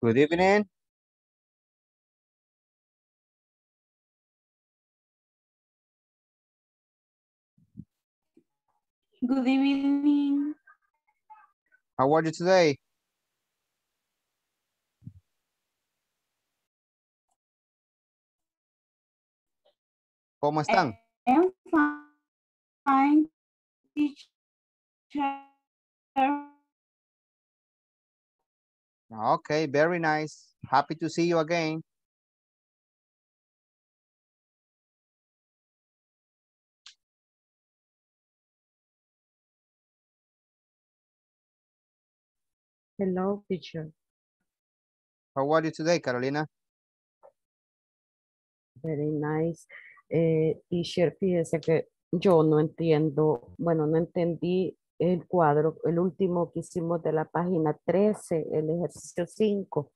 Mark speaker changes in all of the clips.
Speaker 1: Good evening.
Speaker 2: Good evening.
Speaker 1: How are you today? ¿Cómo están?
Speaker 2: I'm fine, teacher.
Speaker 1: Okay, very nice. Happy to see you again.
Speaker 3: Hello, teacher.
Speaker 1: How are you today, Carolina?
Speaker 3: Very nice. Eh, teacher, fíjese que yo no entiendo, bueno, no entendí el cuadro, el último que hicimos de la página 13, el ejercicio 5.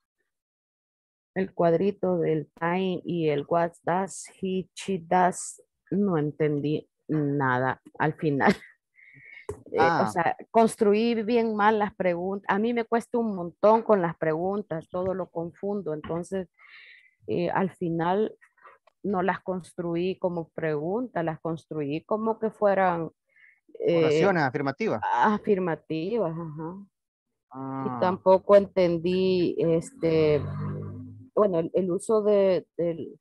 Speaker 3: El cuadrito del time y el what does he, she does, no entendí nada al final. Eh,
Speaker 1: Ah.
Speaker 3: o sea, construí bien mal las preguntas. A mí me cuesta un montón con las preguntas, todo lo confundo. Entonces, eh, al final no las construí como preguntas, las construí como que fueran eh,
Speaker 1: Oraciones afirmativas.
Speaker 3: afirmativas. ajá. Y
Speaker 1: Ah,
Speaker 3: tampoco entendí, este, bueno, el, el uso de, del,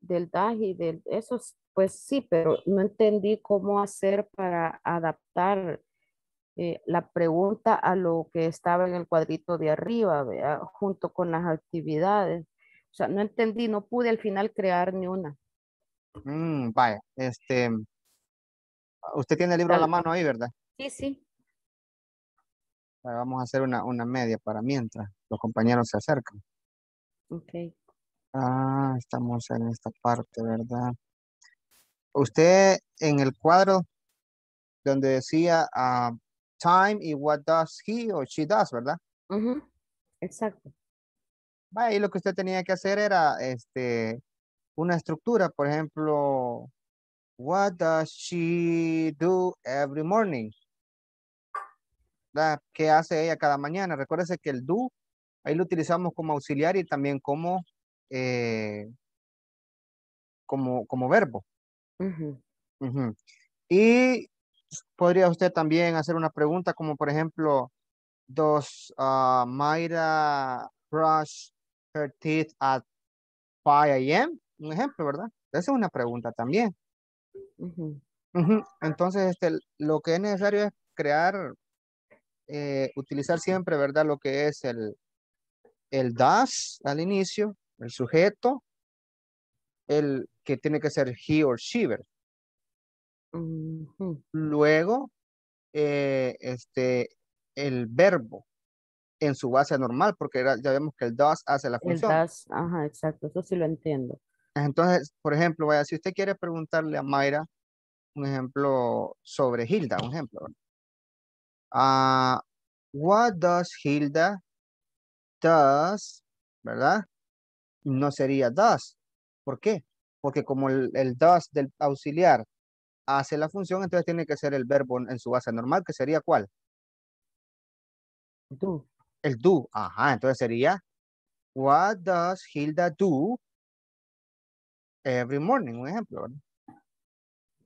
Speaker 3: del DAG y del, esos, pues sí, pero no entendí cómo hacer para adaptar eh, la pregunta a lo que estaba en el cuadrito de arriba, junto con las actividades. O sea, no entendí, no pude al final crear ni una.
Speaker 1: mm, vaya, este, usted tiene el libro a la mano ahí, ¿verdad?
Speaker 3: Sí, sí.
Speaker 1: Vamos a hacer una, una media para mientras los compañeros se acercan.
Speaker 3: Ok.
Speaker 1: Ah, estamos en esta parte, ¿verdad? Usted en el cuadro donde decía ah, time y what does he or she does, ¿verdad?
Speaker 3: Exacto.
Speaker 1: Vaya, y lo que usted tenía que hacer era este, una estructura, por ejemplo, what does she do every morning? ¿Verdad? ¿Qué hace ella cada mañana? Recuérdese que el do, ahí lo utilizamos como auxiliar y también como, eh, como, como verbo.
Speaker 3: Ujú,
Speaker 1: Ujú. Y podría usted también hacer una pregunta como, por ejemplo, does uh, Mayra brush her teeth at 5 a.m.? Un ejemplo, ¿verdad? Esa es una pregunta también. Entonces, este, lo que es necesario es crear, eh, utilizar siempre, ¿verdad? Lo que es el, el does al inicio, el sujeto, el que tiene que ser he or she. Luego, eh, este, el verbo en su base normal, porque era- ya vemos que el does hace la
Speaker 3: El
Speaker 1: función.
Speaker 3: das, ajá, exacto, eso sí lo entiendo.
Speaker 1: Entonces, por ejemplo, vaya, si usted quiere preguntarle a Mayra, un ejemplo sobre Hilda, un ejemplo. Ah, what does Hilda does, ¿verdad? No sería does. ¿Por qué? Porque como el, el does del auxiliar hace la función, entonces tiene que ser el verbo en su base normal, que sería ¿cuál?
Speaker 3: Do.
Speaker 1: El do. Ajá, entonces sería What does Hilda do every morning? Un ejemplo, ¿verdad?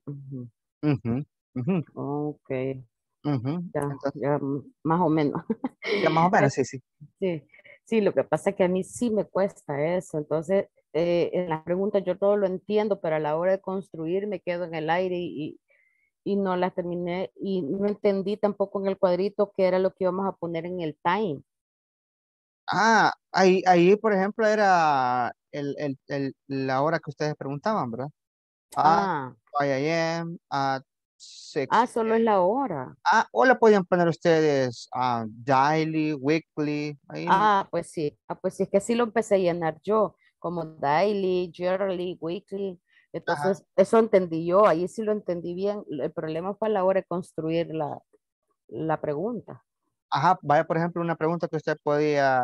Speaker 3: Ujú.
Speaker 1: Ujú, ujú,
Speaker 3: Ok,
Speaker 1: ujú.
Speaker 3: ya,
Speaker 1: Entonces,
Speaker 3: ya, más o menos.
Speaker 1: ya más o menos, sí, sí.
Speaker 3: Sí, sí, lo que pasa es que a mí sí me cuesta eso. Entonces, eh, en las preguntas yo todo lo entiendo, pero a la hora de construir me quedo en el aire y, y no las terminé y no entendí tampoco en el cuadrito qué era lo que íbamos a poner en el time.
Speaker 1: Ah, ahí, ahí, por ejemplo, era el, el, el- la hora que ustedes preguntaban, ¿verdad?
Speaker 3: Ah,
Speaker 1: 5 a.m., at 6
Speaker 3: ah, solo es la hora.
Speaker 1: Ah, o le podían poner ustedes ah, daily, weekly, ahí.
Speaker 3: Ah, pues sí, ah, pues sí, es que sí lo empecé a llenar yo, como daily, yearly, weekly. Entonces, eso entendí yo, ahí sí lo entendí bien. El problema fue a la hora de construir la, la pregunta.
Speaker 1: Ajá, vaya, por ejemplo, una pregunta que usted podía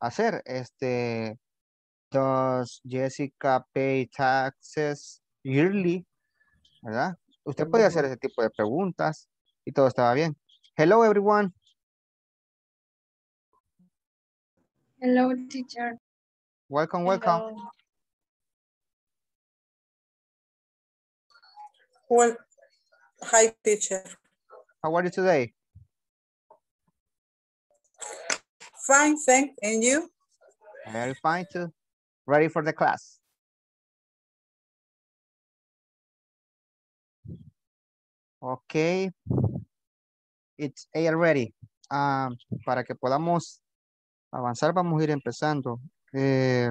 Speaker 1: hacer, este, does Jessica pay taxes yearly? ¿Verdad? Usted podía hacer ese tipo de preguntas y todo estaba bien. Hello, everyone.
Speaker 4: Hello, teacher.
Speaker 1: Welcome, welcome.
Speaker 5: Well, hi, teacher.
Speaker 1: How are you today?
Speaker 5: Fine, thanks. And you?
Speaker 1: Very fine too. Ready for the class? Okay. It's A already. Ah, para que podamos avanzar, vamos a ir empezando. Eh,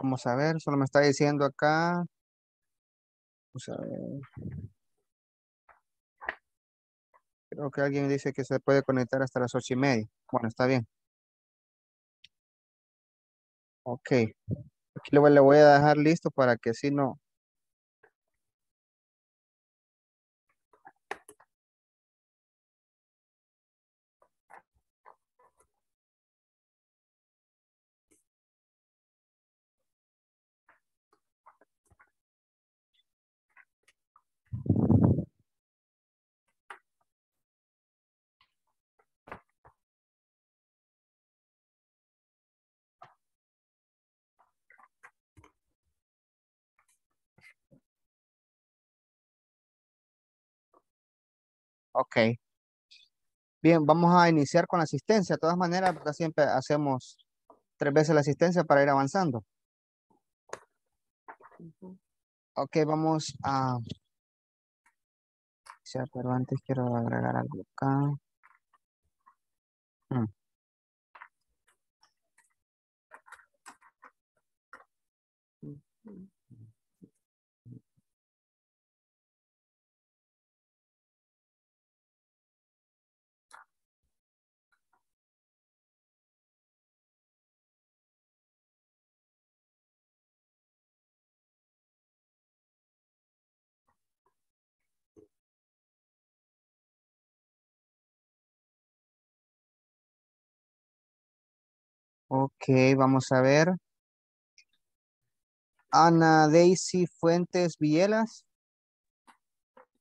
Speaker 1: vamos a ver, solo me está diciendo acá. Creo que alguien dice que se puede conectar hasta las ocho y media. Bueno, está bien. Ok. Aquí le voy, le voy a dejar listo para que así no. Ok. Bien, vamos a iniciar con la asistencia. De todas maneras, siempre hacemos tres veces la asistencia para ir avanzando. Ok, vamos a... iniciar, pero antes quiero agregar algo acá. Mm. Ok, vamos a ver. Ana Daisy Fuentes Vielas.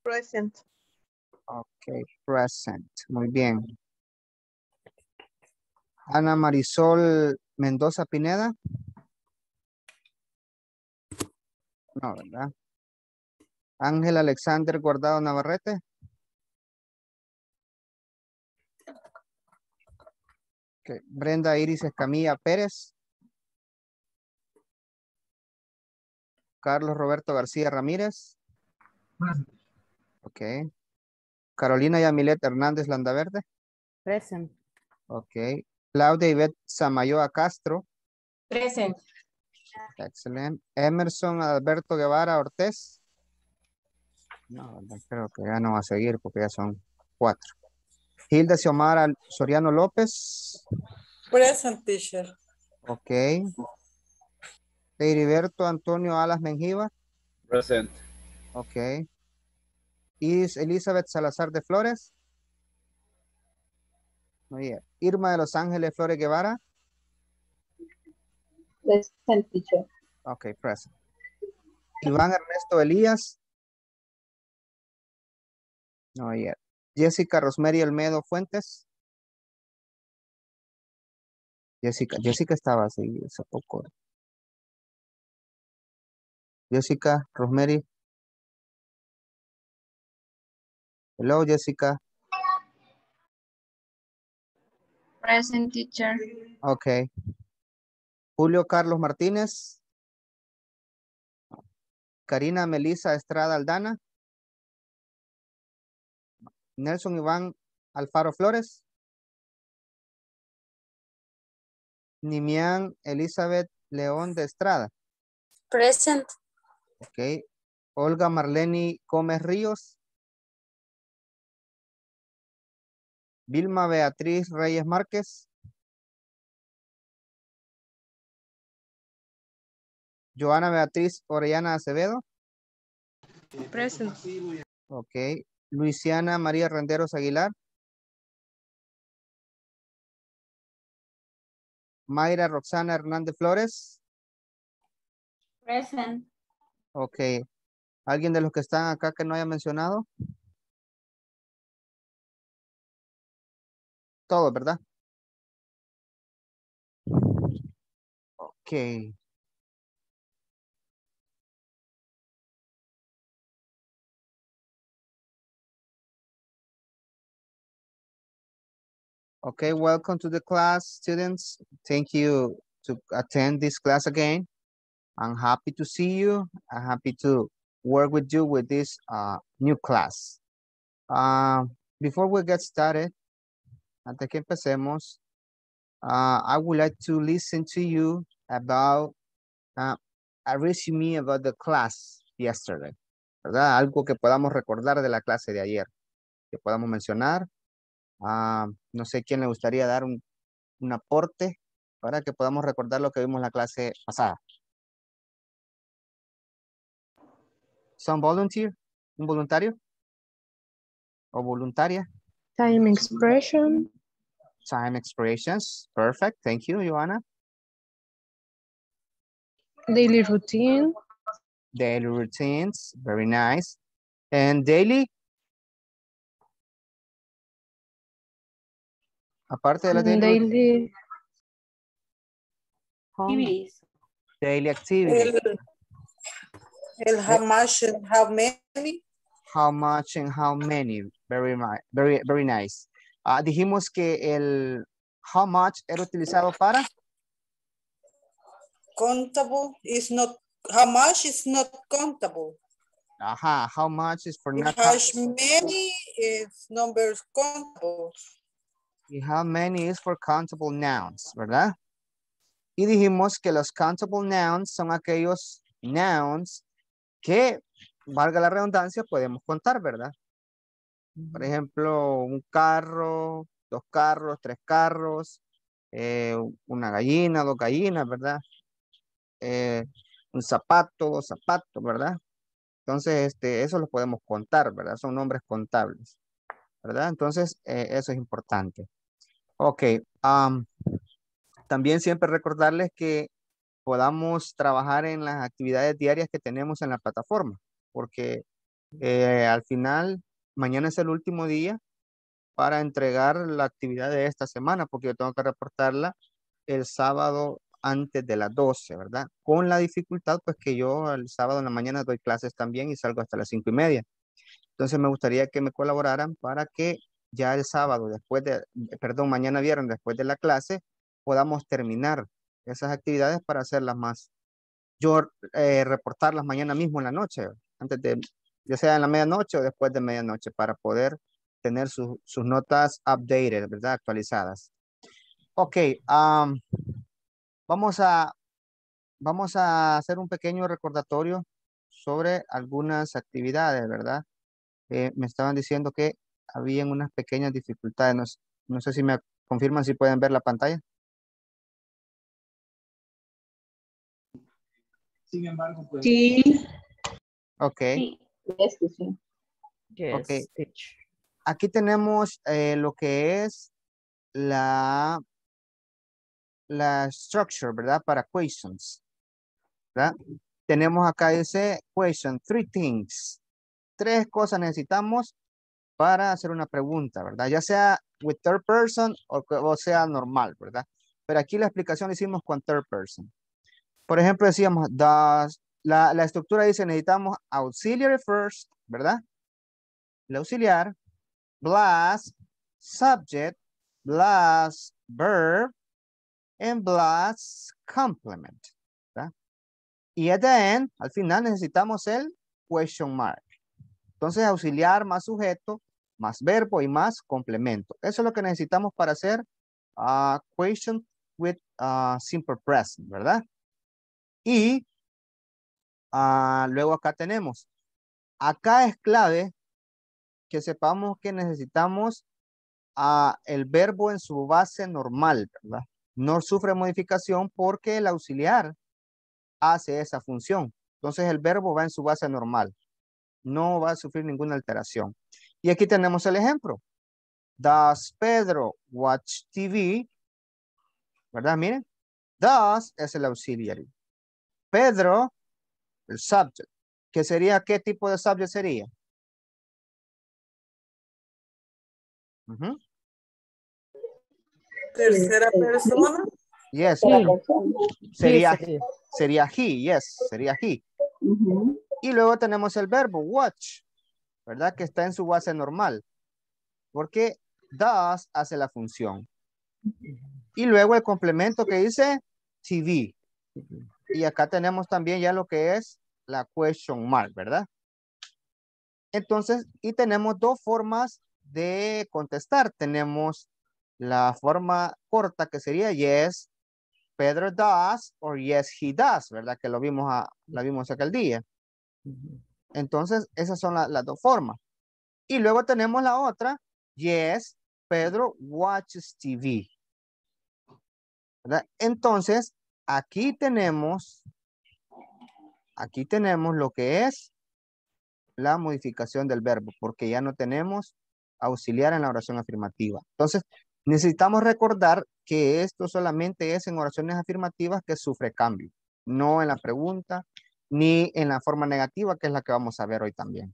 Speaker 5: Present.
Speaker 1: Ok, present. Muy bien. Ana Marisol Mendoza Pineda. No, ¿verdad? Ángel Alexander Guardado Navarrete. Brenda Iris Escamilla Pérez. Carlos Roberto García Ramírez. Ok. Carolina Yamilet Hernández Landaverde.
Speaker 3: Present.
Speaker 1: Ok. Claudia Ivette Samayoa Castro.
Speaker 4: Present.
Speaker 1: Excelente. Emerson Alberto Guevara Ortiz. No, no, creo que ya no va a seguir porque ya son cuatro. Hilda Xiomara Soriano López.
Speaker 5: Present, teacher.
Speaker 1: Ok. Heriberto Antonio Alas Menjiva.
Speaker 6: Present.
Speaker 1: Ok. Is Elizabeth Salazar de Flores. Muy bien. Irma de Los Ángeles Flores Guevara.
Speaker 2: Present teacher.
Speaker 1: Ok, present. Iván Ernesto Elías. No yet. Jessica Rosemary Almedo Fuentes. Jessica, Jessica estaba así hace poco. Jessica Rosemary. Hello, Jessica.
Speaker 4: Present, teacher.
Speaker 1: Ok. Julio Carlos Martínez. Karina Melisa Estrada Aldana. Nelson Iván Alfaro Flores. Nimian Elizabeth León de Estrada.
Speaker 4: Present.
Speaker 1: Ok. Olga Marleni Gómez Ríos. Vilma Beatriz Reyes Márquez. Joana Beatriz Orellana Acevedo.
Speaker 4: Present.
Speaker 1: Ok. Luisiana María Renderos Aguilar. Mayra Roxana Hernández Flores.
Speaker 2: Present.
Speaker 1: Ok. ¿Alguien de los que están acá que no haya mencionado? Todo, ¿verdad? Ok. Okay, welcome to the class, students. Thank you to attend this class again. I'm happy to see you. I'm happy to work with you with this uh, new class. Uh, before we get started, antes que empecemos, uh, I would like to listen to you about uh, a resume about the class yesterday, ¿verdad? Algo que podamos recordar de la clase de ayer, que podamos mencionar. Ah, no sé quién le gustaría dar un, un aporte para que podamos recordar lo que vimos en la clase pasada. Some volunteer, un voluntario o voluntaria.
Speaker 4: Time expression.
Speaker 1: Time expressions, perfect. Thank you, Joanna.
Speaker 4: Daily routine.
Speaker 1: Daily routines, very nice. And daily. Aparte de la daily,
Speaker 4: Daily.
Speaker 2: Activities.
Speaker 1: daily activity.
Speaker 5: El, el how much and how many.
Speaker 1: How much and how many. Very, very, very nice. Ah, dijimos que el how much era utilizado para
Speaker 5: Countable is not, how much is not countable.
Speaker 1: Ajá, how much is for not
Speaker 5: How many is numbers countable.
Speaker 1: Y how many is for countable nouns, ¿verdad? Y dijimos que los countable nouns son aquellos nouns que, valga la redundancia, podemos contar, ¿verdad? Por ejemplo, un carro, dos carros, tres carros, eh, una gallina, dos gallinas, ¿verdad? Eh, un zapato, dos zapatos, ¿verdad? Entonces, este, eso lo podemos contar, ¿verdad? Son nombres contables, ¿verdad? Entonces, eh, eso es importante. Ok, am, también siempre recordarles que podamos trabajar en las actividades diarias que tenemos en la plataforma, porque eh, al final, mañana es el último día para entregar la actividad de esta semana, porque yo tengo que reportarla el sábado antes de las 12, ¿verdad? Con la dificultad, pues que yo el sábado en la mañana doy clases también y salgo hasta las cinco y media. Entonces me gustaría que me colaboraran para que ya el sábado, después de, perdón, mañana viernes, después de la clase, podamos terminar esas actividades para hacerlas más. Yo eh, reportarlas mañana mismo en la noche, antes de, ya sea en la medianoche o después de medianoche, para poder tener su- sus notas updated, ¿verdad? Actualizadas. Ok, am, vamos a, vamos a hacer un pequeño recordatorio sobre algunas actividades, ¿verdad? Eh, me estaban diciendo que habían unas pequeñas dificultades. No, no sé si me confirman si pueden ver la pantalla.
Speaker 2: Sí.
Speaker 1: Ok.
Speaker 2: Sí. Es que sí.
Speaker 3: Yes,
Speaker 1: Ok.
Speaker 3: teacher.
Speaker 1: Aquí tenemos eh, lo que es la, la structure, ¿verdad? Para questions. ¿verdad? Tenemos acá dice question, three things. Tres cosas necesitamos para hacer una pregunta, ¿verdad? Ya sea with third person o, o sea normal, ¿verdad? Pero aquí la explicación la hicimos con third person. Por ejemplo, decíamos, la estructura dice necesitamos auxiliary first, ¿verdad? El auxiliar, plus subject, plus verb, and plus complement. ¿verdad? Y at the end, al final necesitamos el question mark. Entonces, auxiliar más sujeto, más verbo y más complemento. Eso es lo que necesitamos para hacer ah, question with ah, simple present, ¿verdad? Y ah, luego acá tenemos, acá es clave que sepamos que necesitamos el verbo en su base normal, ¿verdad? No sufre modificación porque el auxiliar hace esa función. Entonces el verbo va en su base normal. No va a sufrir ninguna alteración. Y aquí tenemos el ejemplo. Does Pedro watch TV? ¿Verdad? Miren. Does es el auxiliary. Pedro, el subject. ¿Qué sería? ¿Qué tipo de subject sería?
Speaker 5: Tercera persona.
Speaker 1: Yes,
Speaker 3: Sí.
Speaker 1: sería,
Speaker 3: Sí, sería.
Speaker 1: sería he, yes, sería he. Y luego tenemos el verbo watch, ¿verdad? Que está en su base normal. Porque does hace la función. Y luego el complemento que dice TV. Y acá tenemos también ya lo que es la question mark, ¿verdad? Entonces, y tenemos dos formas de contestar. Tenemos la forma corta que sería yes, Pedro does, or yes, he does, ¿verdad? Que lo vimos, a, la vimos aquel día. Entonces, esas son la- las dos formas. Y luego tenemos la otra, yes, Pedro watches TV. Entonces, aquí tenemos, aquí tenemos lo que es la modificación del verbo, porque ya no tenemos auxiliar en la oración afirmativa. Entonces, necesitamos recordar que esto solamente es en oraciones afirmativas que sufre cambio, no en la pregunta, ni en la forma negativa, que es la que vamos a ver hoy también,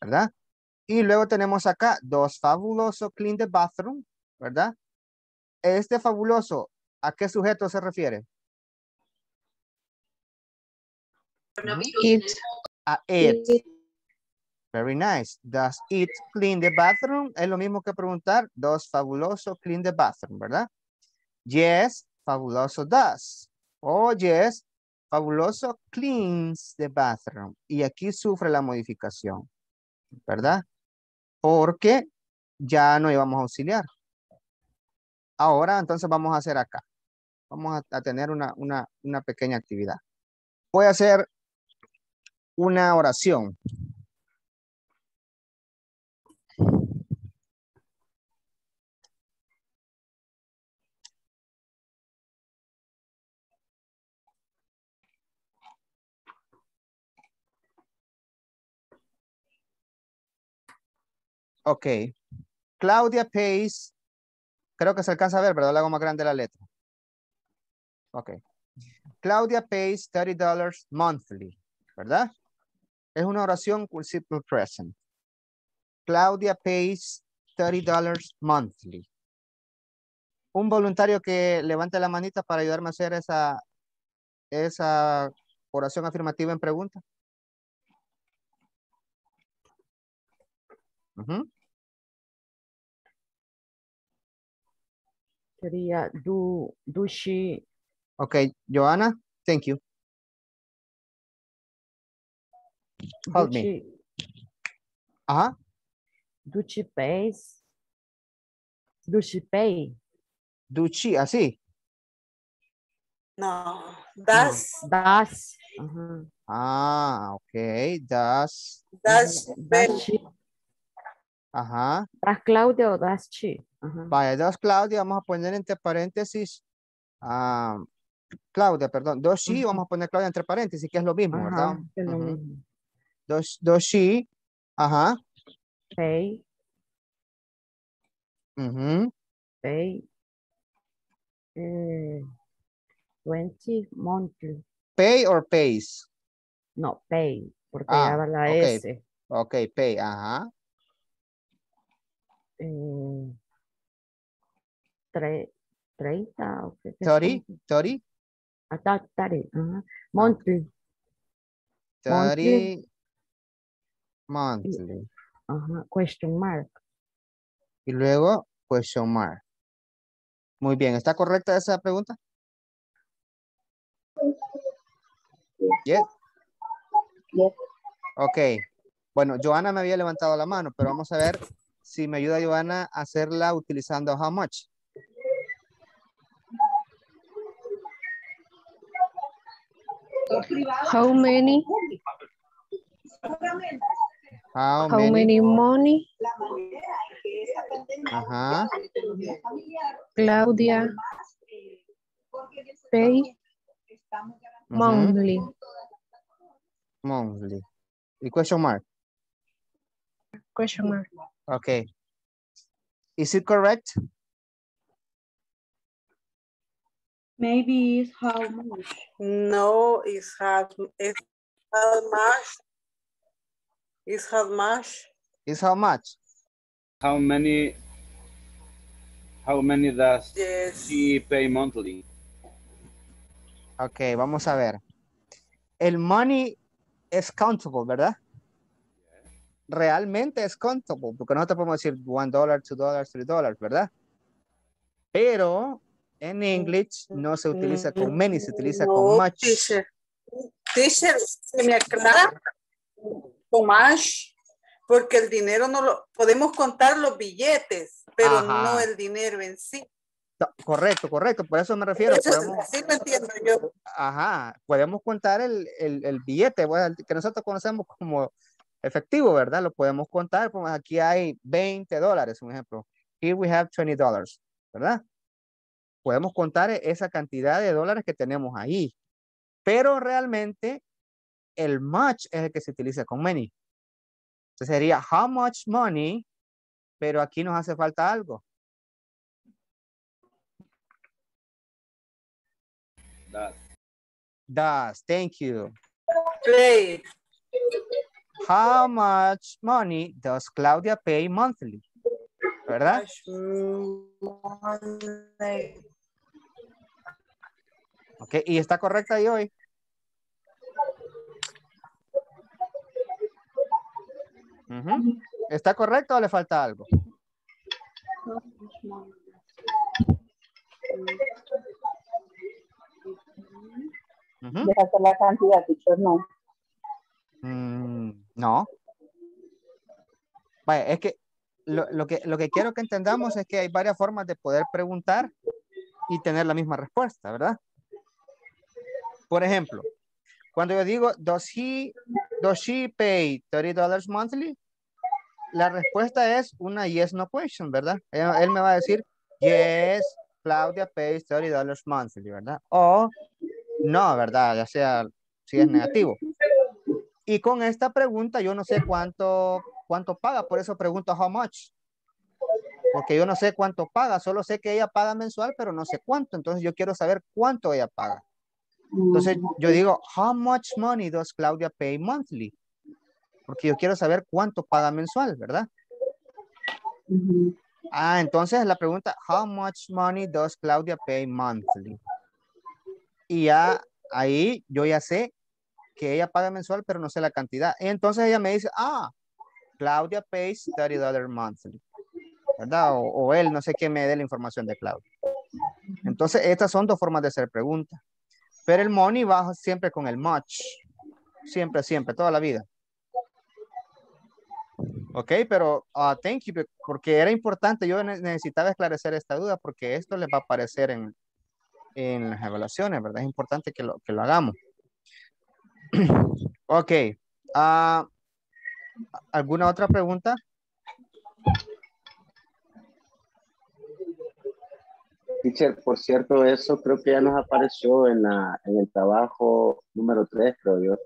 Speaker 1: ¿verdad? Y luego tenemos acá, dos fabuloso clean the bathroom, ¿verdad? Este fabuloso, ¿a qué sujeto se refiere?
Speaker 4: It.
Speaker 1: A it. Very nice. Does it clean the bathroom? Es lo mismo que preguntar, does fabuloso clean the bathroom, ¿verdad? Yes, fabuloso does. Oh, yes, fabuloso cleans the bathroom. Y aquí sufre la modificación, ¿verdad? Porque ya no íbamos a auxiliar. Ahora, entonces vamos a hacer acá. Vamos a, a tener una, una, una pequeña actividad. Voy a hacer una oración. Ok. Claudia pays. Creo que se alcanza a ver, ¿verdad? Hago más grande la letra. Ok. Claudia pays $30 monthly, ¿verdad? Es una oración con simple present. Claudia pays $30 monthly. Un voluntario que levante la manita para ayudarme a hacer esa, esa oración afirmativa en pregunta.
Speaker 3: Sería do, do she,
Speaker 1: Ok, Joana, thank you.
Speaker 3: do
Speaker 1: Help me.
Speaker 3: she,
Speaker 1: Ajá.
Speaker 3: do she pays, do she pay,
Speaker 1: Do she, así.
Speaker 5: No, that's,
Speaker 3: does, ajá,
Speaker 1: Ah, ok. Does.
Speaker 5: that's,
Speaker 3: does she,
Speaker 1: Ajá.
Speaker 3: does Claudia o does she, ajá,
Speaker 1: Vaya, does Claudia, vamos a poner entre paréntesis. ah, Claudia, perdón. Does she, vamos a poner Claudia entre paréntesis, que es lo mismo, ¿verdad?
Speaker 3: ajá, es lo mismo,
Speaker 1: Does, does she, ajá.
Speaker 3: pay,
Speaker 1: ujú,
Speaker 3: pay, eh, 20 monthly,
Speaker 1: Pay or pays.
Speaker 3: no, pay, porque
Speaker 1: Ah,
Speaker 3: ya va la
Speaker 1: ok.
Speaker 3: S,
Speaker 1: Ok, pay, ajá.
Speaker 3: Eh, tre- 30, o qué, qué
Speaker 1: 30,
Speaker 3: son?
Speaker 1: 30,
Speaker 3: Ah, ta- tare, ajá, monthly, Monthly.
Speaker 1: 30 monthly.
Speaker 3: ajá, question mark,
Speaker 1: Y luego, question mark. Muy bien, ¿está correcta esa pregunta? Yes.
Speaker 2: Yes.
Speaker 1: Ok. Bueno, Joana me había levantado la mano, pero vamos a ver si me ayuda Joana a hacerla utilizando how much.
Speaker 4: How many?
Speaker 1: How,
Speaker 4: How
Speaker 1: many?
Speaker 4: many money?
Speaker 1: Ajá.
Speaker 4: Claudia pay monthly.
Speaker 1: Monthly. Y question mark.
Speaker 4: Question mark.
Speaker 1: Okay. Is it correct?
Speaker 2: Maybe it's how much.
Speaker 5: no, it's how, it's how much? It's how much?
Speaker 1: It's how much?
Speaker 6: How many how many does
Speaker 5: Yes.
Speaker 6: she pay monthly?
Speaker 1: Ok, vamos a ver. El money es countable, ¿verdad? Realmente es countable, porque nosotros podemos decir one dollar, two dollars, three dollars, ¿verdad? Pero en English no se utiliza con many, se utiliza con
Speaker 5: No,
Speaker 1: much.
Speaker 5: teacher. Teacher, se me aclara con más, porque el dinero no lo, podemos contar los billetes, pero
Speaker 1: Ajá.
Speaker 5: no el dinero en sí.
Speaker 1: No, Correcto, correcto, por eso me refiero.
Speaker 5: Eso es-
Speaker 1: podemos-
Speaker 5: así lo entiendo yo.
Speaker 1: Ajá, podemos contar el, el- el billete, bueno, el que nosotros conocemos como efectivo, ¿verdad? Lo podemos contar, pues aquí hay 20 dólares, un ejemplo. Here we have 20 dollars, ¿verdad? Podemos contar e- esa cantidad de dólares que tenemos ahí, pero realmente el much es el que se utiliza con many. Entonces sería how much money, pero aquí nos hace falta algo. Does, thank you.
Speaker 5: Play.
Speaker 1: How much money does Claudia pay monthly? ¿Verdad? Ok, y está correcta ahí hoy. Ujú. ¿Está correcto o le falta algo? Ujú.
Speaker 2: Dejaste la cantidad, teacher, no.
Speaker 1: Mm, no. Es que lo, que lo que quiero que entendamos es que hay varias formas de poder preguntar y tener la misma respuesta, ¿verdad? Por ejemplo, cuando yo digo, does he, does she pay $30 monthly? La respuesta es una yes, no question, ¿verdad? Él, él me va a decir, yes, Claudia pays $30 monthly, ¿verdad? O no, ¿verdad? Ya sea si es negativo. Y con esta pregunta yo no sé cuánto, cuánto paga, por eso pregunto how much. Porque yo no sé cuánto paga, solo sé que ella paga mensual, pero no sé cuánto. Entonces yo quiero saber cuánto ella paga. Entonces yo digo, how much money does Claudia pay monthly? Porque yo quiero saber cuánto paga mensual, ¿verdad? Ah, entonces la pregunta, how much money does Claudia pay monthly? Y ya ahí yo ya sé que ella paga mensual, pero no sé la cantidad. Entonces ella me dice, ah, Claudia pays $30 monthly. ¿Verdad? O, él, no sé quién me dé la información de Claudia. Entonces, estas son dos formas de hacer preguntas. Pero el money va siempre con el much. Siempre, siempre, toda la vida. Ok, pero ah, thank you, porque era importante, yo ne- necesitaba esclarecer esta duda porque esto les va a aparecer en, en las evaluaciones, ¿verdad? Es importante que lo, que lo hagamos. ok. ah, ¿Alguna otra pregunta?
Speaker 6: Teacher, por cierto, eso creo que ya nos apareció en, la, en el trabajo número 3, creo yo.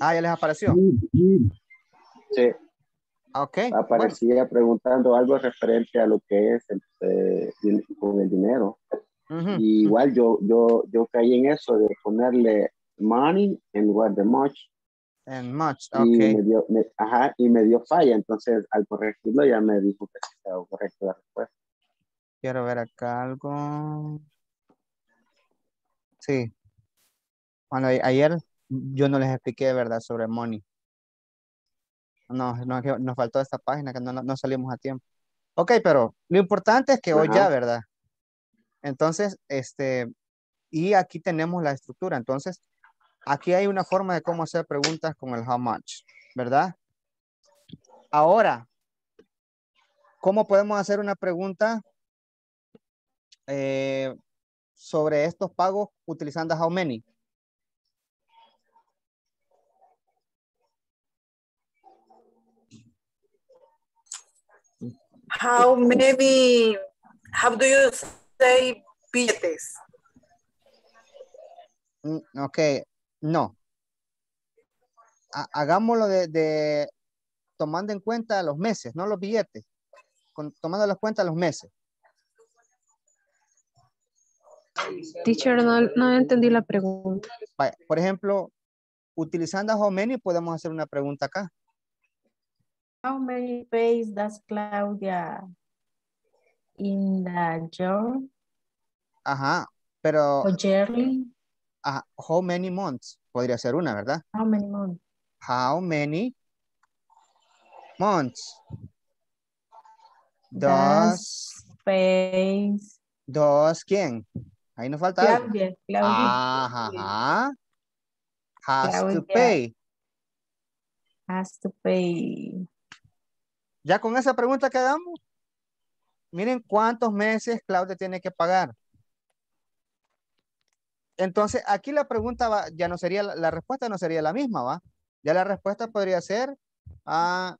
Speaker 1: Ah, ya les apareció.
Speaker 6: Sí,
Speaker 1: Ok. bueno,
Speaker 6: aparecía preguntando algo referente a lo que es el, eh, con el dinero. Y igual yo, yo, yo caí en eso de ponerle money en lugar de much
Speaker 1: And much.
Speaker 6: y, me dio, me- ajá, y me dio falla. Entonces, al corregirlo ya me dijo que estaba correcto la respuesta.
Speaker 1: Quiero ver acá algo. Sí. Bueno, ayer yo no les expliqué verdad sobre money. No, no, nos faltó esta página que no, no- salimos a tiempo. Ok, pero lo importante es que hoy ya,
Speaker 6: Ajá.
Speaker 1: ¿verdad? Entonces, este, y aquí tenemos la estructura. Entonces, aquí hay una forma de cómo hacer preguntas con el how much, ¿verdad? Ahora, ¿cómo podemos hacer una pregunta eh, sobre estos pagos utilizando how many?
Speaker 5: How many, how do you say billetes?
Speaker 1: Mm, Ok, no. Ha- hagámoslo de, de tomando en cuenta los meses, no los billetes. Con, tomando en cuenta los meses.
Speaker 4: Teacher, no, no entendí la pregunta.
Speaker 1: Vaya, Por ejemplo, utilizando how many podemos hacer una pregunta acá.
Speaker 7: How many pays does Claudia in the year
Speaker 1: Ajá, pero
Speaker 7: yearly?
Speaker 1: Ah, how many months podría ser una, ¿verdad?
Speaker 7: How many months?
Speaker 1: How many months does,
Speaker 7: Does Space.
Speaker 1: does quién? Ahí nos falta algo.
Speaker 7: Claudia. Claudia.
Speaker 1: Ajá, ajá. Has to pay.
Speaker 7: Has to pay.
Speaker 1: Ya con esa pregunta quedamos. Miren cuántos meses Claudia tiene que pagar. Entonces, aquí la pregunta va, ya no sería, la, respuesta no sería la misma, ¿va? Ya la respuesta podría ser, ah,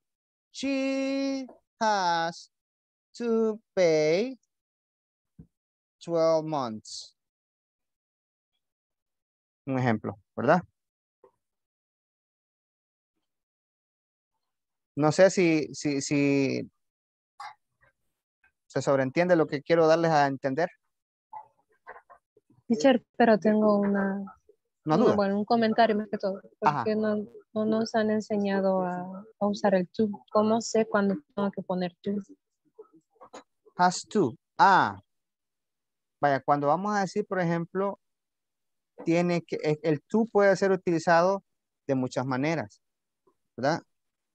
Speaker 1: she has to pay 12 months. Un ejemplo, ¿verdad? No sé si, si se sobreentiende lo que quiero darles a entender.
Speaker 4: Teacher, pero tengo una, una-
Speaker 1: duda.
Speaker 4: bueno, un comentario más que todo. Porque no, no nos han enseñado a, a usar el to. ¿Cómo sé cuándo tengo que poner to?
Speaker 1: Has to. Ah. Vaya, cuando vamos a decir, por ejemplo, tiene que, el to puede ser utilizado de muchas maneras, ¿verdad?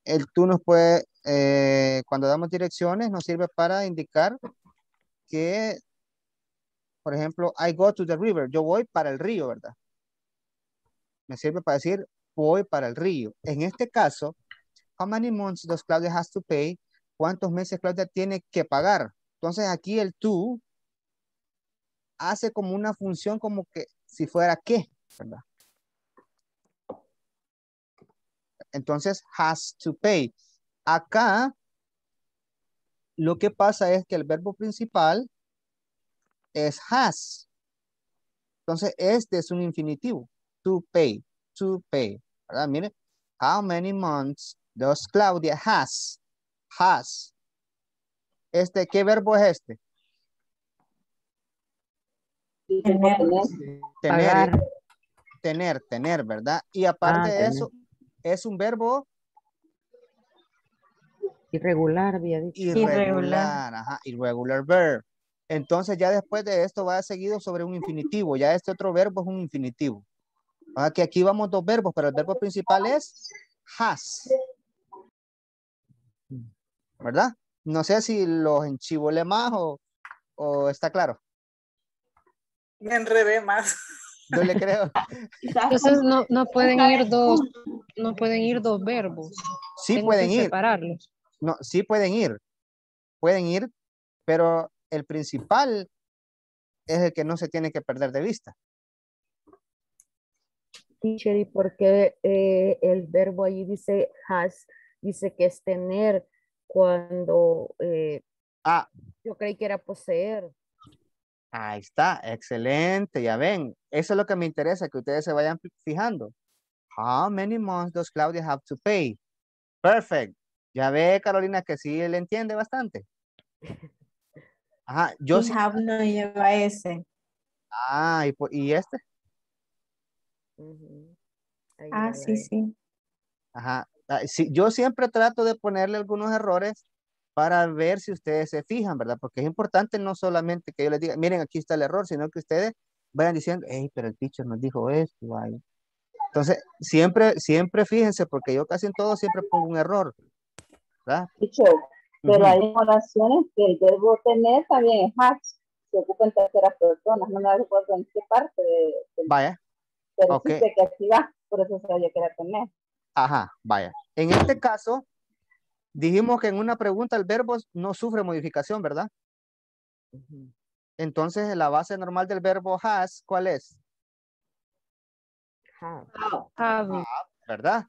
Speaker 1: El to nos puede, eh, cuando damos direcciones, nos sirve para indicar que, por ejemplo, I go to the river. Yo voy para el río, ¿verdad? Me sirve para decir, voy para el río. En este caso, how many months does Claudia has to pay? ¿Cuántos meses Claudia tiene que pagar? Entonces aquí el to hace como una función como que si fuera qué, ¿verdad? Entonces has to pay. Acá lo que pasa es que el verbo principal es has. Entonces este es un infinitivo. To pay, to pay. ¿Verdad? Mire, how many months does Claudia has? Has. Este, ¿qué verbo es este?
Speaker 2: Tener.
Speaker 1: Tener, tener, tener, ¿verdad? Y aparte
Speaker 3: Ah,
Speaker 1: de
Speaker 3: tener.
Speaker 1: eso, es un verbo
Speaker 3: Irregular, había dicho.
Speaker 1: irregular,
Speaker 7: Irregular.
Speaker 1: ajá, irregular verb. Entonces ya después de esto va seguido sobre un infinitivo, ya este otro verbo es un infinitivo. Ah, que aquí vamos dos verbos, pero el verbo principal es has. ¿Verdad? No sé si los enchivolé más o, o está claro.
Speaker 5: Me enredé más.
Speaker 1: Yo le creo.
Speaker 4: Entonces no, no pueden ir dos, no pueden ir dos verbos.
Speaker 1: Sí
Speaker 4: Tengo
Speaker 1: pueden
Speaker 4: que
Speaker 1: ir.
Speaker 4: separarlos.
Speaker 1: No, sí pueden ir. Pueden ir, pero el principal es el que no se tiene que perder de vista.
Speaker 3: Teacher, ¿y por qué eh, el verbo ahí dice has, dice que es tener cuando eh,
Speaker 1: Ah,
Speaker 3: yo creí que era poseer?
Speaker 1: Ahí está, excelente, ya ven. Eso es lo que me interesa, que ustedes se vayan fi- fijando. How many months does Claudia have to pay? Perfect. Ya ve, Carolina, que sí le entiende bastante. Ajá, yo sí.
Speaker 7: have no lleva ese.
Speaker 1: Ah, y, y este.
Speaker 3: Ahí
Speaker 7: Ah, sí, sí.
Speaker 1: Ajá. Ah, sí, yo siempre trato de ponerle algunos errores para ver si ustedes se fijan, ¿verdad? Porque es importante no solamente que yo les diga, miren, aquí está el error, sino que ustedes vayan diciendo, hey, pero el teacher nos dijo esto, vaya. Entonces, siempre, siempre fíjense, porque yo casi en todo siempre pongo un error, ¿verdad?
Speaker 2: teacher, pero hay oraciones que el verbo tener también es has. Se ocupa en terceras personas. No me recuerdo en qué parte, de, de-
Speaker 1: Vaya,
Speaker 2: pero
Speaker 1: ok.
Speaker 2: sí sé que aquí va. Por eso sabía que era tener.
Speaker 1: ajá, vaya. En este caso, dijimos que en una pregunta el verbo no sufre modificación, ¿verdad? Entonces, la base normal del verbo has, ¿cuál es?
Speaker 3: Have.
Speaker 4: Have.
Speaker 1: ¿Verdad?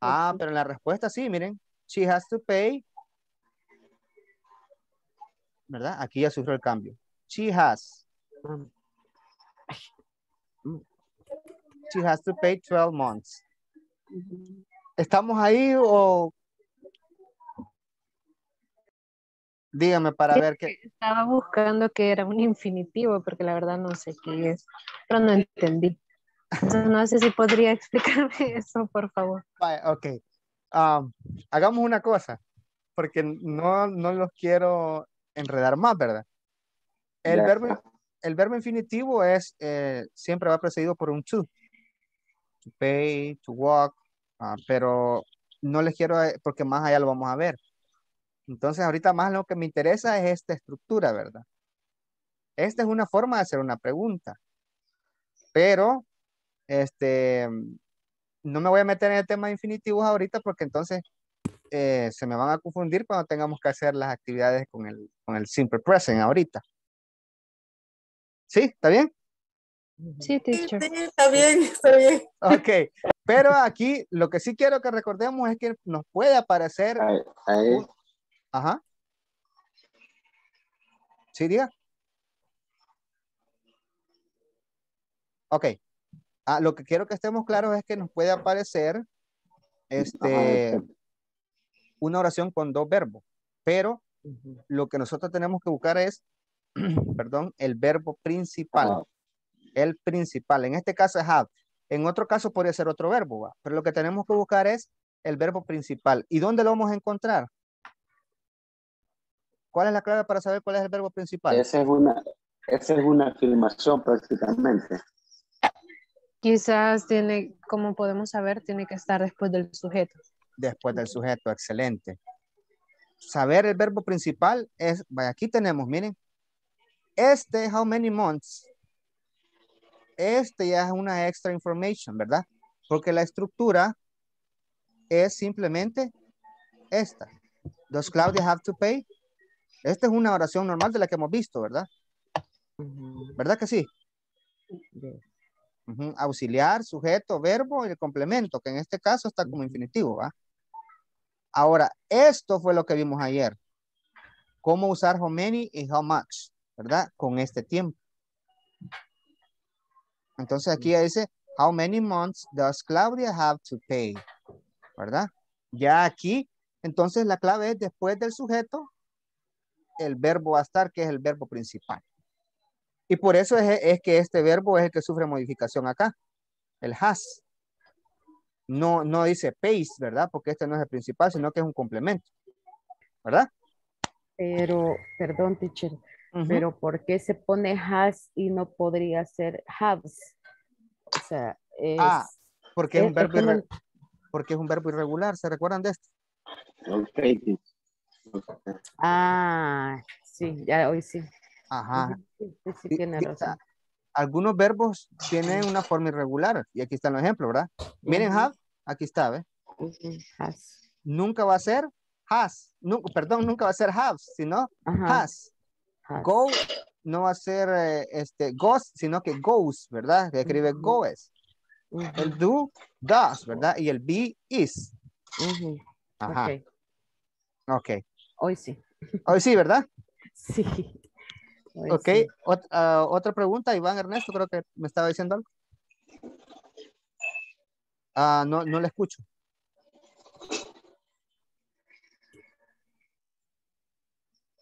Speaker 1: Ah, pero en la respuesta sí, miren. She has to pay. ¿Verdad? Aquí ya sufrió el cambio. She has.
Speaker 3: Um,
Speaker 1: She has to pay 12 months. ¿Estamos ahí o...? Dígame para ver qué...
Speaker 4: Estaba buscando que era un infinitivo, porque la verdad no sé qué es, pero no entendí. Entonces, no sé si podría explicarme eso, por favor.
Speaker 1: Ok. Am, hagamos una cosa, porque no, no los quiero enredar más, ¿verdad? El verbo, el verbo infinitivo es, eh, siempre va precedido por un to. To pay, to walk, ah, pero no les quiero, eh, porque más allá lo vamos a ver. Entonces, ahorita más lo que me interesa es esta estructura, ¿verdad? Esta es una forma de hacer una pregunta. Pero, este, no me voy a meter en el tema de infinitivos ahorita porque entonces eh, se me van a confundir cuando tengamos que hacer las actividades con el, con el simple present ahorita. ¿Sí? ¿Está bien?
Speaker 4: Sí, teacher.
Speaker 5: sí, está bien, está bien.
Speaker 1: Ok. Pero aquí lo que sí quiero que recordemos es que nos puede aparecer...
Speaker 6: Ahí, ahí.
Speaker 1: Ajá. Sí, diga. Ok. Ah, lo que quiero que estemos claros es que nos puede aparecer este,
Speaker 6: Ajá,
Speaker 1: una oración con dos verbos, pero lo que nosotros tenemos que buscar es, perdón, el verbo principal. El principal. En este caso es have. En otro caso podría ser otro verbo, ¿va? pero lo que tenemos que buscar es el verbo principal. ¿Y dónde lo vamos a encontrar? ¿Cuál es la clave para saber cuál es el verbo principal?
Speaker 6: Esa es una, esa es una afirmación prácticamente.
Speaker 4: Quizás tiene, como podemos saber, tiene que estar después del sujeto.
Speaker 1: Después del sujeto, excelente. Saber el verbo principal es, aquí tenemos, miren, este, how many months, este ya es una extra information, ¿verdad? Porque la estructura es simplemente esta. Does Claudia have to pay? Esta es una oración normal de la que hemos visto, ¿verdad? ¿Verdad que sí? Auxiliar, sujeto, verbo y el complemento, que en este caso está como infinitivo, ¿va? Ahora, esto fue lo que vimos ayer. Cómo usar how many y how much, ¿verdad? Con este tiempo. Entonces aquí dice, how many months does Claudia have to pay? ¿Verdad? Ya aquí, entonces la clave es después del sujeto, el verbo a estar, que es el verbo principal. Y por eso es, es que este verbo es el que sufre modificación acá. El has. No, no dice pays, ¿verdad? Porque este no es el principal, sino que es un complemento. ¿Verdad?
Speaker 3: Pero, perdón, teacher, pero ¿por qué se pone has y no podría ser haves? O sea, es,
Speaker 1: Ah, porque es,
Speaker 3: es-
Speaker 1: un verbo
Speaker 3: es
Speaker 1: porque es un verbo irregular. ¿Se recuerdan de esto?
Speaker 6: Ok, teacher.
Speaker 3: ah, sí, ya hoy sí.
Speaker 1: Ajá.
Speaker 3: Sí, sí, sí,
Speaker 1: Di-
Speaker 3: tiene razón.
Speaker 1: Algunos verbos tienen una forma irregular. Y aquí están los ejemplos, ¿verdad? Miren, have, aquí está, ¿ves?
Speaker 3: has.
Speaker 1: Nunca va a ser has. Perdón, nunca va a ser have, sino
Speaker 3: Ajá,
Speaker 1: has.
Speaker 3: has.
Speaker 1: Go no va a ser eh, este, goes, sino que goes, ¿verdad? Se escribe goes.
Speaker 3: Ujú,
Speaker 1: El do, does, ¿verdad? Y el be, is. Ajá,
Speaker 3: ok,
Speaker 1: ok.
Speaker 3: Hoy sí.
Speaker 1: Hoy sí, ¿verdad?
Speaker 3: Sí.
Speaker 1: Ok.
Speaker 3: sí.
Speaker 1: Ot- ah, otra pregunta, Iván Ernesto, creo que me estaba diciendo algo. Ah, no, no le escucho.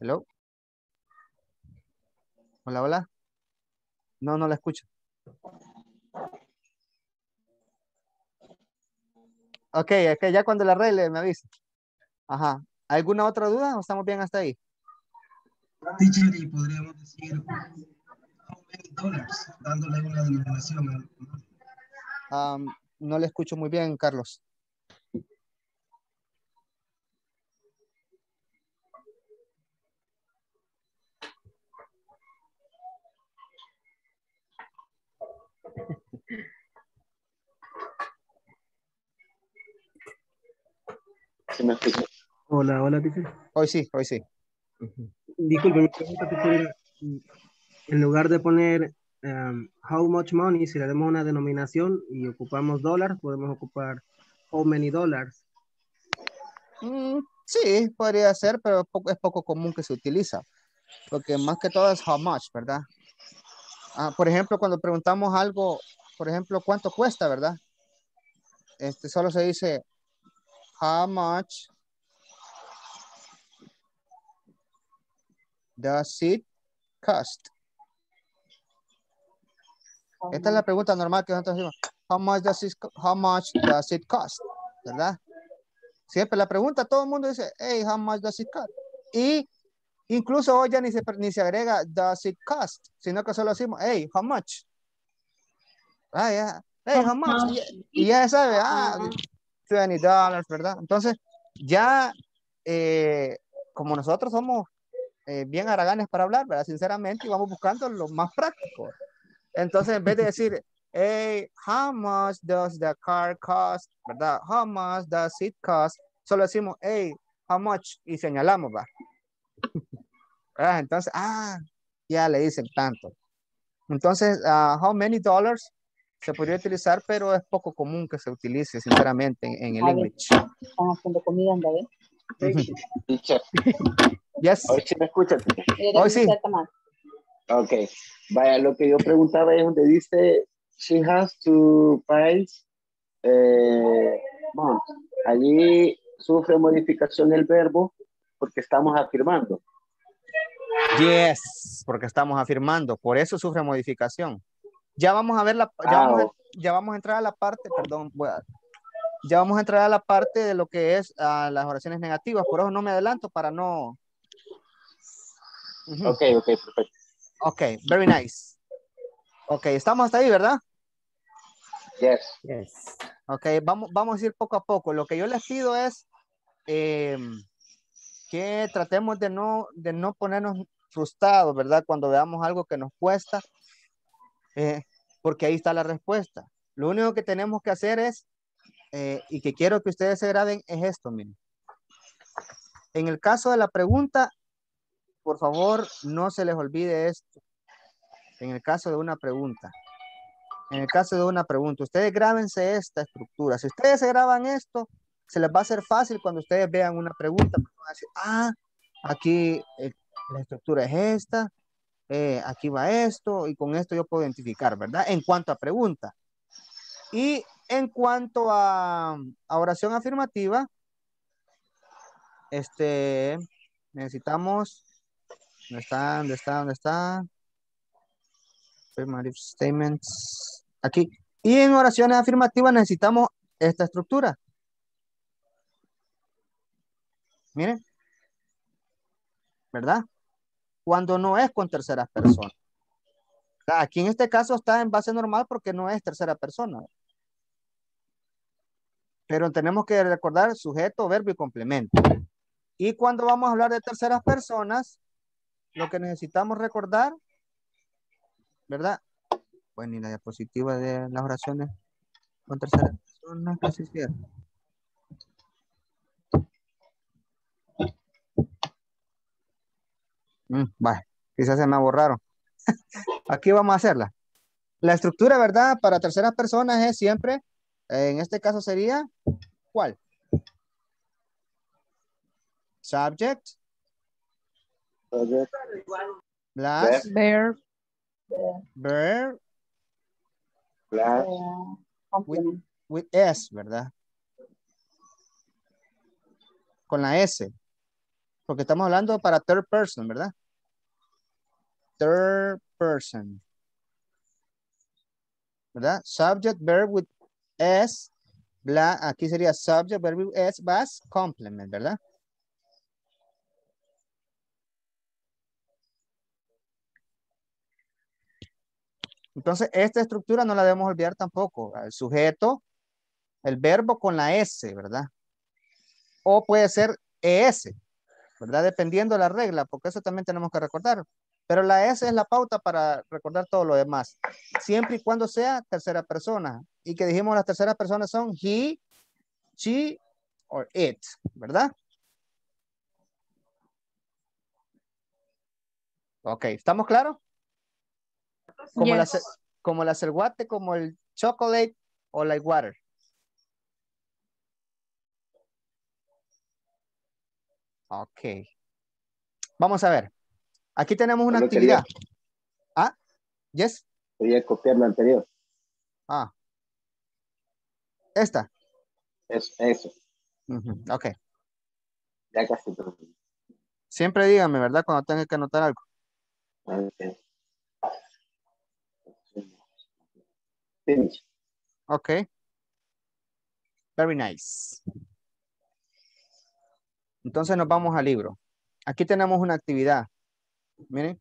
Speaker 1: Hello. Hola, hola. No, no la escucho. Ok, ok, ya cuando la arregle me avisa. Ajá. ¿Alguna otra duda o estamos bien hasta ahí?
Speaker 8: Teacher, y podríamos decir how many dollars, dándole una denominación. al-
Speaker 1: Am, no le escucho muy bien, Carlos.
Speaker 8: Hola, hola, teacher.
Speaker 1: Hoy sí, hoy sí.
Speaker 8: Disculpe, mi pregunta mm, en lugar de poner um, how much money, si le damos una denominación y ocupamos dólares, podemos ocupar how many dollars.
Speaker 1: Mm, sí, podría ser, pero es poco común que se utiliza. Porque más que todo es how much, ¿verdad? Ah, por ejemplo, cuando preguntamos algo, por ejemplo, ¿cuánto cuesta, verdad? Este solo se dice how much does it cost? Esta es la pregunta normal que nosotros decimos. How much does it, how much does it cost? ¿Verdad? Siempre la pregunta, todo el mundo dice, hey, how much does it cost? Y Incluso hoy ya ni se, ni se agrega does it cost, sino que solo decimos, hey, how much? Ah, ya. Hey, how much? Y, y ya sabe, ah, 20 dólares, ¿verdad? Entonces, ya, eh, como nosotros somos eh, bien haraganes para hablar, ¿verdad? Sinceramente, y vamos buscando lo más práctico. Entonces, en vez de decir, hey, how much does the car cost, ¿verdad? How much does it cost? Solo decimos, hey, how much? Y señalamos, ¿va? Entonces, ah, ya le dicen tanto. Entonces, ah, how many dollars se podría utilizar, pero es poco común que se utilice, sinceramente, en, en el. English.
Speaker 2: Están haciendo comida.
Speaker 6: Teacher,
Speaker 1: Yes.
Speaker 6: hoy sí me escuchas.
Speaker 1: Hoy sí.
Speaker 6: Ok, vaya, lo que yo preguntaba es donde dice, she has to pay eh, month. Allí sufre modificación el verbo porque estamos afirmando.
Speaker 1: Yes, porque estamos afirmando, por eso sufre modificación. Ya vamos a ver la, ya,
Speaker 6: Ah,
Speaker 1: vamos a, ya vamos a entrar a la parte, perdón, voy a- ya vamos a entrar a la parte de lo que es ah, las oraciones negativas, por eso no me adelanto para no. Ujú.
Speaker 6: Ok, ok, perfecto.
Speaker 1: Ok, very nice. Ok, estamos hasta ahí, ¿verdad?
Speaker 6: Yes.
Speaker 3: Yes.
Speaker 1: Ok, vamos, vamos a ir poco a poco. Lo que yo les pido es em, que tratemos de no, de no ponernos frustrados, ¿verdad? Cuando veamos algo que nos cuesta, eh, porque ahí está la respuesta. Lo único que tenemos que hacer es, eh, y que quiero que ustedes se graben, es esto, miren. En el caso de la pregunta, por favor, no se les olvide esto. En el caso de una pregunta. En el caso de una pregunta, ustedes grábense esta estructura. Si ustedes se graban esto, se les va a hacer fácil cuando ustedes vean una pregunta. van a decir, ah, aquí eh, la estructura es esta, eh, aquí va esto, y con esto yo puedo identificar, ¿verdad? En cuanto a pregunta. Y en cuanto a, a oración afirmativa, este, necesitamos, ¿dónde está? ¿Dónde está? ¿Dónde está? Affirmative statements. Aquí. Y en oraciones afirmativas necesitamos esta estructura. Miren. ¿Verdad? Cuando no es con terceras personas. Aquí en este caso está en base normal porque no es tercera persona. Pero tenemos que recordar sujeto, verbo y complemento. Y cuando vamos a hablar de terceras personas, lo que necesitamos recordar, ¿verdad? Bueno, y la diapositiva de las oraciones con terceras personas, casi cierto. Mm, vale, quizás se me borraron. Aquí vamos a hacerla. La estructura, ¿verdad? Para terceras personas es siempre, en este caso sería, ¿cuál? Subject, Plus,
Speaker 4: Bear,
Speaker 2: Eh, complement.
Speaker 1: with S, ¿verdad? Con la S. Porque estamos hablando para third person, ¿verdad? Third person. ¿Verdad? Subject, verb with S. Bla, aquí sería subject, verb with S, plus complement, ¿verdad? Entonces, esta estructura no la debemos olvidar tampoco. El sujeto, el verbo con la S, ¿verdad? O puede ser ES, ¿verdad? Dependiendo de la regla, porque eso también tenemos que recordar. Pero la S es la pauta para recordar todo lo demás. Siempre y cuando sea tercera persona. Y que dijimos las terceras personas son he, she, or it, ¿verdad? Ok, ¿estamos claros? Como, la,
Speaker 4: Yes.
Speaker 1: ce- como la cerguate, como el chocolate o like water. Ok. Vamos a ver. Aquí tenemos una
Speaker 6: quería-
Speaker 1: actividad. Ah, yes.
Speaker 6: quería copiar lo anterior.
Speaker 1: Ah. Esta.
Speaker 6: Eso, eso.
Speaker 1: Ujú, Ok.
Speaker 6: Ya casi.
Speaker 1: Siempre dígame, ¿verdad? Cuando tenga que anotar algo.
Speaker 6: Ok. Finish.
Speaker 1: Ok. Very nice. Entonces nos vamos al libro. Aquí tenemos una actividad. Miren,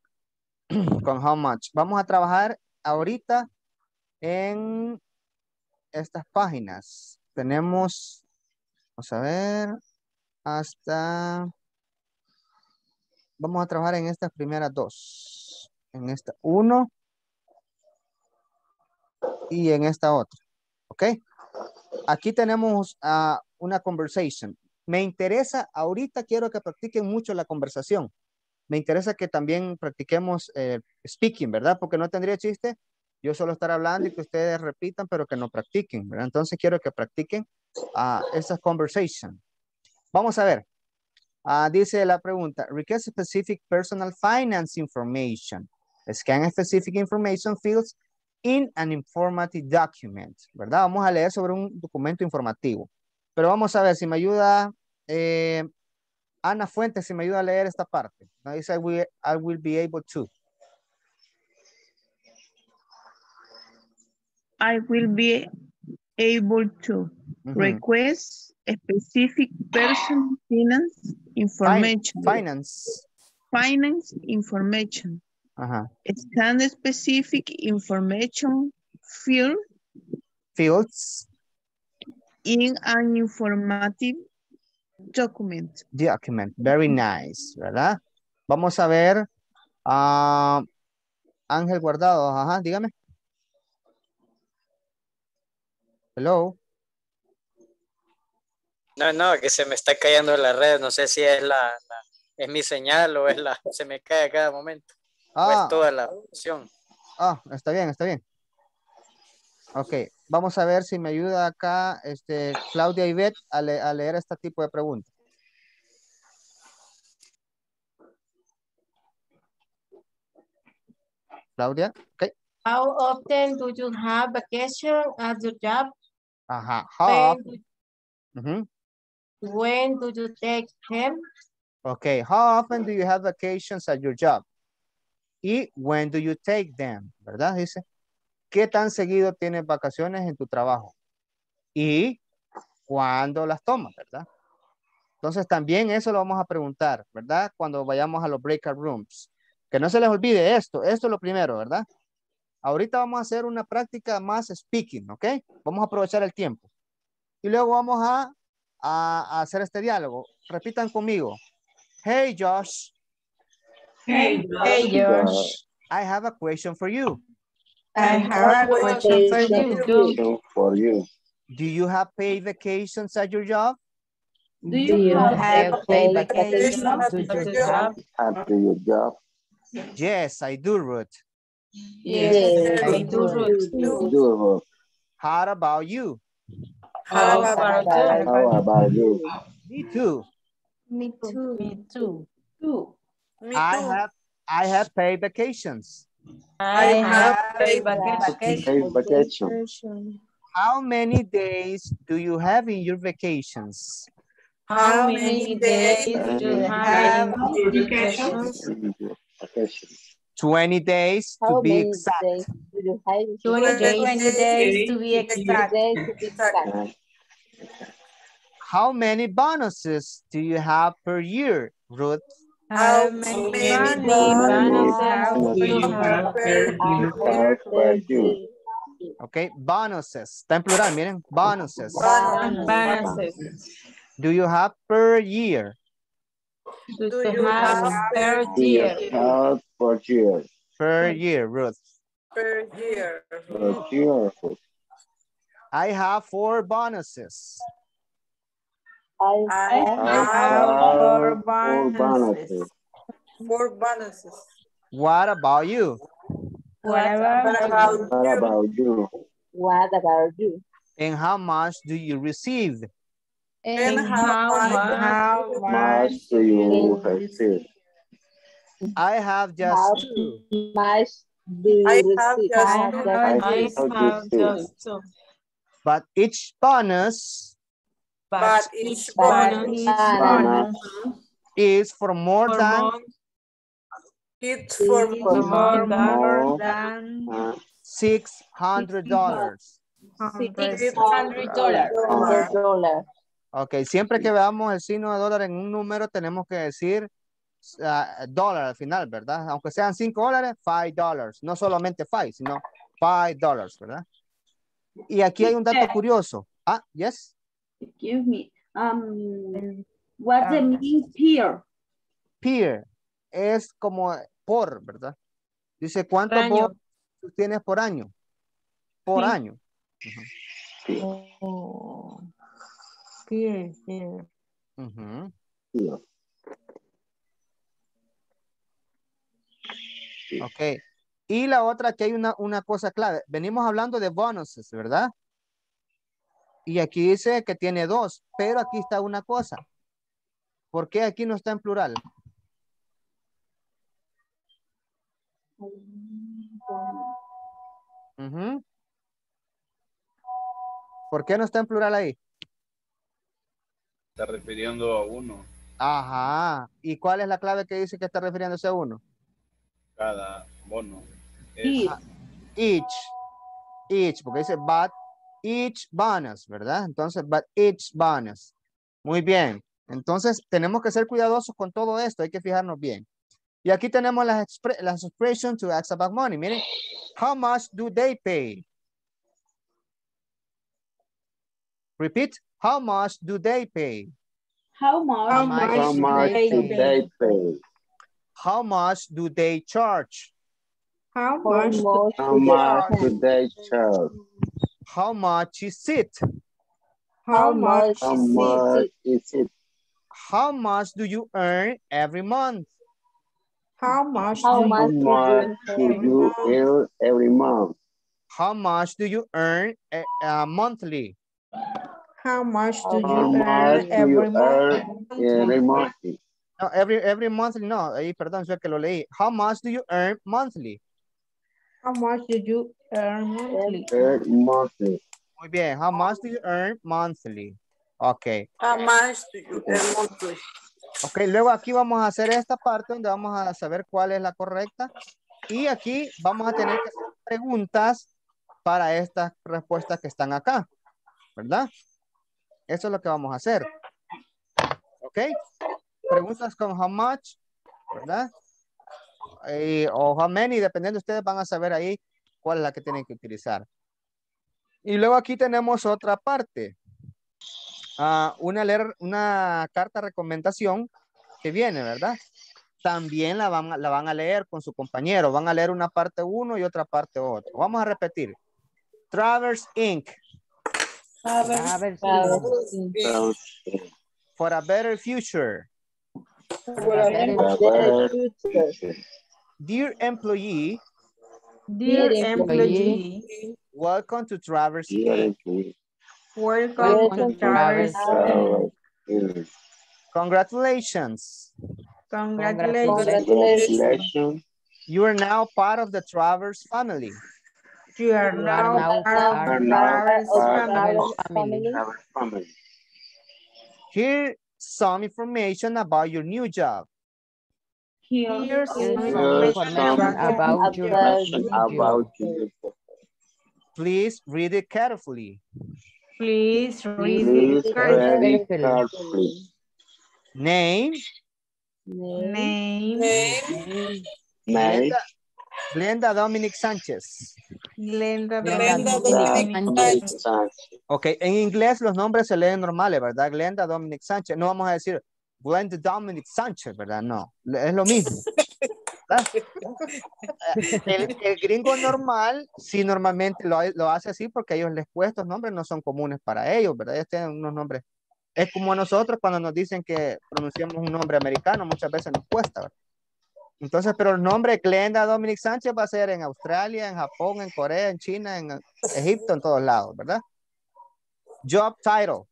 Speaker 1: con how much. Vamos a trabajar ahorita en estas páginas. Tenemos, vamos a ver, hasta, vamos a trabajar en estas primeras dos. En esta uno y en esta otra. ¿Ok? Aquí tenemos ah, una conversation. Me interesa, ahorita quiero que practiquen mucho la conversación. Me interesa que también practiquemos eh, speaking, ¿verdad? Porque no tendría chiste yo solo estar hablando y que ustedes repitan, pero que no practiquen. Entonces quiero que practiquen ah, esa conversation. Vamos a ver. Ah, dice la pregunta, request specific personal finance information. Scan specific information fields in an informative document, ¿verdad? Vamos a leer sobre un documento informativo. Pero vamos a ver si me ayuda eh, Ana Fuentes, si me ayuda a leer esta parte. No dice I will, I will be able to.
Speaker 9: I will be able to request specific person finance
Speaker 1: Fin-
Speaker 9: information.
Speaker 1: Finance.
Speaker 9: Finance information.
Speaker 1: Ajá.
Speaker 9: Scan specific information field
Speaker 1: Fields,
Speaker 9: in an informative document.
Speaker 1: document. Very nice, ¿verdad? Vamos a ver. ah, Ángel Guardado, ajá, dígame. Hello.
Speaker 10: No, no, que se me está cayendo la red. No sé si es la, la- es mi señal o es la, se me cae a cada momento. O
Speaker 1: Ah,
Speaker 10: es toda la función.
Speaker 1: ah, está bien, está bien. Ok, vamos a ver si me ayuda acá este, Claudia Ivette a, le- a leer este tipo de preguntas. Claudia, ok.
Speaker 7: How often do you have vacation at your job?
Speaker 1: Ajá. How
Speaker 7: When
Speaker 1: often-
Speaker 7: do,
Speaker 1: Ujú.
Speaker 7: when do you take them?
Speaker 1: Okay, how often do you have vacations at your job? Y when do you take them? ¿Verdad? Dice. ¿Qué tan seguido tienes vacaciones en tu trabajo? Y cuándo las tomas, ¿verdad? Entonces también eso lo vamos a preguntar, ¿verdad? Cuando vayamos a los breakout rooms. Que no se les olvide esto, esto es lo primero, ¿verdad? Ahorita vamos a hacer una práctica más speaking, ¿ok? Vamos a aprovechar el tiempo. Y luego vamos a, a- a hacer este diálogo. Repitan conmigo. Hey, Josh,
Speaker 7: Hey, George.
Speaker 1: I have a question for you.
Speaker 7: I have a question for you.
Speaker 6: For you.
Speaker 1: Do you have paid vacations at your job?
Speaker 7: Do you have paid vacation
Speaker 5: at
Speaker 7: to
Speaker 5: your
Speaker 7: your
Speaker 5: job?
Speaker 7: job?
Speaker 6: After your job,
Speaker 1: Yes, I do, Ruth.
Speaker 7: Yes, I do.
Speaker 6: you do.
Speaker 1: How about you?
Speaker 7: How oh, about you?
Speaker 6: How about you?
Speaker 1: Me too.
Speaker 7: Me too. Me too.
Speaker 5: Me
Speaker 1: I have I have paid vacations.
Speaker 7: I have paid
Speaker 6: Take
Speaker 7: vacation.
Speaker 6: vacation.
Speaker 1: How many days do you have in your vacations?
Speaker 7: How many days do you have vacation?
Speaker 6: Vacation.
Speaker 1: 20 days to be exact.
Speaker 2: days do you have?
Speaker 7: Twenty days. Twenty days to be exact.
Speaker 2: Days to be exact.
Speaker 1: How many bonuses do you have per year, Ruth?
Speaker 7: How
Speaker 5: many
Speaker 7: many
Speaker 6: bonuses
Speaker 7: bonuses do you have?
Speaker 6: How about you?
Speaker 1: Okay, bonuses. Está en plural, miren. Bonuses.
Speaker 7: Bonuses.
Speaker 1: Do you have per year?
Speaker 7: Do
Speaker 5: Do
Speaker 7: you
Speaker 5: you
Speaker 7: have
Speaker 5: have
Speaker 7: per
Speaker 6: Do
Speaker 7: year?
Speaker 6: have for year?
Speaker 1: Per year, Ruth.
Speaker 5: per year.
Speaker 6: For year.
Speaker 1: I have four bonuses.
Speaker 2: I
Speaker 5: I
Speaker 7: have
Speaker 5: have
Speaker 7: four
Speaker 6: Four
Speaker 7: bonuses.
Speaker 5: four bonuses.
Speaker 1: What about you?
Speaker 7: What about
Speaker 5: What
Speaker 7: you?
Speaker 6: What about you?
Speaker 2: what about you?
Speaker 1: And how much do you receive?
Speaker 5: And
Speaker 7: And
Speaker 5: how
Speaker 7: how
Speaker 5: much-
Speaker 7: much, how
Speaker 6: Much
Speaker 7: much
Speaker 6: do you receive?
Speaker 1: I have just
Speaker 2: How
Speaker 1: two.
Speaker 2: much do you
Speaker 5: I
Speaker 2: receive?
Speaker 5: have just
Speaker 2: I have just
Speaker 7: I
Speaker 6: I
Speaker 7: have
Speaker 6: have
Speaker 7: just
Speaker 6: just
Speaker 7: two.
Speaker 1: But each bonus
Speaker 5: But each
Speaker 7: But
Speaker 5: bonus
Speaker 7: each
Speaker 2: bonus
Speaker 7: bonus
Speaker 1: is for more
Speaker 7: for
Speaker 1: than
Speaker 7: more
Speaker 5: it's for more
Speaker 7: more
Speaker 6: more
Speaker 7: than
Speaker 6: uh,
Speaker 1: $600.
Speaker 7: six hundred dollars.
Speaker 2: hundred dollars.
Speaker 1: Ok, siempre que veamos el signo de dólar en un número, tenemos que decir ah, dólar al final, ¿verdad? Aunque sean 5 dólares, 5 dólares. No solamente 5, sino 5 dólares, ¿verdad? Y aquí hay un dato curioso. Ah, yes.
Speaker 2: Excuse me. Um, what's the mean peer?
Speaker 1: Peer es como por, ¿verdad? Dice, ¿cuánto
Speaker 4: Por
Speaker 1: tú tienes por año? Por
Speaker 2: Sí.
Speaker 1: año.
Speaker 7: Oh. Peer, peer.
Speaker 1: Ok. Y la otra, que hay una, una cosa clave. Venimos hablando de bonuses, ¿verdad? Y aquí dice que tiene dos, pero aquí está una cosa. ¿Por qué aquí no está en plural? Ujú. ¿Por qué no está en plural ahí?
Speaker 11: Está refiriendo a uno,
Speaker 1: Ajá. ¿Y cuál es la clave que dice que está refiriéndose a uno?
Speaker 11: cada bono.
Speaker 2: Each.
Speaker 1: Each. Each, porque dice but each bonus, ¿verdad? Entonces, but each bonus. Muy bien. Entonces, tenemos que ser cuidadosos con todo esto. Hay que fijarnos bien. Y aquí tenemos las, expre las expressions to ask about money. Miren, how much do they pay? Repeat, how much do they pay?
Speaker 2: How much?
Speaker 7: How
Speaker 2: much
Speaker 6: How
Speaker 7: do
Speaker 6: much
Speaker 7: they
Speaker 6: do
Speaker 7: pay?
Speaker 6: they pay?
Speaker 1: How much do they charge?
Speaker 7: How
Speaker 2: How
Speaker 7: much?
Speaker 2: much
Speaker 6: How much do they charge?
Speaker 1: How much is it?
Speaker 7: How much?
Speaker 6: How
Speaker 2: is
Speaker 6: much is it?
Speaker 1: How much do you earn every month?
Speaker 7: How much?
Speaker 2: How
Speaker 7: do
Speaker 2: much
Speaker 7: you
Speaker 6: much
Speaker 7: earn
Speaker 6: do you earn every month?
Speaker 1: How much do you earn uh, uh, monthly?
Speaker 7: How much do
Speaker 6: How
Speaker 7: you
Speaker 6: much
Speaker 7: earn
Speaker 6: you
Speaker 7: every
Speaker 6: earn
Speaker 7: month?
Speaker 6: every month?
Speaker 1: No, every, every monthly, no, ahí, perdón, soy que lo leí. How much do you earn monthly?
Speaker 7: How much do you earn monthly?
Speaker 6: Earn monthly.
Speaker 1: Muy bien, how much do you earn monthly? Ok,
Speaker 5: How much do you earn monthly?
Speaker 1: ok, luego aquí vamos a hacer esta parte donde vamos a saber cuál es la correcta. Y aquí vamos a tener que hacer preguntas para estas respuestas que están acá, ¿verdad? Eso es lo que vamos a hacer. ¿Ok? Preguntas con how much, ¿verdad? Eh, o how many, dependiendo, ustedes van a saber ahí cuál es la que tienen que utilizar. Y luego aquí tenemos otra parte. Ah, una, leer, una carta de recomendación que viene, ¿verdad? También la van, a- la van a leer con su compañero. Van a leer una parte uno y otra parte otro. Vamos a repetir. Travers Inc.
Speaker 3: Travers
Speaker 6: Sounds
Speaker 1: For a better future. Dear employee,
Speaker 7: Dear
Speaker 2: Dear
Speaker 7: employee,
Speaker 1: welcome to Travers
Speaker 6: good.
Speaker 1: Inc.
Speaker 7: welcome
Speaker 2: Welcome
Speaker 7: to
Speaker 2: to
Speaker 7: Travis.
Speaker 1: Congratulations.
Speaker 7: Congratulations.
Speaker 6: Congratulations.
Speaker 1: You are now part of the Travers family.
Speaker 7: You are now
Speaker 3: now
Speaker 7: part of the
Speaker 6: of
Speaker 7: Travis
Speaker 6: our
Speaker 7: family.
Speaker 3: family.
Speaker 6: Family.
Speaker 1: Here's some information about your new job.
Speaker 7: Some
Speaker 3: about your
Speaker 6: you.
Speaker 1: Please read it carefully.
Speaker 7: Please read it carefully.
Speaker 6: carefully.
Speaker 1: Name,
Speaker 7: Name,
Speaker 6: Name,
Speaker 1: Glenda, Glenda Dominic Sánchez.
Speaker 7: Glenda
Speaker 5: Glenda
Speaker 7: Dominic
Speaker 5: Dominic
Speaker 7: Sánchez.
Speaker 6: Sánchez.
Speaker 1: Ok, en inglés los nombres se leen normales, ¿verdad? Glenda Dominic Sánchez. No vamos a decir Glenda Dominic Sánchez, ¿verdad? No, es lo mismo. El, el gringo normal, sí, normalmente lo, lo hace así porque a ellos les cuesta, estos nombres no son comunes para ellos, ¿verdad? Ellos tienen unos nombres. Es como a nosotros cuando nos dicen que pronunciamos un nombre americano, muchas veces nos cuesta, ¿verdad? Entonces, pero el nombre Glenda Dominic Sánchez va a ser en Australia, en Japón, en Corea, en China, en Egipto, en todos lados, ¿verdad? Job title,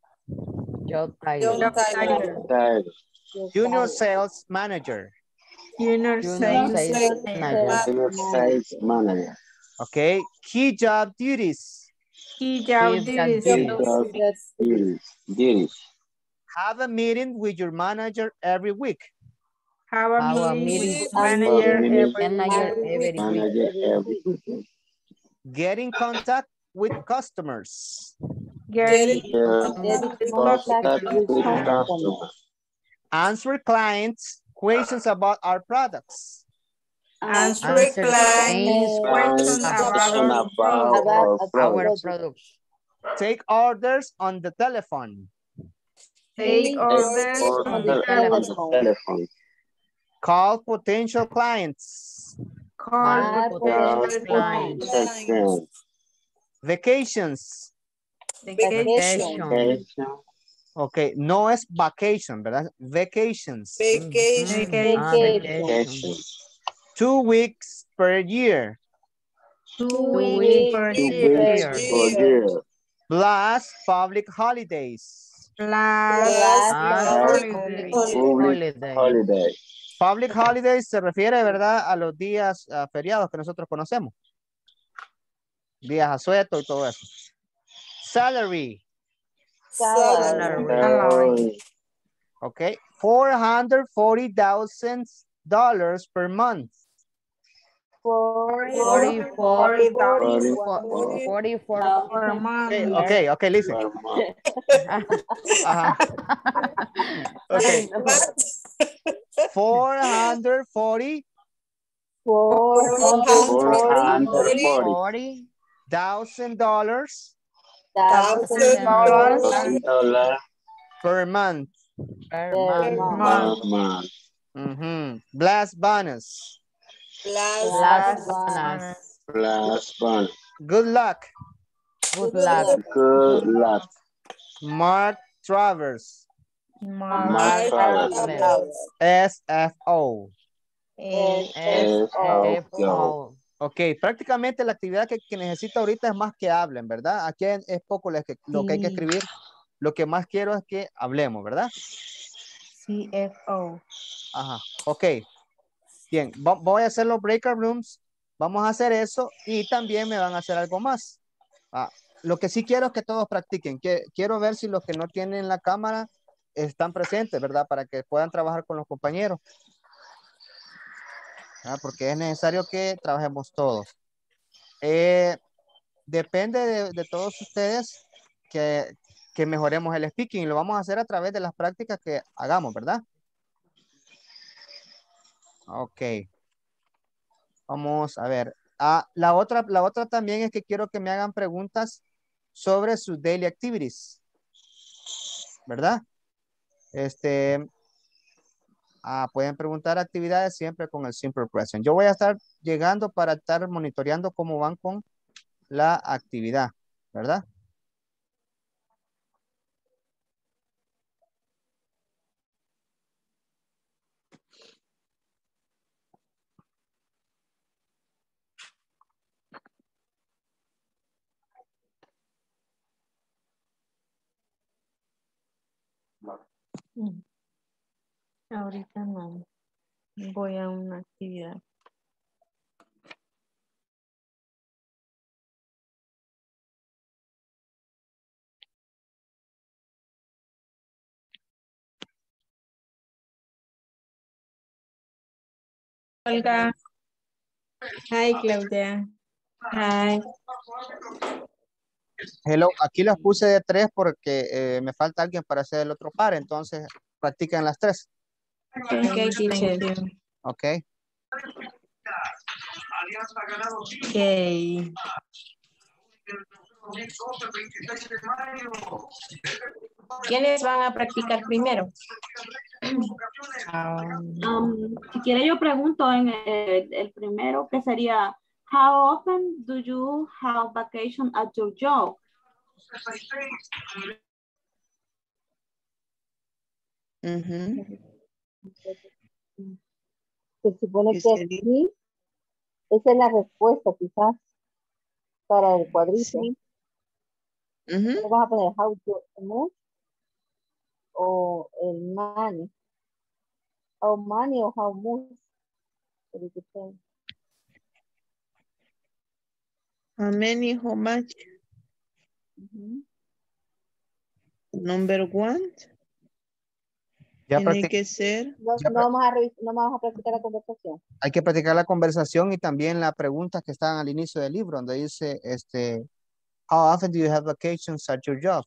Speaker 3: Job title.
Speaker 5: Job title.
Speaker 6: Title.
Speaker 1: Junior Sales Manager,
Speaker 7: Junior
Speaker 3: Junior
Speaker 7: Sales
Speaker 3: Sales Manager.
Speaker 6: Senior Sales Manager.
Speaker 1: okay? Key job duties,
Speaker 7: Key job
Speaker 3: Key job
Speaker 7: duties.
Speaker 3: duties.
Speaker 6: Duties. Duties.
Speaker 1: have a meeting with your manager every week,
Speaker 7: Have a
Speaker 3: Have a
Speaker 7: meeting
Speaker 3: meeting
Speaker 7: with
Speaker 3: with
Speaker 7: manager every
Speaker 3: Manager
Speaker 7: week.
Speaker 3: every week.
Speaker 6: Manager every
Speaker 1: get in contact with customers,
Speaker 7: Gary,
Speaker 6: year. Contact with customer.
Speaker 1: answer clients Questions about our products.
Speaker 7: Answer
Speaker 3: Answer
Speaker 7: clients questions
Speaker 6: Question
Speaker 7: about
Speaker 6: about our
Speaker 3: Our
Speaker 6: products.
Speaker 3: products.
Speaker 1: Take orders on the telephone.
Speaker 7: Take orders
Speaker 6: Order
Speaker 7: on the telephone.
Speaker 6: telephone.
Speaker 1: Call potential clients.
Speaker 7: Call
Speaker 3: potential
Speaker 7: potential
Speaker 3: clients.
Speaker 7: clients.
Speaker 1: Vacations.
Speaker 7: Vacation.
Speaker 6: vacation,
Speaker 1: Ok, no es vacation, ¿verdad? Vacations.
Speaker 5: Vacation.
Speaker 7: Vacation.
Speaker 3: Ah,
Speaker 6: vacation,
Speaker 3: vacation.
Speaker 1: Two weeks per year.
Speaker 7: Two
Speaker 3: Two
Speaker 7: weeks per year.
Speaker 6: year,
Speaker 1: Plus public holidays.
Speaker 7: Plus
Speaker 3: Ah,
Speaker 7: holiday.
Speaker 6: public
Speaker 3: holiday.
Speaker 6: holiday,
Speaker 1: Public holidays se refiere, ¿verdad? A los días ah, feriados que nosotros conocemos. Días asueto y todo eso. Salary.
Speaker 7: Salary.
Speaker 6: salary,
Speaker 1: Ok. $440,000 per month.
Speaker 3: Forty-four,
Speaker 6: forty,
Speaker 3: forty-four.
Speaker 7: Per month.
Speaker 1: Ok, ok, ok, listen.
Speaker 6: per month,
Speaker 1: Ajá. Ok. 440
Speaker 3: Forty.
Speaker 1: thousand dollars
Speaker 5: Thousand
Speaker 7: dollars
Speaker 6: thousand dollar
Speaker 1: per month.
Speaker 3: Per
Speaker 7: Per
Speaker 3: month.
Speaker 7: month.
Speaker 6: per month,
Speaker 1: Mhm. Blast bonus.
Speaker 5: Blast,
Speaker 3: Last bonus.
Speaker 6: plus bonus.
Speaker 1: Good luck.
Speaker 3: Good luck.
Speaker 6: Good luck.
Speaker 1: Mark Travers.
Speaker 7: Mark
Speaker 6: Mark Travers.
Speaker 1: SFO.
Speaker 3: SFO.
Speaker 1: Ok, prácticamente la actividad que, que necesito ahorita es más que hablen, ¿verdad? Aquí es poco lo que, lo que hay que escribir. Lo que más quiero es que hablemos, ¿verdad?
Speaker 7: CFO.
Speaker 1: Ajá, ok. Bien, vo- voy a hacer los breakout rooms. Vamos a hacer eso y también me van a hacer algo más. Ah, lo que sí quiero es que todos practiquen. Que, quiero ver si los que no tienen la cámara están presentes, ¿verdad? Para que puedan trabajar con los compañeros. Ah, porque es necesario que trabajemos todos. Eh, depende de, de todos ustedes que, que mejoremos el speaking y lo vamos a hacer a través de las prácticas que hagamos, ¿verdad? Ok. Vamos a ver. Ah, la otra, la otra también es que quiero que me hagan preguntas sobre sus daily activities. ¿Verdad? Este, ah, pueden preguntar actividades siempre con el simple present. Yo voy a estar llegando para estar monitoreando cómo van con la actividad, ¿verdad?
Speaker 4: Mm. Ahorita no. Voy a una actividad.
Speaker 7: Olga. Hi, Claudia. Hi.
Speaker 1: Hello, aquí las puse de tres porque eh, me falta alguien para hacer el otro par, entonces practican las tres.
Speaker 7: Okay, teacher.
Speaker 1: Ok.
Speaker 7: Okay. ¿Quiénes van a practicar primero?
Speaker 12: Um, si quiere yo pregunto en el, el primero que sería How often do you have vacation at your job?
Speaker 2: Se supone que sí. Esa es la respuesta, quizás, para el cuadrito. ¿Le vas a poner how to move? O el money. How money o how much.
Speaker 9: How many, how much? Number one.
Speaker 1: Ya
Speaker 9: Tiene
Speaker 1: practic-
Speaker 9: que ser.
Speaker 2: No, no vamos a no vamos a practicar la conversación.
Speaker 1: hay que practicar la conversación y también las preguntas que están al inicio del libro, donde dice, este, how often do you have vacations at your job?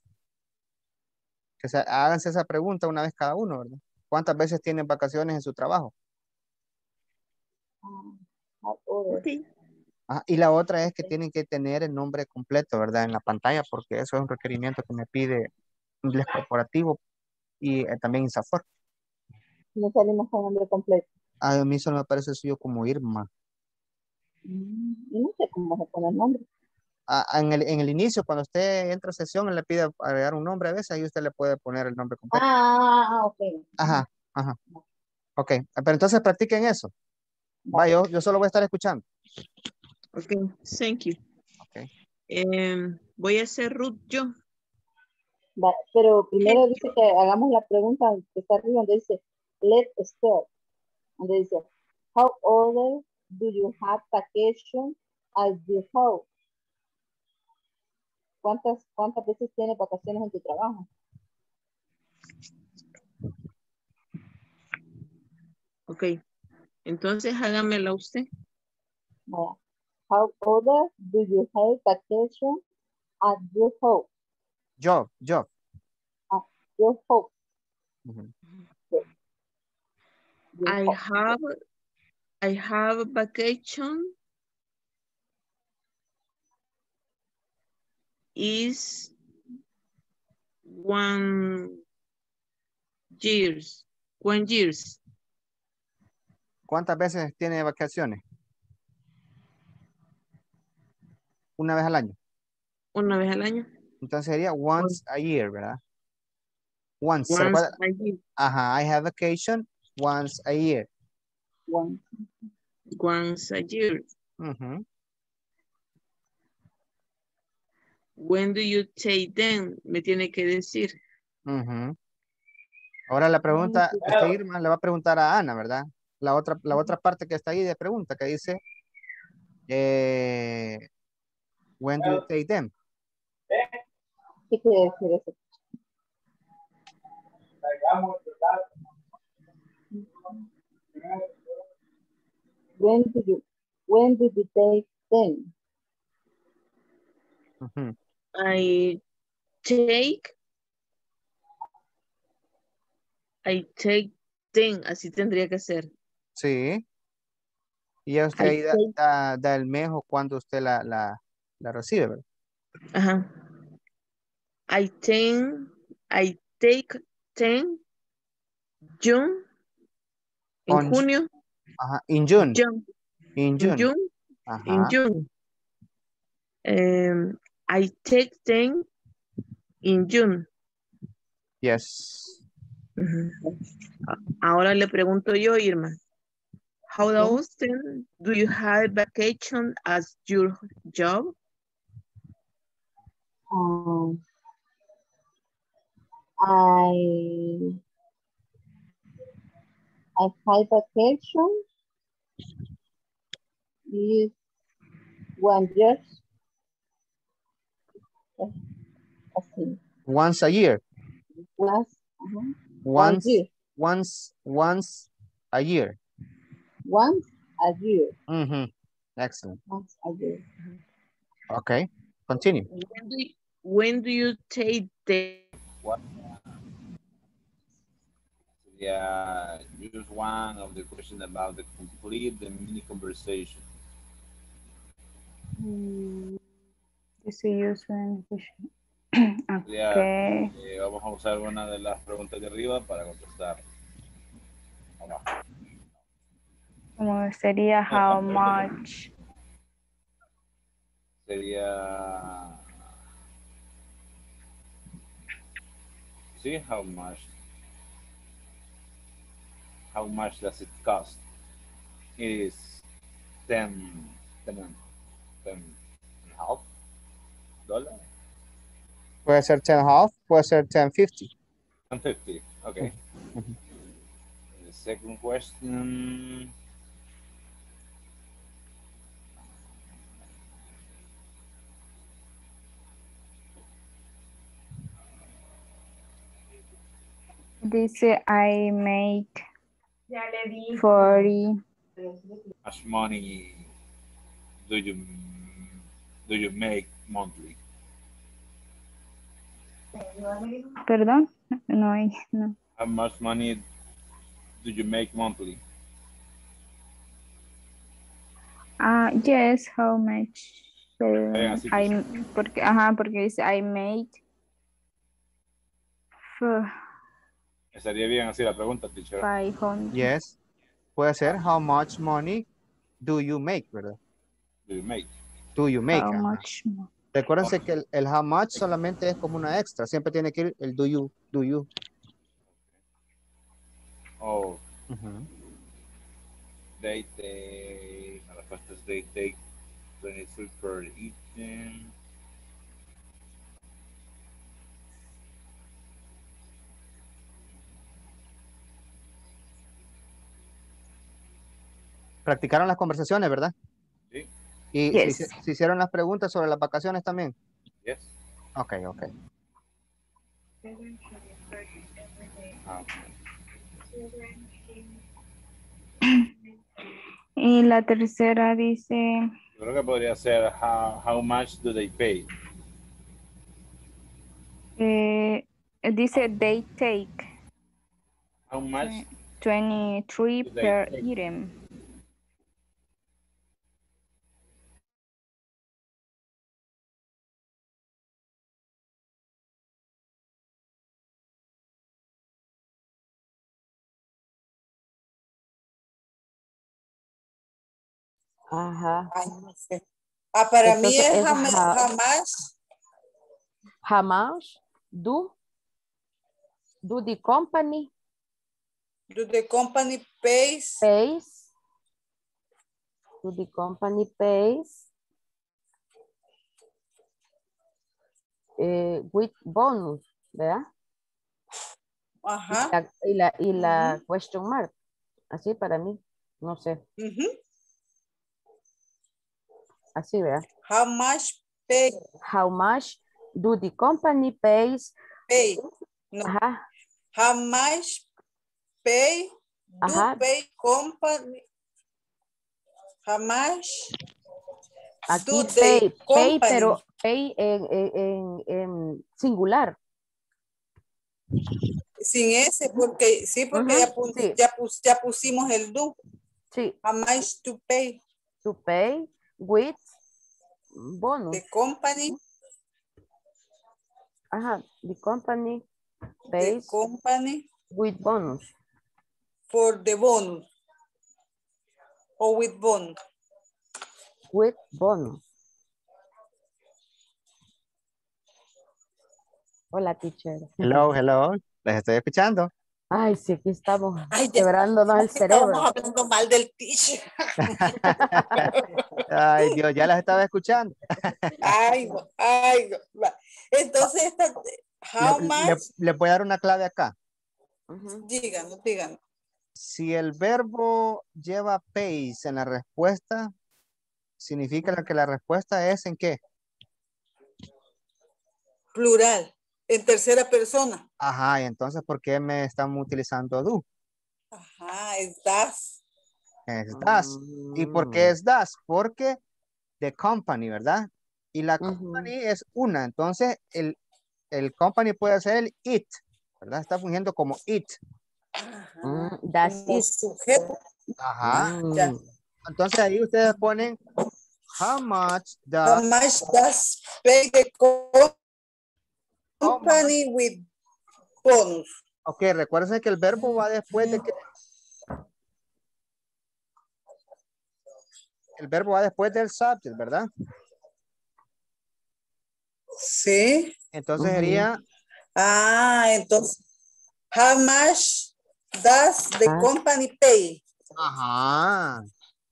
Speaker 1: Que se, háganse esa pregunta una vez cada uno, ¿verdad? ¿Cuántas veces tiene vacaciones en su trabajo? Ah, y la otra es que tienen que tener el nombre completo, ¿verdad? En la pantalla, porque eso es un requerimiento que me pide inglés corporativo y eh, también INSAFOR.
Speaker 2: No salimos con nombre completo.
Speaker 1: A mí solo me parece suyo como Irma.
Speaker 2: Mm, no sé cómo se pone el nombre.
Speaker 1: Ah, en, el, en el inicio, cuando usted entra a sesión, le pide agregar un nombre a veces, ahí usted le puede poner el nombre completo.
Speaker 2: Ah, ok.
Speaker 1: Ajá, ajá. Ok, pero entonces practiquen eso. Va, yo, yo solo voy a estar escuchando.
Speaker 9: Ok, thank you.
Speaker 1: Okay.
Speaker 9: Em, voy a hacer root yo.
Speaker 2: Pero primero dice que hagamos la pregunta que está arriba, donde dice, let's start. Donde dice, how old do you have vacation as you hope? ¿Cuántas, ¿Cuántas veces tienes vacaciones en tu trabajo?
Speaker 9: Ok. Entonces hágamela usted.
Speaker 2: How old do you have vacation at your home?
Speaker 1: Job, job.
Speaker 2: At your. Your
Speaker 9: I have I have vacation is one years. One years.
Speaker 1: ¿Cuántas veces tiene vacaciones? Una vez al año.
Speaker 9: Una vez al año.
Speaker 1: Entonces sería once a year, ¿verdad? Once.
Speaker 9: a year.
Speaker 1: Ajá, I have vacation once a year.
Speaker 9: Once a year.
Speaker 1: Ujú.
Speaker 9: When do you take them? Me tiene que decir.
Speaker 1: Ujú. Ahora la pregunta, Irma le va a preguntar a Ana, ¿verdad? La otra, la otra parte que está ahí de pregunta que dice, eh, when do you take them?
Speaker 2: ¿Qué quiere decir eso? When did you, when did you take them?
Speaker 9: I take I take them, así tendría que ser.
Speaker 1: Sí. Y ya usted
Speaker 9: I
Speaker 1: ahí da, da- da el mes o cuando usted la, la, la recibe, ¿verdad?
Speaker 9: Ajá. I take I take ten June en
Speaker 1: On-
Speaker 9: junio.
Speaker 1: Ajá, in June.
Speaker 9: June.
Speaker 1: In
Speaker 9: In
Speaker 1: June.
Speaker 9: In. June. Um, I take them in June.
Speaker 1: Yes.
Speaker 9: Ahora le pregunto yo, Irma. How often do you have vacation as your job?
Speaker 2: Um, I I have vacation is one year. Así.
Speaker 1: Once a year.
Speaker 2: Once, ajá,
Speaker 1: Once,
Speaker 2: year.
Speaker 1: once, once a year.
Speaker 2: once a year.
Speaker 1: Mhm. Excellent.
Speaker 2: Once a year.
Speaker 1: Okay. Continue.
Speaker 9: When do you, when do you take the
Speaker 11: What? Yeah, use one of the question about the complete the mini conversation.
Speaker 13: Dice use when
Speaker 11: Ya,
Speaker 13: Okay.
Speaker 11: eh, vamos a usar una de las preguntas de arriba para contestar.
Speaker 13: Como sería how much.
Speaker 11: Sería. Sí, how much? How much does it cost? It is 10, 10, 10 and a half dollar.
Speaker 1: Puede ser 10 half, puede ser 1050.
Speaker 11: 150, okay.
Speaker 1: Mhm.
Speaker 11: The second question.
Speaker 13: Dice I make 40.
Speaker 11: much money do you do you make monthly?
Speaker 13: Perdón, no hay, no.
Speaker 11: How much money do you make monthly?
Speaker 13: Ah, yes, how much? So,
Speaker 11: Bien, así
Speaker 13: I, porque, ajá, porque dice I made. f-
Speaker 11: Estaría bien así la pregunta, teacher.
Speaker 13: 500.
Speaker 1: Yes. Puede ser, how much money do you make, ¿verdad?
Speaker 11: Do you make?
Speaker 1: Do you make.
Speaker 13: How
Speaker 1: ajá.
Speaker 13: much
Speaker 1: Recuérdense que el, el how much solamente es como una extra. Siempre tiene que ir el do you, do you.
Speaker 11: Oh,
Speaker 1: Ujú.
Speaker 11: they take, la respuesta es they take 23 per item.
Speaker 1: Practicaron las conversaciones, ¿verdad?
Speaker 11: Sí.
Speaker 1: Y
Speaker 13: Yes.
Speaker 1: se, se hicieron las preguntas sobre las vacaciones también.
Speaker 11: Yes.
Speaker 1: Ok, ok.
Speaker 13: Y la tercera dice,
Speaker 11: creo que podría ser how, how much do they pay?
Speaker 13: eh, dice they take
Speaker 11: How much
Speaker 13: 23
Speaker 11: Do they
Speaker 13: per item.
Speaker 3: Ajá.
Speaker 5: Ay, no sé. Ah, para mí
Speaker 3: Entonces,
Speaker 5: es
Speaker 3: es ja-
Speaker 5: jamás.
Speaker 3: How much do do the company
Speaker 5: Do the company pays
Speaker 3: pays do the company pays eh, with bonus, ¿verdad?
Speaker 5: Ajá.
Speaker 3: La- y la, y la question mark. Así para mí, no sé,
Speaker 5: ujú.
Speaker 3: Así, ¿verdad?
Speaker 5: How much pay?
Speaker 3: How much do the company pays?
Speaker 5: Pay. No.
Speaker 3: Ajá,
Speaker 5: How much pay do
Speaker 3: Ajá.
Speaker 5: pay company? How much
Speaker 3: aquí
Speaker 5: do
Speaker 3: pay,
Speaker 5: they
Speaker 3: pay, pero pay en, en, en- singular.
Speaker 5: Sin ese, porque sí, porque
Speaker 3: Ujú,
Speaker 5: ya, pu-
Speaker 3: sí.
Speaker 5: ya, pus- ya pusimos el do.
Speaker 3: Sí,
Speaker 5: How much to pay?
Speaker 3: to pay with bonus.
Speaker 5: The company,
Speaker 3: Ajá, the company
Speaker 5: the
Speaker 3: pays
Speaker 5: company
Speaker 3: with bonus.
Speaker 5: for the bonus. Or with bonus.
Speaker 3: With bonus. Hola, teacher.
Speaker 1: Hello, hello. Les estoy escuchando.
Speaker 3: Ay, sí, aquí estamos
Speaker 5: Ay,
Speaker 3: quebrándonos el cerebro.
Speaker 5: hablando mal del teacher.
Speaker 1: Ay, Dios, ya las estaba escuchando.
Speaker 5: Ay, no, ay. Entonces, esta, how
Speaker 1: Le,
Speaker 5: much,
Speaker 1: le- le voy a dar una clave acá.
Speaker 3: Ujú.
Speaker 5: díganos, díganos.
Speaker 1: Si el verbo lleva pays en la respuesta, significa que la respuesta es en qué?
Speaker 5: Plural, en tercera persona.
Speaker 1: Ajá, y entonces, ¿por qué me están utilizando do?
Speaker 5: Ajá, es das.
Speaker 1: Es das. ¿Y por qué
Speaker 3: Mm.
Speaker 1: es das? Porque the company, ¿verdad? Y la company es una, entonces el, el company puede ser el it, ¿verdad? Está fungiendo como it.
Speaker 3: Mm, that's
Speaker 5: Como
Speaker 3: it.
Speaker 5: sujeto.
Speaker 1: Ajá.
Speaker 3: Mm.
Speaker 1: Entonces ahí ustedes ponen how much
Speaker 5: How
Speaker 1: does
Speaker 5: much does pay the co- company with bonus?
Speaker 1: Ok, recuerden que el verbo va después de que el verbo va después del subject, ¿verdad?
Speaker 5: Sí.
Speaker 1: Entonces sería
Speaker 5: Ah, entonces, how much does the
Speaker 3: Ah.
Speaker 5: company pay?
Speaker 1: ajá.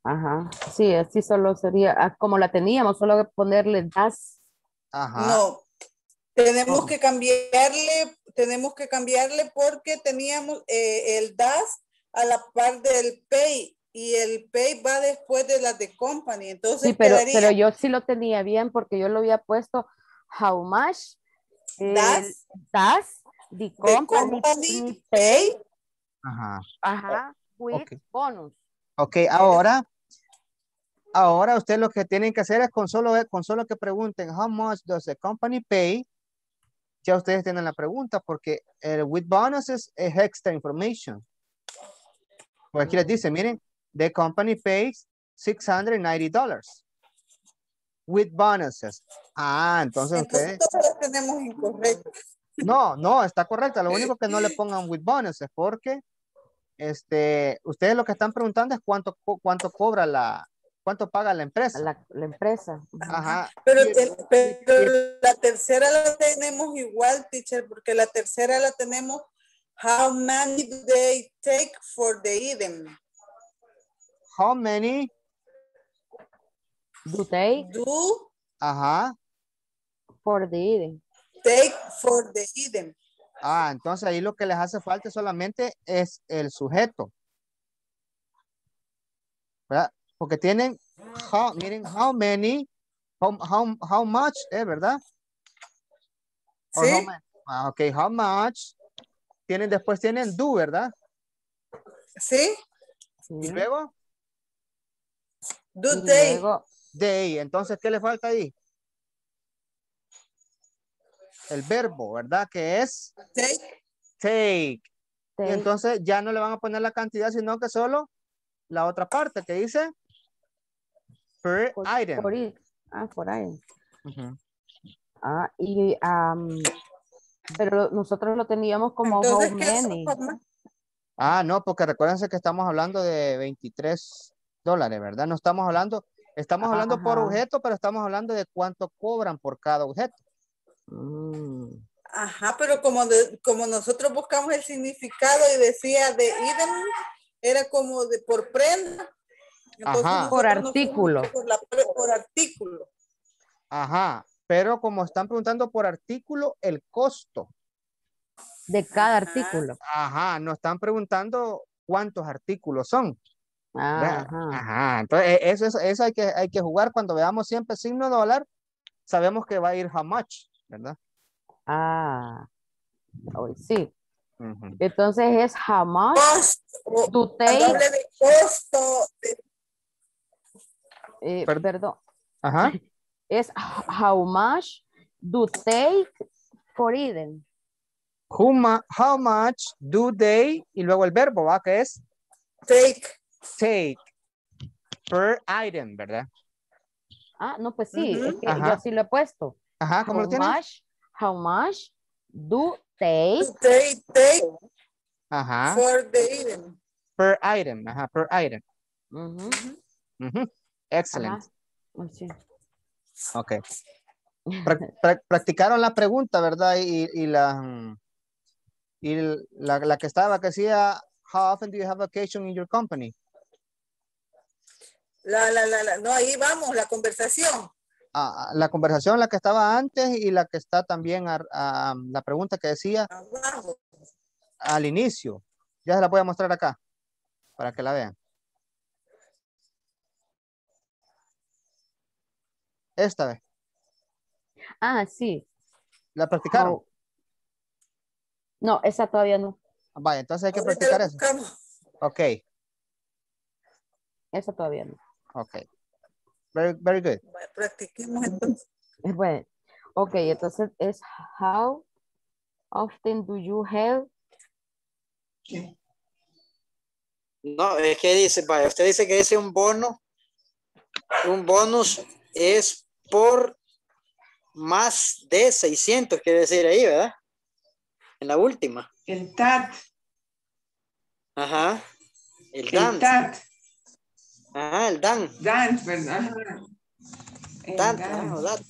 Speaker 3: Ajá. Sí, así solo sería, ah, como la teníamos, solo ponerle das.
Speaker 1: Ajá.
Speaker 5: No, tenemos que cambiarle, tenemos que cambiarle porque teníamos eh, el das a la par del pay y el pay va después de la de company. Entonces
Speaker 3: Sí, pero,
Speaker 5: quedaría
Speaker 3: pero yo sí lo tenía bien porque yo lo había puesto how much
Speaker 5: das
Speaker 3: das the
Speaker 5: the
Speaker 3: company,
Speaker 5: company
Speaker 3: pay.
Speaker 1: Ajá.
Speaker 3: ajá, with bonus.
Speaker 1: Ok, ahora, ahora ustedes lo que tienen que hacer es con solo, con solo que pregunten how much does the company pay, ya ustedes tienen la pregunta porque el with bonus es, extra information. Porque aquí les dice, miren, the company pays $690 with bonuses. Ah, entonces ustedes...
Speaker 5: Entonces lo tenemos incorrecto.
Speaker 1: No, no, está correcta. Lo único que no le pongan with bonuses porque este, ustedes lo que están preguntando es cuánto, cuánto cobra la, cuánto paga la empresa.
Speaker 3: La, la empresa.
Speaker 1: Ajá.
Speaker 5: Pero, te- pero la tercera la tenemos igual, teacher, porque la tercera la tenemos how many do they take for the item?
Speaker 1: How many?
Speaker 3: Do they
Speaker 5: Do
Speaker 1: Ajá.
Speaker 3: for the eating?
Speaker 5: take for the item.
Speaker 1: Ah, entonces ahí lo que les hace falta solamente es el sujeto. ¿Verdad? Porque tienen, how, miren, how many, how, how, how much, eh, ¿verdad? Or
Speaker 5: ¿Sí?
Speaker 1: how ah, ok, how much. Tienen, después tienen do, ¿verdad?
Speaker 5: ¿Sí?
Speaker 1: Y luego,
Speaker 5: Do
Speaker 3: Y
Speaker 5: they?
Speaker 1: they. Entonces, ¿qué le falta ahí? El verbo, ¿verdad? Que es
Speaker 5: Take.
Speaker 1: take. Y
Speaker 3: take,
Speaker 1: entonces ya no le van a poner la cantidad, sino que solo la otra parte que dice per item.
Speaker 3: it. Ah, por ahí.
Speaker 1: Ujú.
Speaker 3: Ah, y, am, pero nosotros lo teníamos como
Speaker 5: Entonces,
Speaker 3: how
Speaker 5: ¿qué es
Speaker 3: many.
Speaker 1: Ah, no, porque recuérdense que estamos hablando de 23 dólares, ¿verdad? No estamos hablando, estamos hablando por objeto, pero estamos hablando de cuánto cobran por cada objeto.
Speaker 3: Mm,
Speaker 5: Ajá, pero como, de- como nosotros buscamos el significado y decía de item, era como de por prenda. Entonces
Speaker 1: Ajá.
Speaker 3: Por
Speaker 5: nos
Speaker 3: artículo.
Speaker 5: Por, la pre- por artículo.
Speaker 1: Ajá, pero como están preguntando por artículo, el costo.
Speaker 3: De cada artículo.
Speaker 1: Ajá, no están preguntando cuántos artículos son.
Speaker 3: Ajá.
Speaker 1: Ajá, entonces e- eso, eso, eso hay, que, hay que jugar cuando veamos siempre signo dólar, sabemos que va a ir how much, ¿verdad?
Speaker 3: Ah, oh, sí. Entonces es how much
Speaker 5: de costo, de-
Speaker 3: eh,
Speaker 1: Per-
Speaker 3: perdón,
Speaker 1: Ajá,
Speaker 3: es how much do take for.
Speaker 1: Who mu- how much do they, y luego el verbo, ¿va? Que es
Speaker 5: take.
Speaker 1: take per item, ¿verdad?
Speaker 3: Ah, no, pues sí, es
Speaker 5: Ujú.
Speaker 3: que yo así lo he puesto.
Speaker 1: Ajá, ¿cómo
Speaker 3: How
Speaker 1: lo tienes?
Speaker 3: much, how much do they
Speaker 5: they take
Speaker 1: Ajá,
Speaker 5: for the item?
Speaker 1: per item, ajá, per item.
Speaker 3: Ujú,
Speaker 1: Ujú. Excelente.
Speaker 3: ajá. Oh, sí.
Speaker 1: Ok. Prac- prac- practicaron la pregunta, ¿verdad? Y, y la, y la, la que estaba que decía, how often do you have vacation in your company?
Speaker 5: La, la, la, la, no, ahí vamos, la conversación.
Speaker 1: Ah, ah, la conversación, la que estaba antes y la que está también, la pregunta que decía
Speaker 5: Abajo.
Speaker 1: al inicio. Ya se la voy a mostrar acá, para que la vean. Esta vez.
Speaker 3: Ah, sí.
Speaker 1: ¿La practicaron?
Speaker 3: How- No, esa todavía no.
Speaker 1: Vaya, entonces hay que practicar
Speaker 5: la
Speaker 1: eso. Ok,
Speaker 3: Esa todavía no.
Speaker 1: ok. Very, very good.
Speaker 5: Bueno, Practiquemos entonces.
Speaker 3: Es bueno. Ok, entonces es how often do you have
Speaker 10: No, es que dice, vaya, usted dice que dice un bono, un bonus es por más de 600, quiere decir ahí, ¿verdad? En la última.
Speaker 14: El TAT,
Speaker 10: Ajá. El
Speaker 14: el
Speaker 10: dan.
Speaker 14: TAT,
Speaker 10: Ajá, el dan.
Speaker 14: dance, ¿verdad? El
Speaker 10: Dan,
Speaker 14: dance.
Speaker 10: ajá, o dat.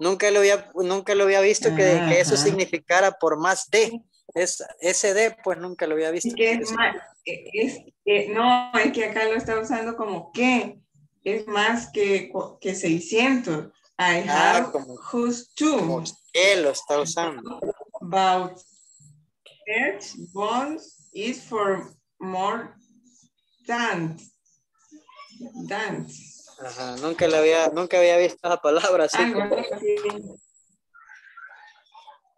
Speaker 10: Nunca lo había, nunca lo había visto que, que eso significara por más de. Es, ese de, pues nunca lo había visto.
Speaker 14: Y que es más, es, no, es que acá lo está usando como que es más que, que 600. I
Speaker 10: Ah,
Speaker 14: have
Speaker 10: como-
Speaker 14: who's two.
Speaker 10: Como él lo está usando.
Speaker 14: About each bonds is for more than than.
Speaker 10: Ajá, nunca lo había, nunca había visto esa palabra así.
Speaker 14: Algo
Speaker 10: como-.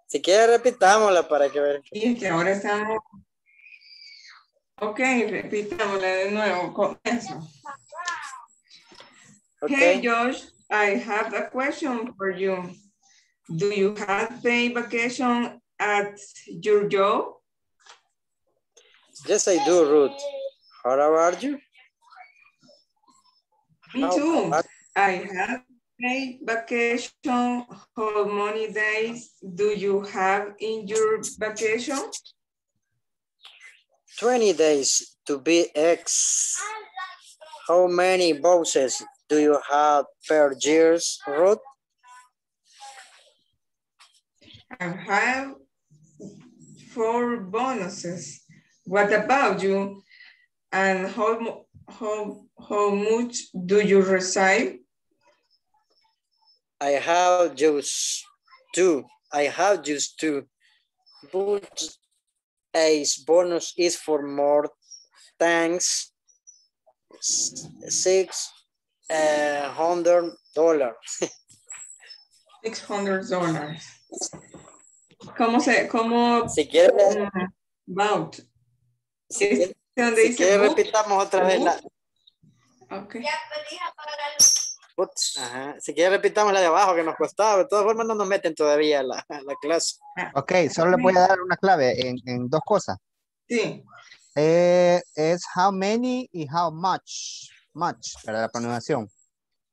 Speaker 10: Si quiere repitámosla para que ver.
Speaker 14: Es que ahora estamos. Ok, repitámosla de nuevo con eso.
Speaker 10: Ok.
Speaker 14: Hey Josh, I have a question for you. Do you have paid vacation at your job?
Speaker 10: Yes, I do, Ruth. How about you?
Speaker 14: Me
Speaker 10: How
Speaker 14: too. I have paid vacation. How many days do you have in your vacation?
Speaker 10: 20 days to be X. How many bosses do you have per years, Ruth?
Speaker 14: I have four bonuses. What about you? And how, how, how much do you receive?
Speaker 10: I have just two. I have just two. But a bonus is for more thanks. Six uh, hundred dollar.
Speaker 14: Six hundred dollars. ¿Cómo se, cómo?
Speaker 10: Si quiere,
Speaker 14: About.
Speaker 10: si,
Speaker 14: ¿Es donde
Speaker 10: si
Speaker 14: dice
Speaker 10: quiere
Speaker 14: book?
Speaker 10: repitamos otra vez la.
Speaker 14: Ok.
Speaker 10: Ups, ajá. Si quiere repitamos la de abajo que nos costaba. De todas formas no nos meten todavía a la, la clase.
Speaker 1: Ok, solo le voy a dar una clave en, en dos cosas.
Speaker 14: Sí.
Speaker 1: Eh, es how many y how much. Much, para la pronunciación.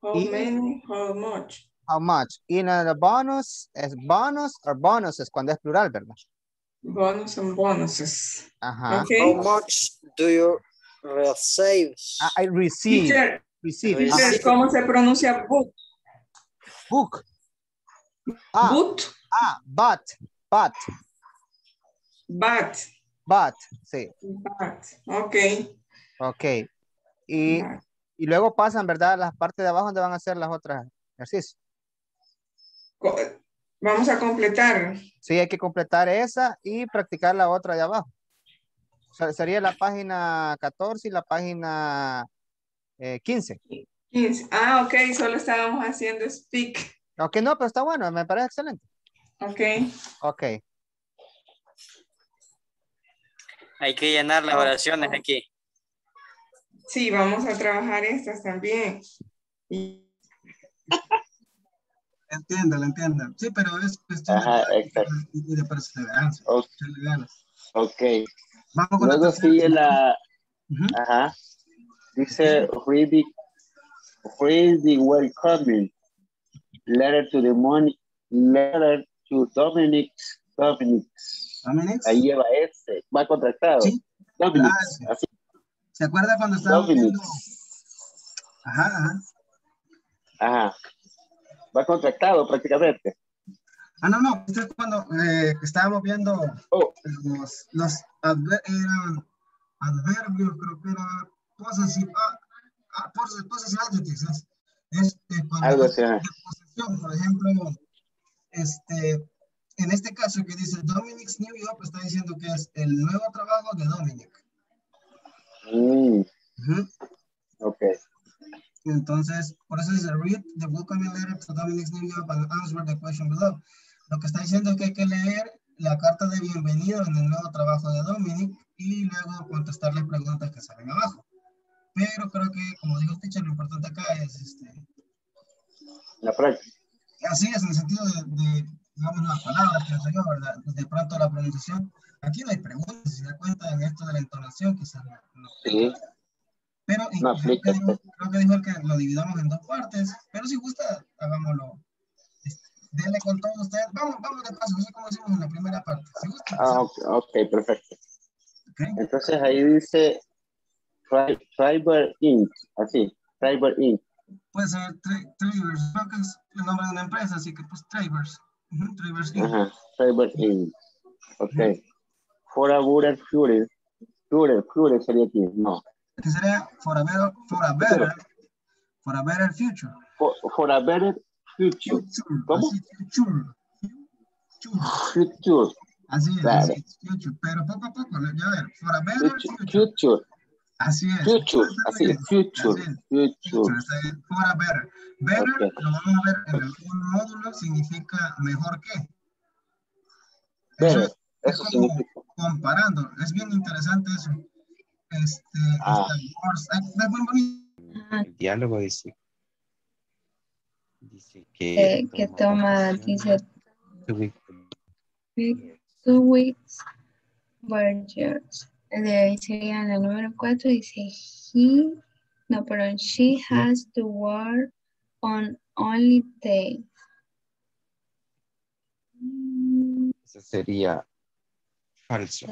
Speaker 14: How
Speaker 1: Y-
Speaker 14: many, how much?
Speaker 1: How much. Y en el bonus, es bonus o bonuses cuando es plural, ¿verdad?
Speaker 14: Bonus and bonuses.
Speaker 1: Ajá.
Speaker 14: Okay.
Speaker 10: How much do you receive?
Speaker 1: Ah, I receive.
Speaker 14: Teacher,
Speaker 1: Receive.
Speaker 14: Teacher, ¿cómo se pronuncia book?
Speaker 1: Book. Ah, ah, but, but,
Speaker 14: but,
Speaker 1: but, sí.
Speaker 14: but. Ok.
Speaker 1: Ok. Y,
Speaker 14: But.
Speaker 1: Y luego pasan, ¿verdad? Las partes de abajo donde van a hacer las otras ejercicios.
Speaker 14: Co- Vamos a completar.
Speaker 1: Sí, hay que completar esa y practicar la otra de abajo. O sea, sería la página 14 y la página eh, 15.
Speaker 14: 15. Ah, ok, solo estábamos haciendo speak.
Speaker 1: Ok, no, pero está bueno, me parece excelente.
Speaker 14: Ok.
Speaker 1: Ok.
Speaker 10: Hay que llenar las oraciones aquí.
Speaker 14: Sí, vamos a trabajar estas también. Y
Speaker 8: Entiendo, lo entiendo. Sí, pero es cuestión
Speaker 6: Ajá,
Speaker 8: de,
Speaker 6: exacto.
Speaker 8: y de perseverancia.
Speaker 6: Ok.
Speaker 8: echarle ganas.
Speaker 6: Ok.
Speaker 8: Vamos con
Speaker 6: Luego sigue la,
Speaker 8: Ujú.
Speaker 6: ajá, dice read read the welcoming letter to the money, letter to Dominic, Dominic. Ahí lleva ese, va contractado.
Speaker 8: Sí.
Speaker 6: Dominic,
Speaker 8: Ah, sí.
Speaker 6: así,
Speaker 8: ¿Se acuerda cuando estábamos viendo? Ajá, ajá.
Speaker 6: Ajá. Va contractado prácticamente.
Speaker 8: Ah, no, no. Esto es cuando eh, estábamos viendo
Speaker 6: Oh,
Speaker 8: los, los adver- eran adverbios, creo que era possessive, ah, ah, possessive, possessive adjectives. Es, es, eh, cuando
Speaker 6: Algo así,
Speaker 8: posesión, por ejemplo, este, en este caso que dice Dominic's New York, está diciendo que es el nuevo trabajo de Dominic.
Speaker 6: Mm, ok.
Speaker 8: Entonces, por eso dice, read the letter to Dominic's New York and answer the question below. Lo que está diciendo es que hay que leer la carta de bienvenido en el nuevo trabajo de Dominic y luego contestarle preguntas que salen abajo. Pero creo que, como dijo el teacher, lo importante acá es, este,
Speaker 6: La práctica.
Speaker 8: así es, en el sentido de, de, digamos, las palabras, pienso yo, ¿verdad? De pronto la pronunciación. Aquí no hay preguntas, si se da cuenta en esto de la entonación, quizás no. no
Speaker 6: Sí.
Speaker 8: Pero
Speaker 6: No
Speaker 8: creo, que dijo, creo que dijo que lo dividamos en dos partes, pero si gusta, hagámoslo. Denle con todos ustedes. Vamos, vamos de paso, así como hicimos en la primera parte. Si gusta,
Speaker 6: Ah, ok, ok, perfecto. Entonces ahí dice Tri- Triber Inc. Así, Triber Inc.
Speaker 8: puede ser Travers, creo que es el nombre de una empresa, así que pues Travers. Ujú, Travers Inc.
Speaker 6: Ajá, Triber Inc. Ok. For a better future. Future, future sería aquí. No.
Speaker 8: Que sería for a better, for a better, for a better future.
Speaker 6: For, for a better future.
Speaker 8: Future,
Speaker 6: ¿Cómo?
Speaker 8: así, future.
Speaker 6: Future.
Speaker 8: Así es,
Speaker 6: Claro.
Speaker 8: así es, future. Pero poco a poco, ya ver, for a better
Speaker 6: Future.
Speaker 8: future.
Speaker 6: Future.
Speaker 8: Así es.
Speaker 6: Future. Así es. Future.
Speaker 8: Así es.
Speaker 6: Future.
Speaker 8: Future. For a better. Better, lo vamos a ver en un módulo, significa mejor que. Eso
Speaker 6: Better.
Speaker 8: es, es
Speaker 6: Eso
Speaker 8: como
Speaker 6: significa.
Speaker 8: Comparando. Es bien interesante eso. Este,
Speaker 6: Ah.
Speaker 8: Star Wars, ay, es muy bonito.
Speaker 15: El diálogo dice. Dice que.
Speaker 13: Eh, que toma, dice,
Speaker 15: two weeks.
Speaker 13: two weeks, various. De ahí sería la número 4, dice he, no, pero she has to work on only day.
Speaker 15: Eso sería falso.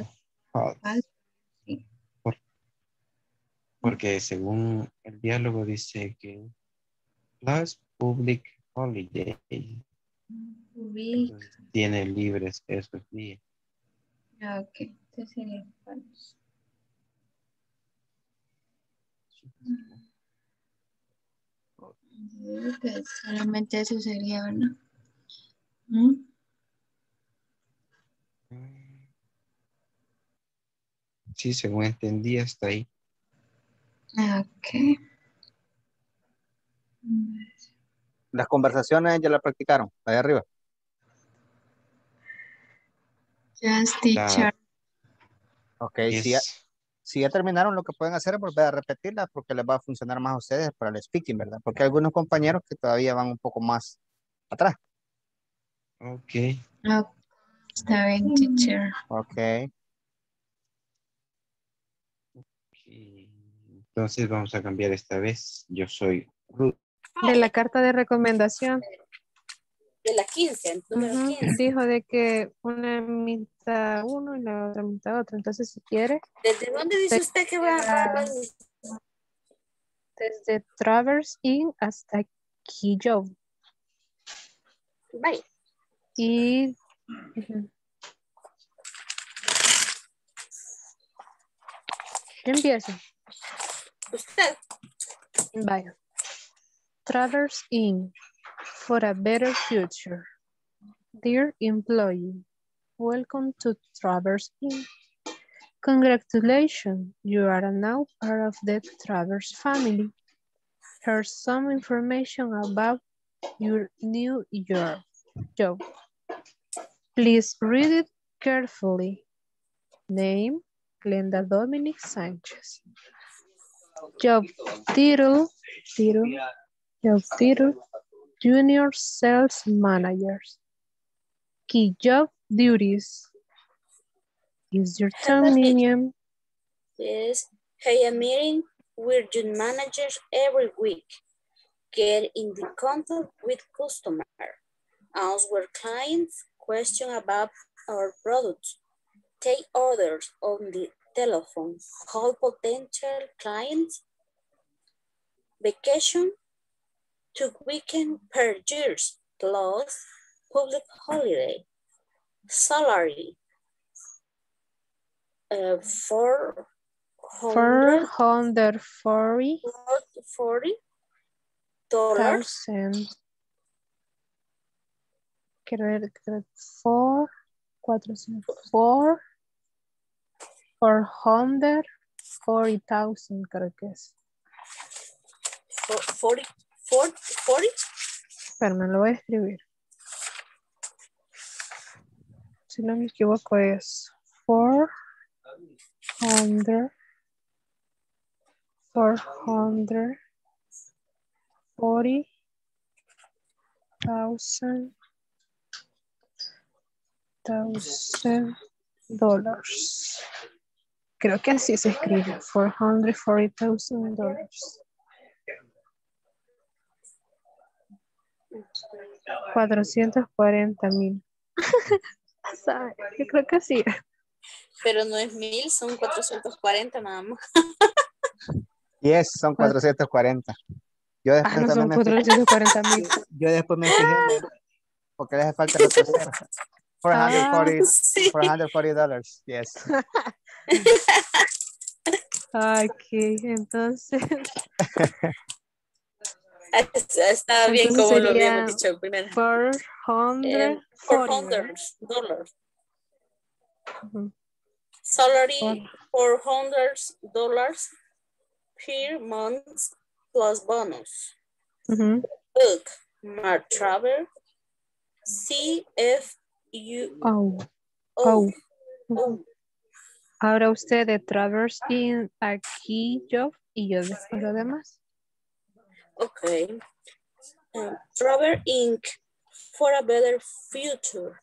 Speaker 15: False.
Speaker 13: Falso, sí.
Speaker 15: Por- porque según el diálogo dice que plus public holiday entonces tiene libres esos días.
Speaker 13: Ah, ok, entonces sería falso. Creo que solamente eso sería, ¿no? ¿Mm?
Speaker 15: Sí, según entendí hasta ahí.
Speaker 13: Ah, Ok.
Speaker 1: Las conversaciones ya la practicaron, ahí arriba.
Speaker 13: Just
Speaker 15: La-
Speaker 13: teacher.
Speaker 1: Ok, si ya,
Speaker 15: Yes.
Speaker 1: si ya terminaron, lo que pueden hacer es volver a repetirla porque les va a funcionar más a ustedes para el speaking, ¿verdad? Porque hay algunos compañeros que todavía van un poco más atrás.
Speaker 15: Ok.
Speaker 13: Ah, está bien, teacher.
Speaker 1: Ok.
Speaker 15: Entonces vamos a cambiar esta vez. Yo soy Ruth.
Speaker 4: De la carta de recomendación.
Speaker 16: De la 15, número
Speaker 4: Ujú,
Speaker 16: 15.
Speaker 4: Dijo de que una mitad uno y la otra mitad otro. Entonces, si quiere,
Speaker 16: ¿Desde dónde dice usted que va a
Speaker 4: desde Travers Inn hasta Quillo.
Speaker 16: Vaya.
Speaker 4: Y ujú. Yo empiezo.
Speaker 16: Usted.
Speaker 4: Vaya. Travers Inn for a better future. Dear employee, welcome to Travers Inn. Congratulations, you are now part of the Travers family. Here's some information about your new year job. Please read it carefully. Name, Glenda Dominic Sanchez. Job title, job title, Junior Sales Managers. Key job duties. Is your time medium?
Speaker 16: Yes. Have a meeting with your managers every week. Get in the contact with customer. Answer clients' question about our products. Take orders on the telephone. Call potential clients. Vacation. Two weekend per year plus public holiday. Salary. Uh, four
Speaker 4: Four hundred forty
Speaker 16: forty dollars.
Speaker 4: thousand. Quiero ver, creo que four, cuatrocientos, four, four hundred forty thousand, creo que es.
Speaker 16: Fo- Forty, four, forty.
Speaker 4: Pero me lo voy a escribir. Si no me equivoco es four hundred, four hundred forty thousand, thousand dollars. Creo que así se escribe, four hundred forty thousand dollars. 440 mil. ¿Sabe? Yo creo que sí.
Speaker 16: Pero no es mil, son 440 nada más.
Speaker 1: Yes, son 440. Yo después
Speaker 4: Ah, no son
Speaker 1: también me fijé-
Speaker 4: 440 mil.
Speaker 1: Yo después me fijé porque le hace falta la tercera. 440,
Speaker 4: Ah, sí.
Speaker 1: 440 dollars. Yes.
Speaker 4: Ok, entonces.
Speaker 16: Está bien
Speaker 4: entonces
Speaker 16: como lo habíamos dicho primero.
Speaker 4: 440.
Speaker 16: Eh, 400 dollars. Salary 400 dollars per month plus bonus.
Speaker 4: Ujú.
Speaker 16: Book Mark Travel CFU
Speaker 4: Oh,
Speaker 16: Oh,
Speaker 4: oh. Ahora usted de Travers in aquí yo y yo después lo demás.
Speaker 16: Okay. Um, Travel Inc. for a better future.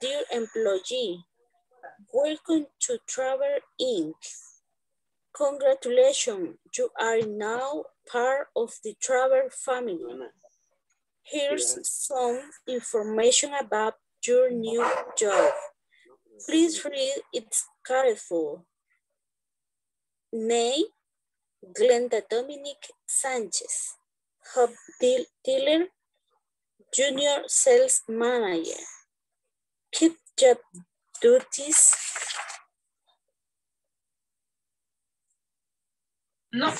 Speaker 16: Dear employee, Welcome to Travel Inc. Congratulations, you are now part of the Travel family. Here's some information about your new job. Please read it careful. Name, Glenda Dominic Sanchez, Hub deal Dealer, Junior Sales Manager. Keep job duties.
Speaker 14: No.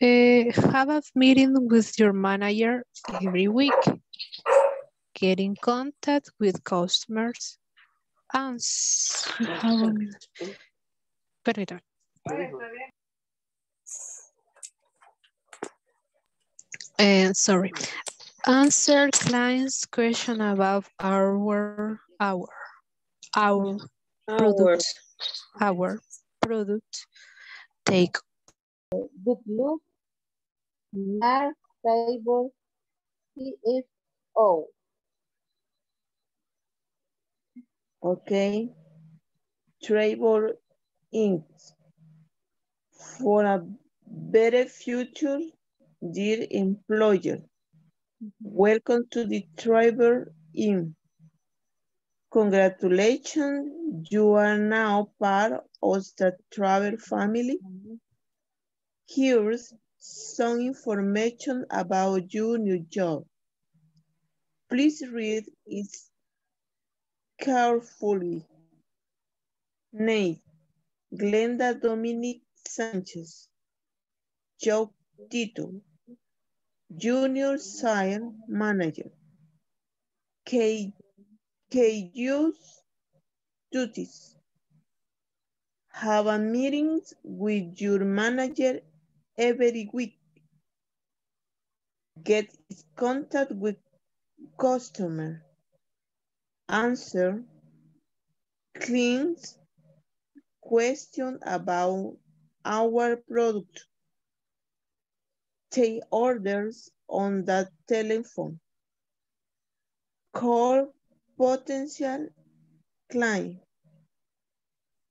Speaker 4: Eh, have a meeting with your manager every week. Get in contact with customers. Ans um, permítame. Eh, sorry. Answer clients' question about our our our product our product. Take
Speaker 2: Good look. Mark table CFO.
Speaker 9: Okay. Trevor Inc. For a better future, dear employer. Mm-hmm. Welcome to the Trevor Inc. Congratulations, you are now part of the Travel family. Here's some information about your new job. Please read it carefully. Name, Glenda Dominic Sanchez. Job title, Junior Sales Manager. K, use duties. Have a meeting with your manager every week. Get in contact with customer. Answer clients question about our product. Take orders on the telephone. Call potential client.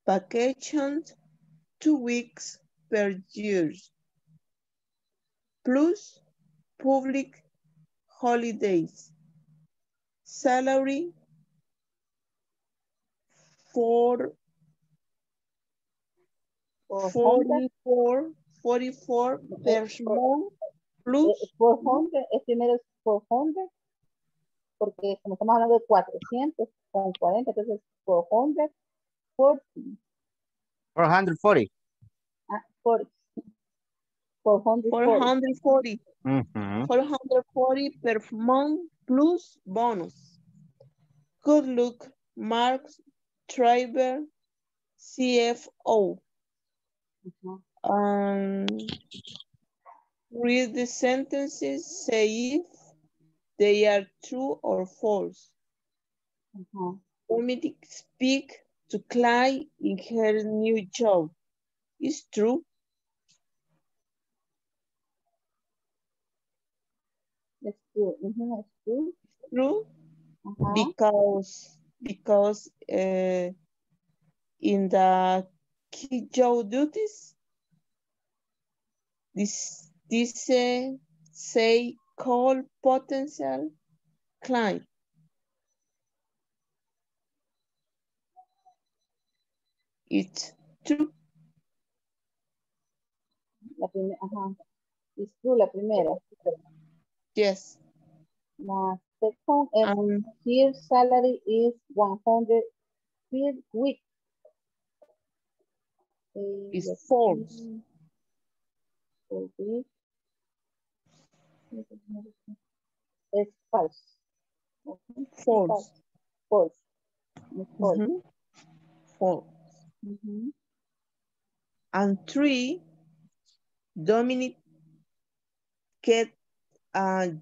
Speaker 9: Vacations two weeks per year. Plus public holidays. Salary for 44, 44 per month plus.
Speaker 2: 400, es primero 400, porque como estamos hablando de 400 con 40, entonces 440.
Speaker 1: 440.
Speaker 2: Ah, 40. 440.
Speaker 9: 440.
Speaker 1: Ujú.
Speaker 9: 440 per month plus bonus. Good luck, Mark Triber, CFO. Um, read the sentences, say if they are true or false. Umidi speak to Clyde in her new job. It's true.
Speaker 2: It's true. Mhm, it's true.
Speaker 9: True.
Speaker 2: Ajá.
Speaker 9: Because because uh, in the key job duties, this this uh, say call potential client. It's true.
Speaker 2: La primera, ajá. It's true, la primera.
Speaker 9: Yes.
Speaker 2: La second, and here salary is 100 per week. Eh,
Speaker 9: It's
Speaker 2: let's
Speaker 9: false.
Speaker 2: see. Per week. Es false. Okay.
Speaker 9: False.
Speaker 2: False. It's false.
Speaker 9: Mhm. False.
Speaker 2: Mhm.
Speaker 9: And three, Dominic get a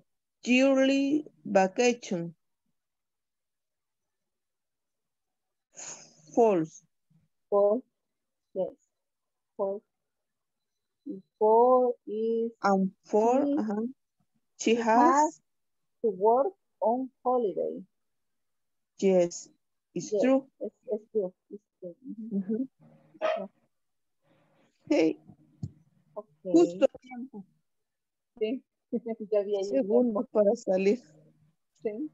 Speaker 9: yearly vacation. False.
Speaker 2: False. Yes. False. Four is
Speaker 9: And four,
Speaker 2: She-
Speaker 9: uh-huh. she
Speaker 2: she
Speaker 9: has,
Speaker 2: has to work on holiday.
Speaker 9: yes, It's
Speaker 2: Yes,
Speaker 9: true.
Speaker 2: it's, it's true. It's true. Mhm.
Speaker 9: Hey,
Speaker 2: Okay.
Speaker 9: justo tiempo.
Speaker 2: Sí, ya había.
Speaker 9: Segundos para salir.
Speaker 2: Sí.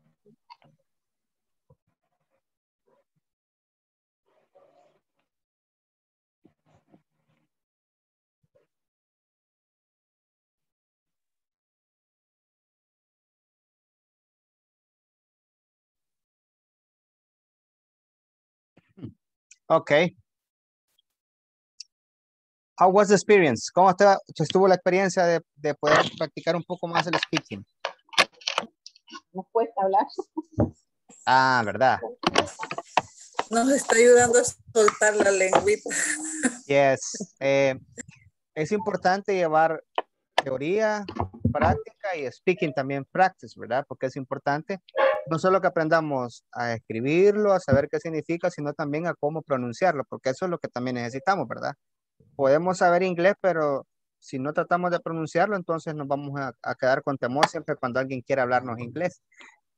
Speaker 1: Okay. How was the experience? ¿Cómo está- estuvo la experiencia de, de poder practicar un poco más el speaking?
Speaker 2: Nos cuesta hablar.
Speaker 1: Ah, ¿verdad?
Speaker 5: Nos está ayudando a soltar la lengüita.
Speaker 1: Yes. Eh, es importante llevar teoría, práctica y speaking también practice, ¿verdad? Porque es importante no solo que aprendamos a escribirlo, a saber qué significa, sino también a cómo pronunciarlo, porque eso es lo que también necesitamos, ¿verdad? Podemos saber inglés, pero si no tratamos de pronunciarlo, entonces nos vamos a, a quedar con temor siempre cuando alguien quiere hablarnos inglés.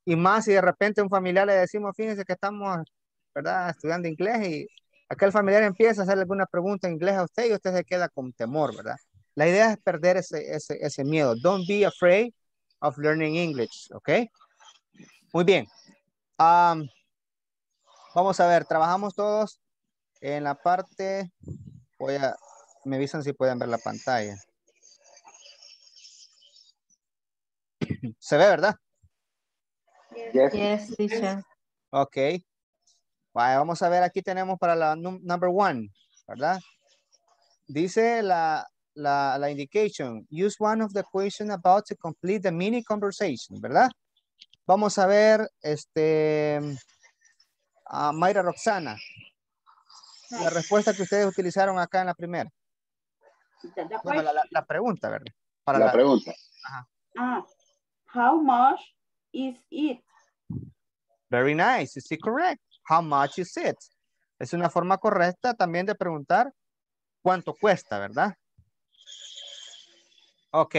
Speaker 1: Y más si de repente un familiar le decimos, fíjense que estamos, ¿verdad? Estudiando inglés y aquel familiar empieza a hacerle alguna pregunta en inglés a usted y usted se queda con temor, ¿verdad? La idea es perder ese, ese, ese miedo. Don't be afraid of learning English, ¿ok? Muy bien. Am, vamos a ver, trabajamos todos en la parte, voy a, me avisan si pueden ver la pantalla. Se ve, ¿verdad?
Speaker 6: Yes.
Speaker 7: Yes, teacher.
Speaker 1: Ok. Vaya, vamos a ver, aquí tenemos para la num- number one, ¿verdad? Dice la, la, la indication, use one of the question about to complete the mini conversation, ¿verdad? Vamos a ver, este, a Mayra Roxana, la respuesta que ustedes utilizaron acá en la primera. Bueno, la, la- la pregunta, ¿verdad? Para
Speaker 6: La pregunta.
Speaker 1: Ajá.
Speaker 12: Ah, how much is it?
Speaker 1: Very nice. Is it correct? How much is it? Es una forma correcta también de preguntar cuánto cuesta, ¿verdad? Ok.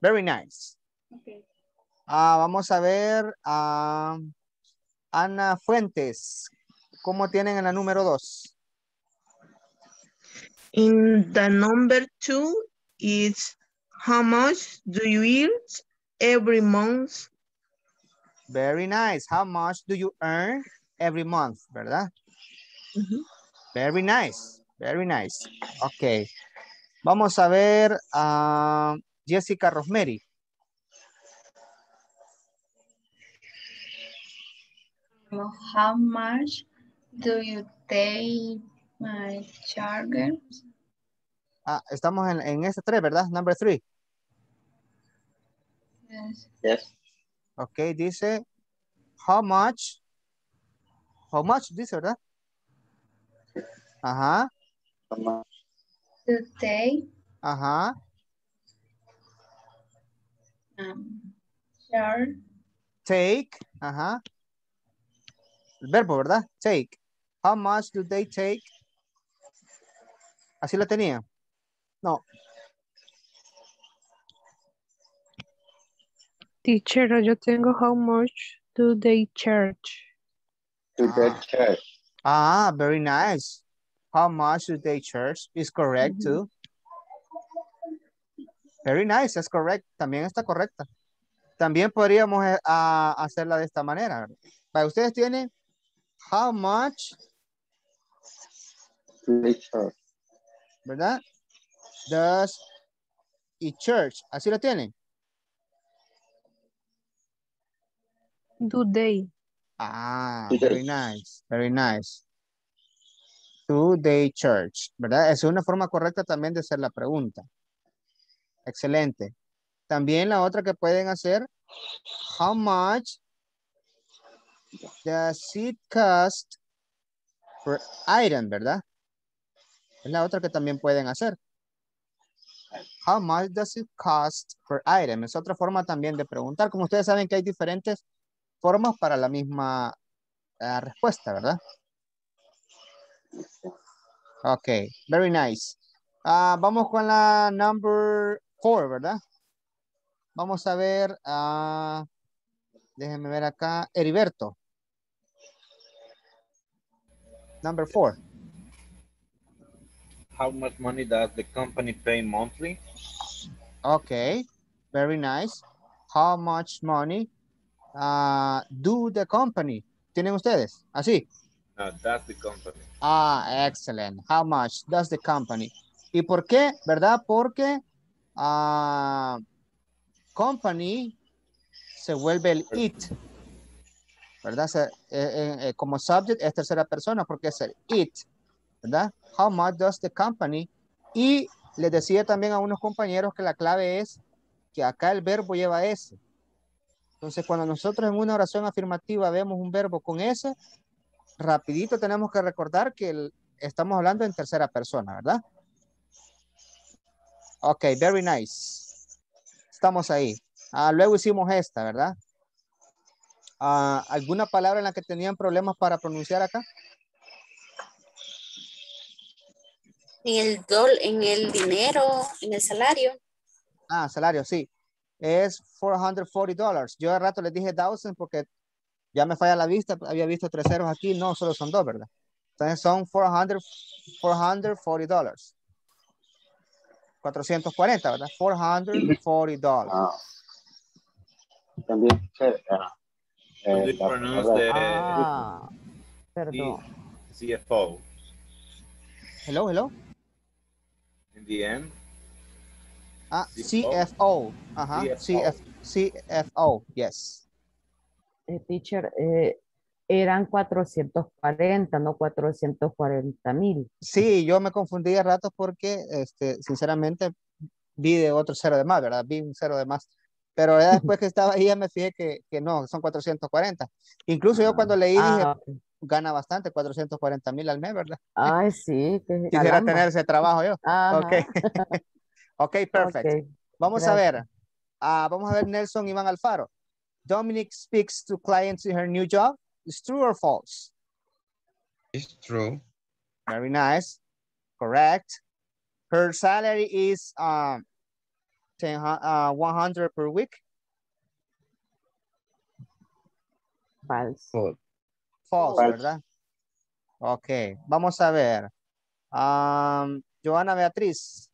Speaker 1: Very nice.
Speaker 12: Okay.
Speaker 1: Ah, vamos a ver a Ana Fuentes. ¿Cómo tienen en la número dos?
Speaker 9: In the number two is how much do you earn every month?
Speaker 1: Very nice. How much do you earn every month, verdad? Mm-hmm. Very nice. Very nice. Ok. Vamos a ver a Jessica Rosemary.
Speaker 13: How much do you take my charger?
Speaker 1: Ah, estamos en, en este tres, ¿verdad? Number three.
Speaker 13: Yes.
Speaker 6: Yes.
Speaker 1: Ok, dice, how much, how much dice, ¿verdad? Ajá,
Speaker 13: To take
Speaker 1: ajá,
Speaker 13: um, charge
Speaker 1: take, ajá. El verbo, ¿verdad? Take. How much do they take? Así la tenía. No,
Speaker 4: Teacher, yo tengo how much do they charge?
Speaker 6: To the church.
Speaker 1: ah, very nice. How much do they charge? Is correct too. Very nice, es correct. También está correcta. También podríamos eh, ah, hacerla de esta manera. Para ustedes tienen how much,
Speaker 6: To the church.
Speaker 1: ¿Verdad? Does y church. Así lo tienen.
Speaker 4: Do they?
Speaker 1: Ah, very nice, very nice. The church, ¿verdad? Es una forma correcta también de hacer la pregunta. Excelente. También la otra que pueden hacer, how much does it cost per item, ¿verdad? Es la otra que también pueden hacer. How much does it cost per item? Es otra forma también de preguntar. Como ustedes saben que hay diferentes formas para la misma eh, respuesta, ¿verdad? Ok, very nice. Ah, vamos con la number four, ¿verdad? Vamos a ver, ah, déjenme ver acá, Heriberto. Number four.
Speaker 11: How much money does the company pay monthly?
Speaker 1: Okay, very nice. How much money uh, do the company? ¿Tienen ustedes? Así.
Speaker 11: No, that's the company.
Speaker 1: Ah, excellent. How much does the company? ¿Y por qué? ¿Verdad? Porque ah, company se vuelve el it. ¿Verdad? Se- eh, eh, eh, como subject es tercera persona porque es el it. ¿Verdad? How much does the company? Y les decía también a unos compañeros que la clave es que acá el verbo lleva S. Entonces, cuando nosotros en una oración afirmativa vemos un verbo con S, rapidito tenemos que recordar que estamos hablando en tercera persona, ¿verdad? Ok, very nice. Estamos ahí. Ah, luego hicimos esta, ¿verdad? Ah, ¿Alguna palabra en la que tenían problemas para pronunciar acá?
Speaker 16: En el dol, en el dinero, en el salario.
Speaker 1: Ah, salario, sí. Es 440 dólares. Yo de rato les dije thousand porque ya me falla la vista. Había visto tres ceros aquí. No, solo son dos, ¿verdad? Entonces son 400, 440 dólares. 440, ¿verdad? 440 dólares.
Speaker 6: Ah. También, eh, ah,
Speaker 11: How do
Speaker 6: eh,
Speaker 3: Ah, perdón.
Speaker 11: CFO
Speaker 1: Hello, hello.
Speaker 11: End?
Speaker 1: Ah,
Speaker 11: CFO.
Speaker 1: CFO. Ajá.
Speaker 11: CFO.
Speaker 1: CF, CFO, yes.
Speaker 3: Eh, teacher, eh, eran 440, no 440 mil.
Speaker 1: Sí, yo me confundí de rato porque, este, sinceramente, vi de otro cero de más, ¿verdad? Vi un cero de más. Pero ya después que estaba ahí ya me fijé que, que no, son 440. Incluso yo cuando leí dije,
Speaker 3: Ah.
Speaker 1: Gana bastante, 440 mil al mes, ¿verdad?
Speaker 3: Ay, sí. Que
Speaker 1: Quisiera
Speaker 3: caramba.
Speaker 1: tener ese trabajo yo.
Speaker 3: Ajá.
Speaker 1: Ok. ok, perfect.
Speaker 3: Ok,
Speaker 1: Vamos a ver. Ah, vamos a ver Nelson Iván Alfaro. Dominic speaks to clients in her new job. Is true or false?
Speaker 15: It's true.
Speaker 1: Very nice. Correct. Her salary is um, 10, hu- uh, 100 per week.
Speaker 3: False.
Speaker 15: False.
Speaker 1: False,
Speaker 6: False.
Speaker 1: ¿verdad? Ok, vamos a ver. Um, Joana Beatriz.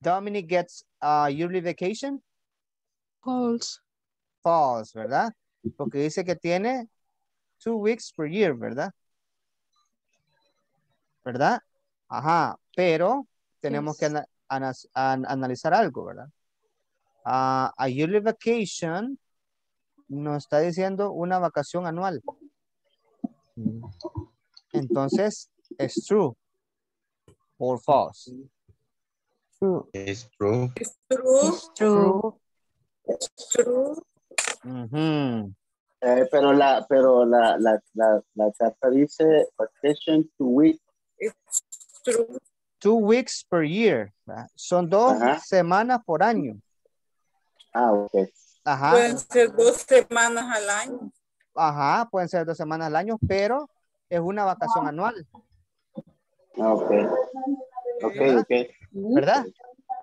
Speaker 1: Dominic gets a yearly vacation.
Speaker 4: False.
Speaker 1: False, ¿verdad? Porque dice que tiene two weeks per year, ¿verdad? ¿Verdad? Ajá, pero tenemos que ana- an- analizar algo, ¿verdad? Ah, a yearly vacation nos está diciendo una vacación anual. Entonces, es true or false.
Speaker 3: True.
Speaker 15: It's true.
Speaker 5: True,
Speaker 3: True.
Speaker 5: true.
Speaker 6: Eh, pero la, pero la, la, la, la carta dice vacation to week.
Speaker 5: It's true.
Speaker 1: Two weeks per year. Son dos
Speaker 6: Ajá.
Speaker 1: semanas por año.
Speaker 6: Ah, ok.
Speaker 1: Ajá.
Speaker 5: Pueden ser dos semanas al año.
Speaker 1: Ajá, pueden ser dos semanas al año, pero es una vacación anual,
Speaker 6: Ah, ok. Ok, ok.
Speaker 1: ¿verdad?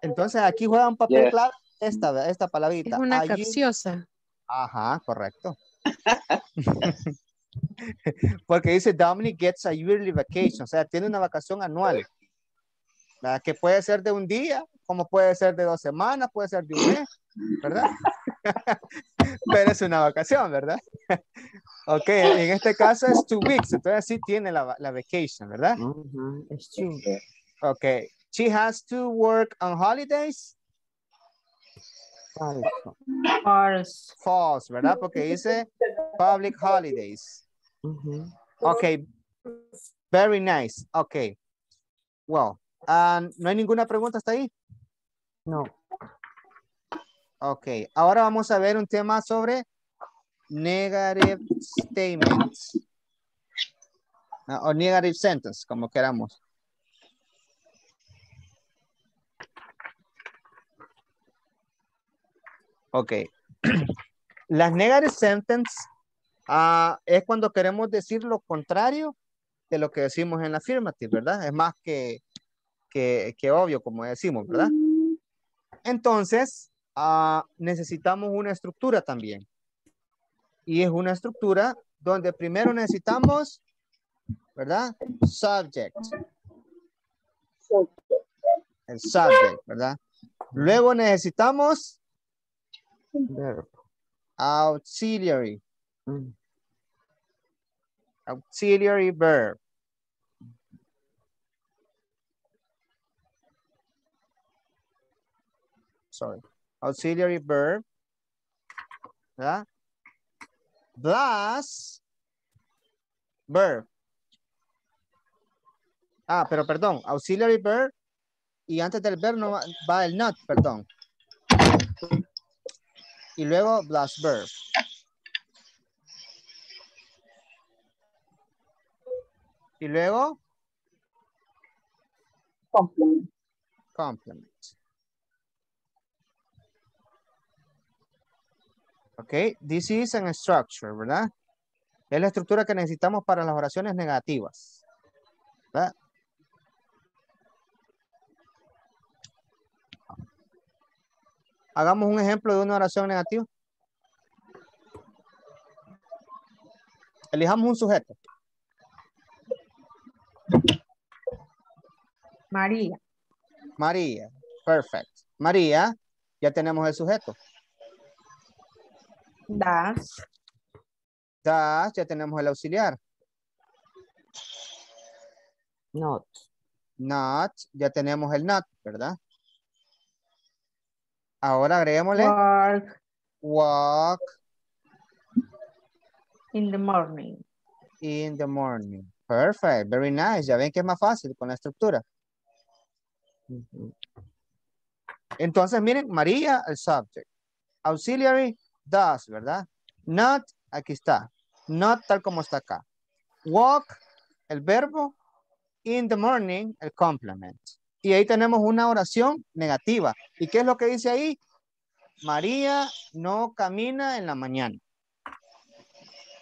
Speaker 1: Entonces aquí juega un papel
Speaker 6: Yes.
Speaker 1: clave esta, esta
Speaker 4: Es
Speaker 1: palabrita.
Speaker 4: una
Speaker 1: you-
Speaker 4: capciosa.
Speaker 1: Ajá, correcto. Porque dice Dominic gets a yearly vacation, o sea, tiene una vacación anual. ¿verdad? Que puede ser de un día, como puede ser de dos semanas, puede ser de un mes, ¿verdad? Pero es una vacación, ¿verdad? ok, en este caso es two weeks, entonces sí tiene la, la vacation, ¿verdad?
Speaker 3: It's true.
Speaker 1: Ok, she has to work on holidays.
Speaker 7: False.
Speaker 1: False, ¿verdad? Porque dice public holidays. Okay, very nice. Okay, well, um, ¿no hay ninguna pregunta hasta ahí?
Speaker 3: No.
Speaker 1: Ok, ahora vamos a ver un tema sobre negative statements. Ah, O negative sentence, como queramos. Ok. Las negative sentence ah, es cuando queremos decir lo contrario de lo que decimos en la affirmative, ¿verdad? Es más que, que, que obvio, como decimos, ¿verdad? Entonces, ah, necesitamos una estructura también. Y es una estructura donde primero necesitamos ¿verdad? Subject. El subject, ¿verdad? Luego necesitamos auxiliary. Auxiliary verb. Sorry. Auxiliary verb. ¿Verdad? Plus verb. Ah, pero perdón, auxiliary verb y antes del verb no va, va el not, perdón. Y luego plus verb. Y luego
Speaker 2: Complement.
Speaker 1: complement. Ok, this is an structure, ¿verdad? Es la estructura que necesitamos para las oraciones negativas. ¿verdad? Hagamos un ejemplo de una oración negativa. Elijamos un sujeto.
Speaker 17: María.
Speaker 1: María. Perfect. María, ya tenemos el sujeto.
Speaker 17: Das.
Speaker 1: Das, ya tenemos el auxiliar.
Speaker 3: Not.
Speaker 1: Not, ya tenemos el not, ¿verdad? Ahora agreguémosle
Speaker 17: Work
Speaker 1: walk
Speaker 17: in the morning.
Speaker 1: in the morning. Perfect, very nice. Ya ven que es más fácil con la estructura. Entonces, miren, María, el subject. Auxiliary, does, ¿verdad? Not, aquí está. Not tal como está acá. Walk, el verbo. In the morning, el complement. Y ahí tenemos una oración negativa. ¿Y qué es lo que dice ahí? María no camina en la mañana.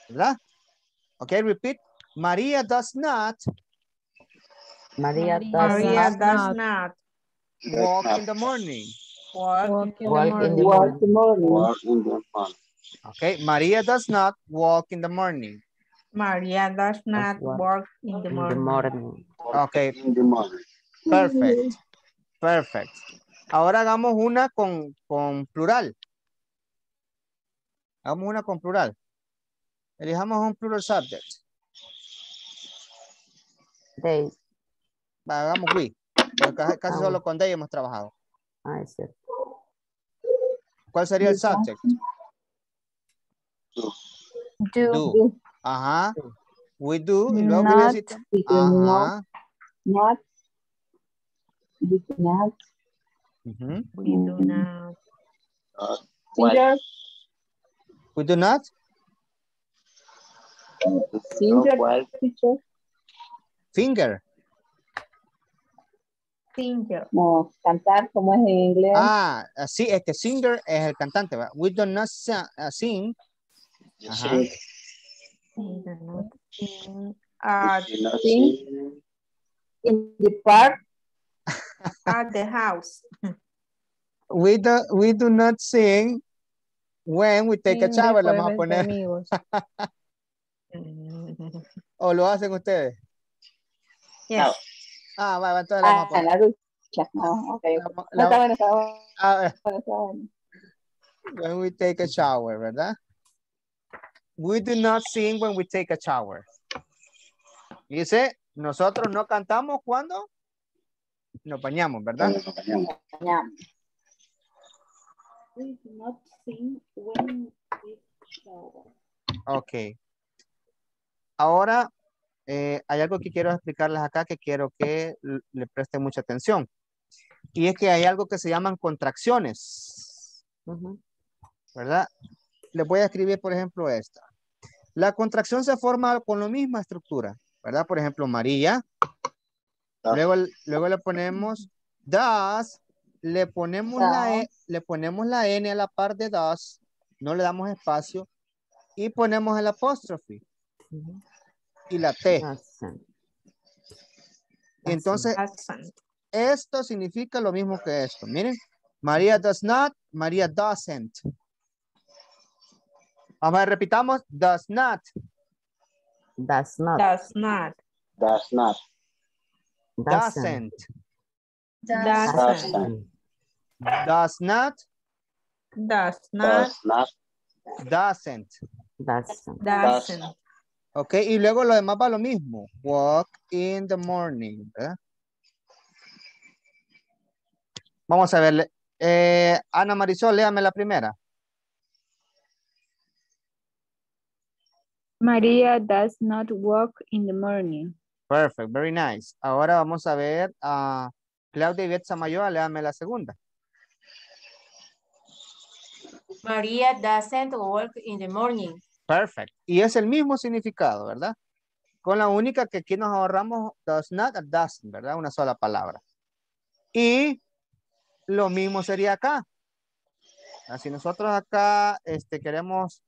Speaker 1: ¿Verdad? Ok, repeat. María does not
Speaker 3: María not
Speaker 17: does not
Speaker 1: walk in the morning.
Speaker 17: Walk,
Speaker 4: Walk in the
Speaker 3: in
Speaker 4: morning.
Speaker 3: the
Speaker 2: Walk
Speaker 3: morning.
Speaker 2: the morning.
Speaker 6: Walk in the morning.
Speaker 1: Okay, Maria does not walk in the morning.
Speaker 17: María does not
Speaker 3: walk
Speaker 17: work in the
Speaker 3: In the
Speaker 17: morning.
Speaker 1: Okay,
Speaker 6: In the morning.
Speaker 1: perfect. Perfect. Ahora hagamos una con, con plural. Hagamos una con plural. Elijamos un plural subject.
Speaker 3: They.
Speaker 1: Hagamos we. Casi,
Speaker 3: Ah,
Speaker 1: solo
Speaker 3: we.
Speaker 1: con they hemos trabajado.
Speaker 3: Ah, es cierto.
Speaker 1: ¿Cuál sería el subject?
Speaker 4: Do.
Speaker 1: Do. Ajá. We do. Y luego
Speaker 4: Not.
Speaker 1: necesita?
Speaker 2: We do not,
Speaker 1: Ajá.
Speaker 2: not, we do not,
Speaker 1: Ujú.
Speaker 17: We do not.
Speaker 6: Uh, what?
Speaker 1: We do not.
Speaker 2: singer,
Speaker 6: What?
Speaker 2: teacher,
Speaker 1: Finger.
Speaker 17: Singer.
Speaker 2: no, cantar como es en inglés,
Speaker 1: Ah, sí, es que singer es el cantante. ¿va? We do not uh, sing. Ajá.
Speaker 6: Sing.
Speaker 17: We do not sing at,
Speaker 6: You know,
Speaker 2: Sing.
Speaker 6: sing.
Speaker 2: in the park,
Speaker 17: at the house.
Speaker 1: We do, we do not sing when we take a shower. Le vamos a poner. ¿O lo hacen ustedes?
Speaker 17: Yes.
Speaker 1: Ah, va, va, entonces le vamos
Speaker 2: ah,
Speaker 1: a
Speaker 2: la ducha, ah, ok,
Speaker 1: La-
Speaker 2: no,
Speaker 1: la-
Speaker 2: está bueno, está bueno,
Speaker 1: ah,
Speaker 2: está bueno.
Speaker 1: when we take a shower, ¿verdad? We do not sing when we take a shower. Dice, nosotros no cantamos cuando nos bañamos, ¿verdad?
Speaker 2: Ya.
Speaker 12: We do not sing when we shower.
Speaker 1: Ok. Ahora, eh, hay algo que quiero explicarles acá que quiero que le presten mucha atención. Y es que hay algo que se llaman contracciones. ¿verdad? Les voy a escribir, por ejemplo, esta. La contracción se forma con la misma estructura, ¿verdad? Por ejemplo, María. Luego, luego le ponemos das, le ponemos, la e, le ponemos la N a la par de das, no le damos espacio y ponemos el apóstrofe. Y la T. Entonces, esto significa lo mismo que esto. Miren, María does not, María doesn't. Vamos a ver, repitamos, does not,
Speaker 3: Does not.
Speaker 17: Does not.
Speaker 6: Does not.
Speaker 1: Doesn't.
Speaker 17: Doesn't.
Speaker 1: Does not.
Speaker 17: Does not.
Speaker 6: Does not.
Speaker 1: Doesn't.
Speaker 3: Doesn't.
Speaker 1: Ok, y luego lo demás va lo mismo. Walk in the morning. ¿verdad? Vamos a ver. Eh, Ana Marisol, léame la primera.
Speaker 4: Maria does not walk in the morning.
Speaker 1: Perfect, very nice. Ahora vamos a ver a Claudia Ivette Samayoa, léame la segunda.
Speaker 7: Maria doesn't work in the morning.
Speaker 1: Perfect. Y es el mismo significado, ¿verdad? Con la única que aquí nos ahorramos does not doesn't, ¿verdad? Una sola palabra. Y lo mismo sería acá. Si nosotros acá este, queremos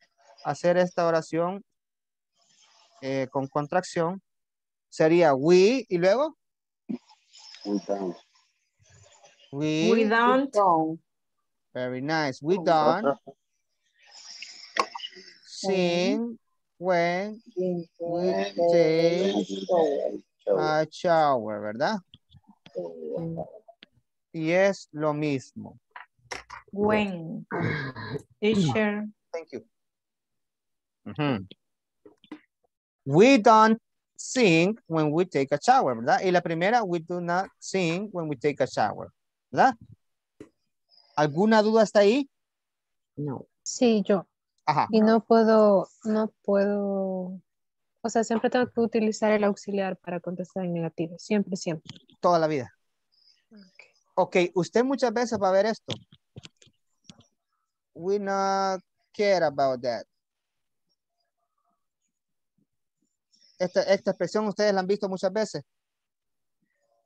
Speaker 1: hacer esta oración eh, con contracción, sería we y luego
Speaker 6: We don't.
Speaker 1: we.
Speaker 17: We don't.
Speaker 1: Very nice. We don't sing when we take a shower, ¿verdad? Y es lo mismo.
Speaker 17: When. Teacher.
Speaker 1: Thank you. We don't sing when we take a shower, ¿verdad? Y la primera, we do not sing when we take a shower, ¿verdad? ¿Alguna duda hasta ahí?
Speaker 3: No.
Speaker 4: Sí, yo.
Speaker 1: Ajá.
Speaker 4: Y no puedo, no puedo, o sea, siempre tengo que utilizar el auxiliar para contestar en negativo. Siempre, siempre.
Speaker 1: Toda la vida. Ok, usted muchas veces va a ver esto. We not care about that. Esta, esta expresión ustedes la han visto muchas veces.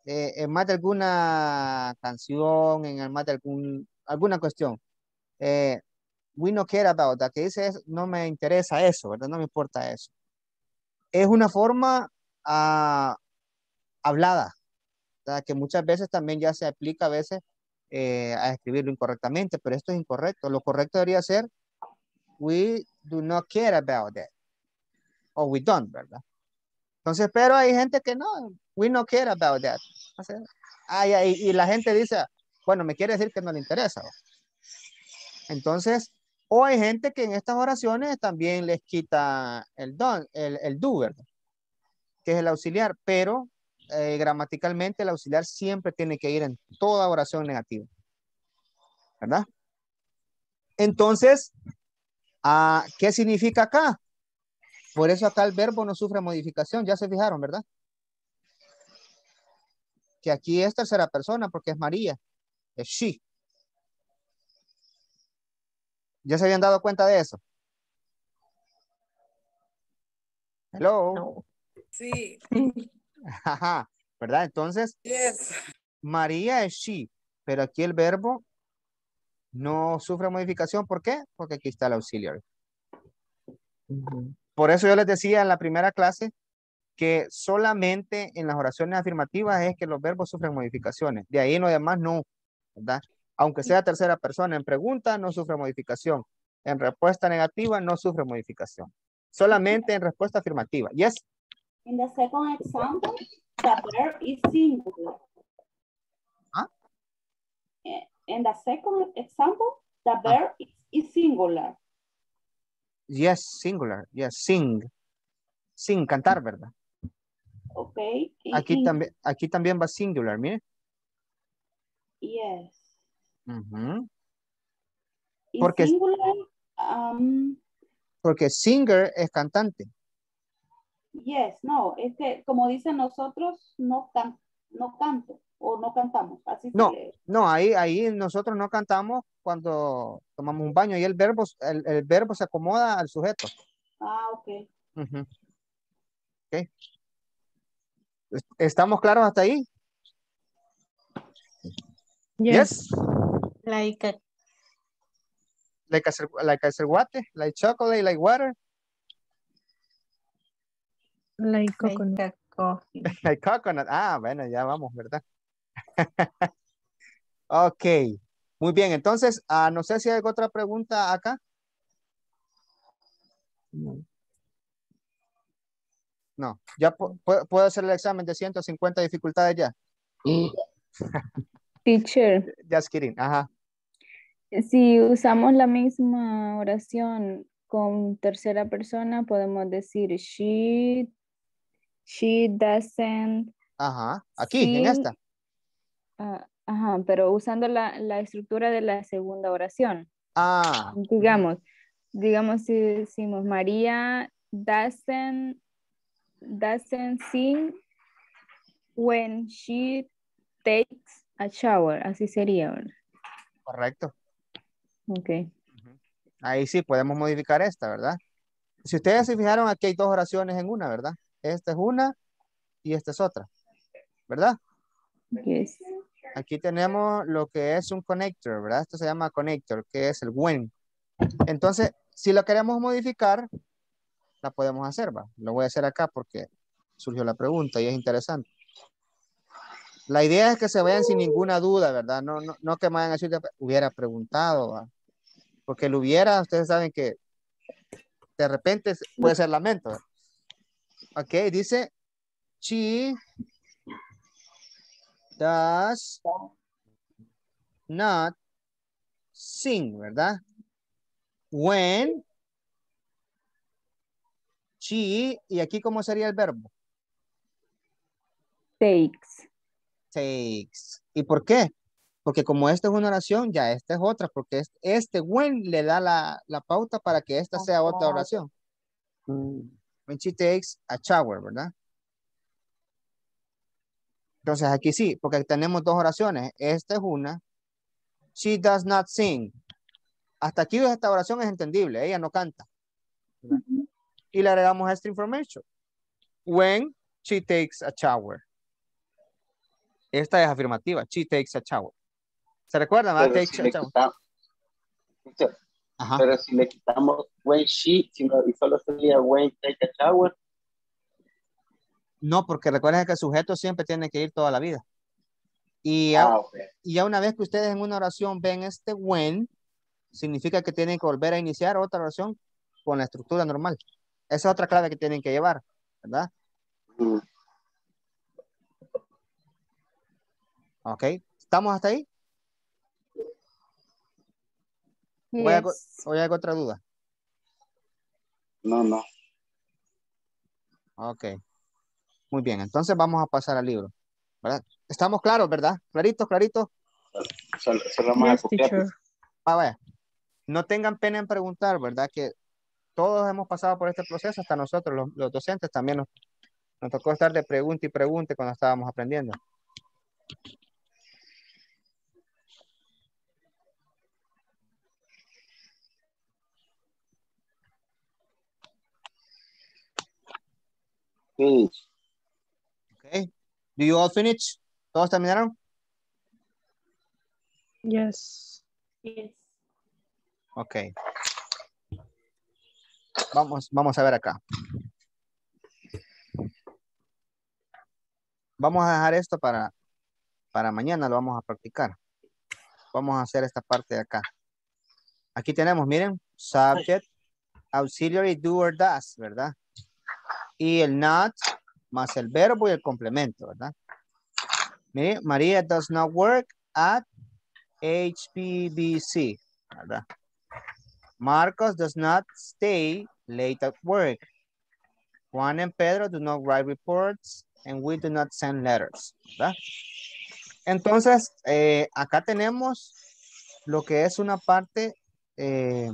Speaker 1: Eh, en más de alguna canción, en más de algún, alguna cuestión. Eh, we no care about that, que dice es, no me interesa eso, ¿verdad? No me importa eso. Es una forma ah, hablada, ¿verdad? que muchas veces también ya se aplica a veces eh, a escribirlo incorrectamente, pero esto es incorrecto. Lo correcto debería ser we do not care about that. O we don't, ¿verdad? Entonces, pero hay gente que no, we no care about that. O sea, ay, ay, y la gente dice, bueno, me quiere decir que no le interesa. Entonces, o hay gente que en estas oraciones también les quita el don, el, el do, ¿verdad? Que es el auxiliar, pero eh, gramaticalmente el auxiliar siempre tiene que ir en toda oración negativa. ¿Verdad? Entonces, ah, ¿qué significa acá? Por eso acá el verbo no sufre modificación, ya se fijaron, ¿verdad? Que aquí es tercera persona porque es María, es she. ¿Ya se habían dado cuenta de eso? Hello.
Speaker 5: Sí.
Speaker 1: Ajá, ¿verdad? Entonces,
Speaker 5: Yes.
Speaker 1: María es she, pero aquí el verbo no sufre modificación. ¿Por qué? Porque aquí está el auxiliary. Por eso yo les decía en la primera clase que solamente en las oraciones afirmativas es que los verbos sufren modificaciones. De ahí en lo demás no, ¿verdad? Aunque sea tercera persona, en pregunta no sufre modificación. En respuesta negativa no sufre modificación. Solamente en respuesta afirmativa. Yes.
Speaker 12: In the second example, the verb is singular.
Speaker 1: ¿Ah?
Speaker 12: Eh, In the second example, the verb is, is singular.
Speaker 1: Yes, singular. Yes, sing. Sing, cantar, ¿verdad?
Speaker 12: Okay. In-
Speaker 1: Aquí también, aquí también va singular, mire.
Speaker 12: Yes.
Speaker 1: Porque-
Speaker 12: singular, um,
Speaker 1: Porque singer es cantante.
Speaker 12: yes, no, es que como dicen nosotros, no, can, no canto o no cantamos. Así
Speaker 1: No, no, ahí, ahí nosotros no cantamos cuando tomamos un baño y el verbo, el, el verbo se acomoda al sujeto.
Speaker 12: Ah, ok.
Speaker 1: Ok. ¿Est- ¿Estamos claros hasta ahí? Yes.
Speaker 17: Like a
Speaker 1: Like hacer, like hacer what? Like chocolate, like water,
Speaker 4: Like coconut.
Speaker 17: like a coffee.
Speaker 1: like coconut. Ah, bueno, ya vamos, ¿verdad? ok. Muy bien, entonces, ah, no sé si hay otra pregunta acá. No, ya pu- pu- puedo hacer el examen de 150 dificultades ya.
Speaker 18: Teacher,
Speaker 1: Just kidding. Ajá.
Speaker 18: si usamos la misma oración con tercera persona, podemos decir she, she doesn't
Speaker 1: Ajá. Aquí, en esta.
Speaker 18: ah, ajá, pero usando la, la estructura de la segunda oración.
Speaker 1: Ah.
Speaker 18: Digamos, digamos si decimos María doesn't, doesn't sing when she takes a shower. Así sería, ¿verdad?
Speaker 1: Correcto.
Speaker 18: Ok.
Speaker 1: Ahí sí podemos modificar esta, ¿verdad? Si ustedes se fijaron, aquí hay dos oraciones en una, ¿verdad? Esta es una y esta es otra, ¿verdad?
Speaker 18: Yes.
Speaker 1: Aquí tenemos lo que es un connector, ¿verdad? Esto se llama connector, que es el when. Entonces, si lo queremos modificar, la podemos hacer, ¿va? Lo voy a hacer acá porque surgió la pregunta y es interesante. La idea es que se vayan sin ninguna duda, ¿verdad? No, no, no que me vayan a decir, hubiera preguntado. Porque lo hubiera, ustedes saben que de repente puede ser lamento. Ok, dice, she does not sing, ¿verdad? When she, y aquí cómo sería el verbo?
Speaker 18: Takes.
Speaker 1: Takes. ¿Y por qué? Porque como esta es una oración, ya esta es otra, porque es- este when le da la, la pauta para que esta sea otra oración. When she takes a shower, ¿verdad? Entonces aquí sí, porque tenemos dos oraciones. Esta es una. She does not sing. Hasta aquí esta oración es entendible. Ella no canta. ¿verdad? Y le agregamos extra information. When she takes a shower. Esta es afirmativa. She takes a shower. ¿Se recuerdan?
Speaker 6: Pero
Speaker 1: Takes
Speaker 6: si
Speaker 1: a
Speaker 6: le
Speaker 1: shower.
Speaker 6: quitamos,
Speaker 1: Ajá.
Speaker 6: pero si le quitamos when she, sino, y solo sería when take a shower,
Speaker 1: No, porque recuerden que el sujeto siempre tiene que ir toda la vida. Y ya,
Speaker 6: Ah, ok.
Speaker 1: y ya una vez que ustedes en una oración ven este when, significa que tienen que volver a iniciar otra oración con la estructura normal. Esa es otra clave que tienen que llevar, ¿verdad? Ok. ¿Estamos hasta ahí? ¿O hay, algo,
Speaker 18: Yes.
Speaker 1: o hay alguna otra duda?
Speaker 6: no, no.
Speaker 1: Ok. Muy bien, entonces vamos a pasar al libro. ¿verdad? Estamos claros, ¿verdad? Claritos, claritos.
Speaker 6: Solo, solo vamos a copiar.
Speaker 1: Ah, vaya. No tengan pena en preguntar, ¿verdad? Que todos hemos pasado por este proceso, hasta nosotros, los, los docentes, también nos, nos tocó estar de pregunta y pregunta cuando estábamos aprendiendo.
Speaker 6: Finish.
Speaker 1: Okay. Do you all finish? ¿Todos terminaron?
Speaker 4: Yes.
Speaker 12: Yes.
Speaker 1: Ok. Vamos, vamos a ver acá. Vamos a dejar esto para, para mañana, lo vamos a practicar. Vamos a hacer esta parte de acá. Aquí tenemos, miren, subject, auxiliary do or does, ¿verdad? Y el not más el verbo y el complemento, ¿verdad? Mire, María does not work at HPBC, ¿verdad? Marcos does not stay late at work. Juan and Pedro do not write reports and we do not send letters, ¿verdad? Entonces, eh, acá tenemos lo que es una parte eh,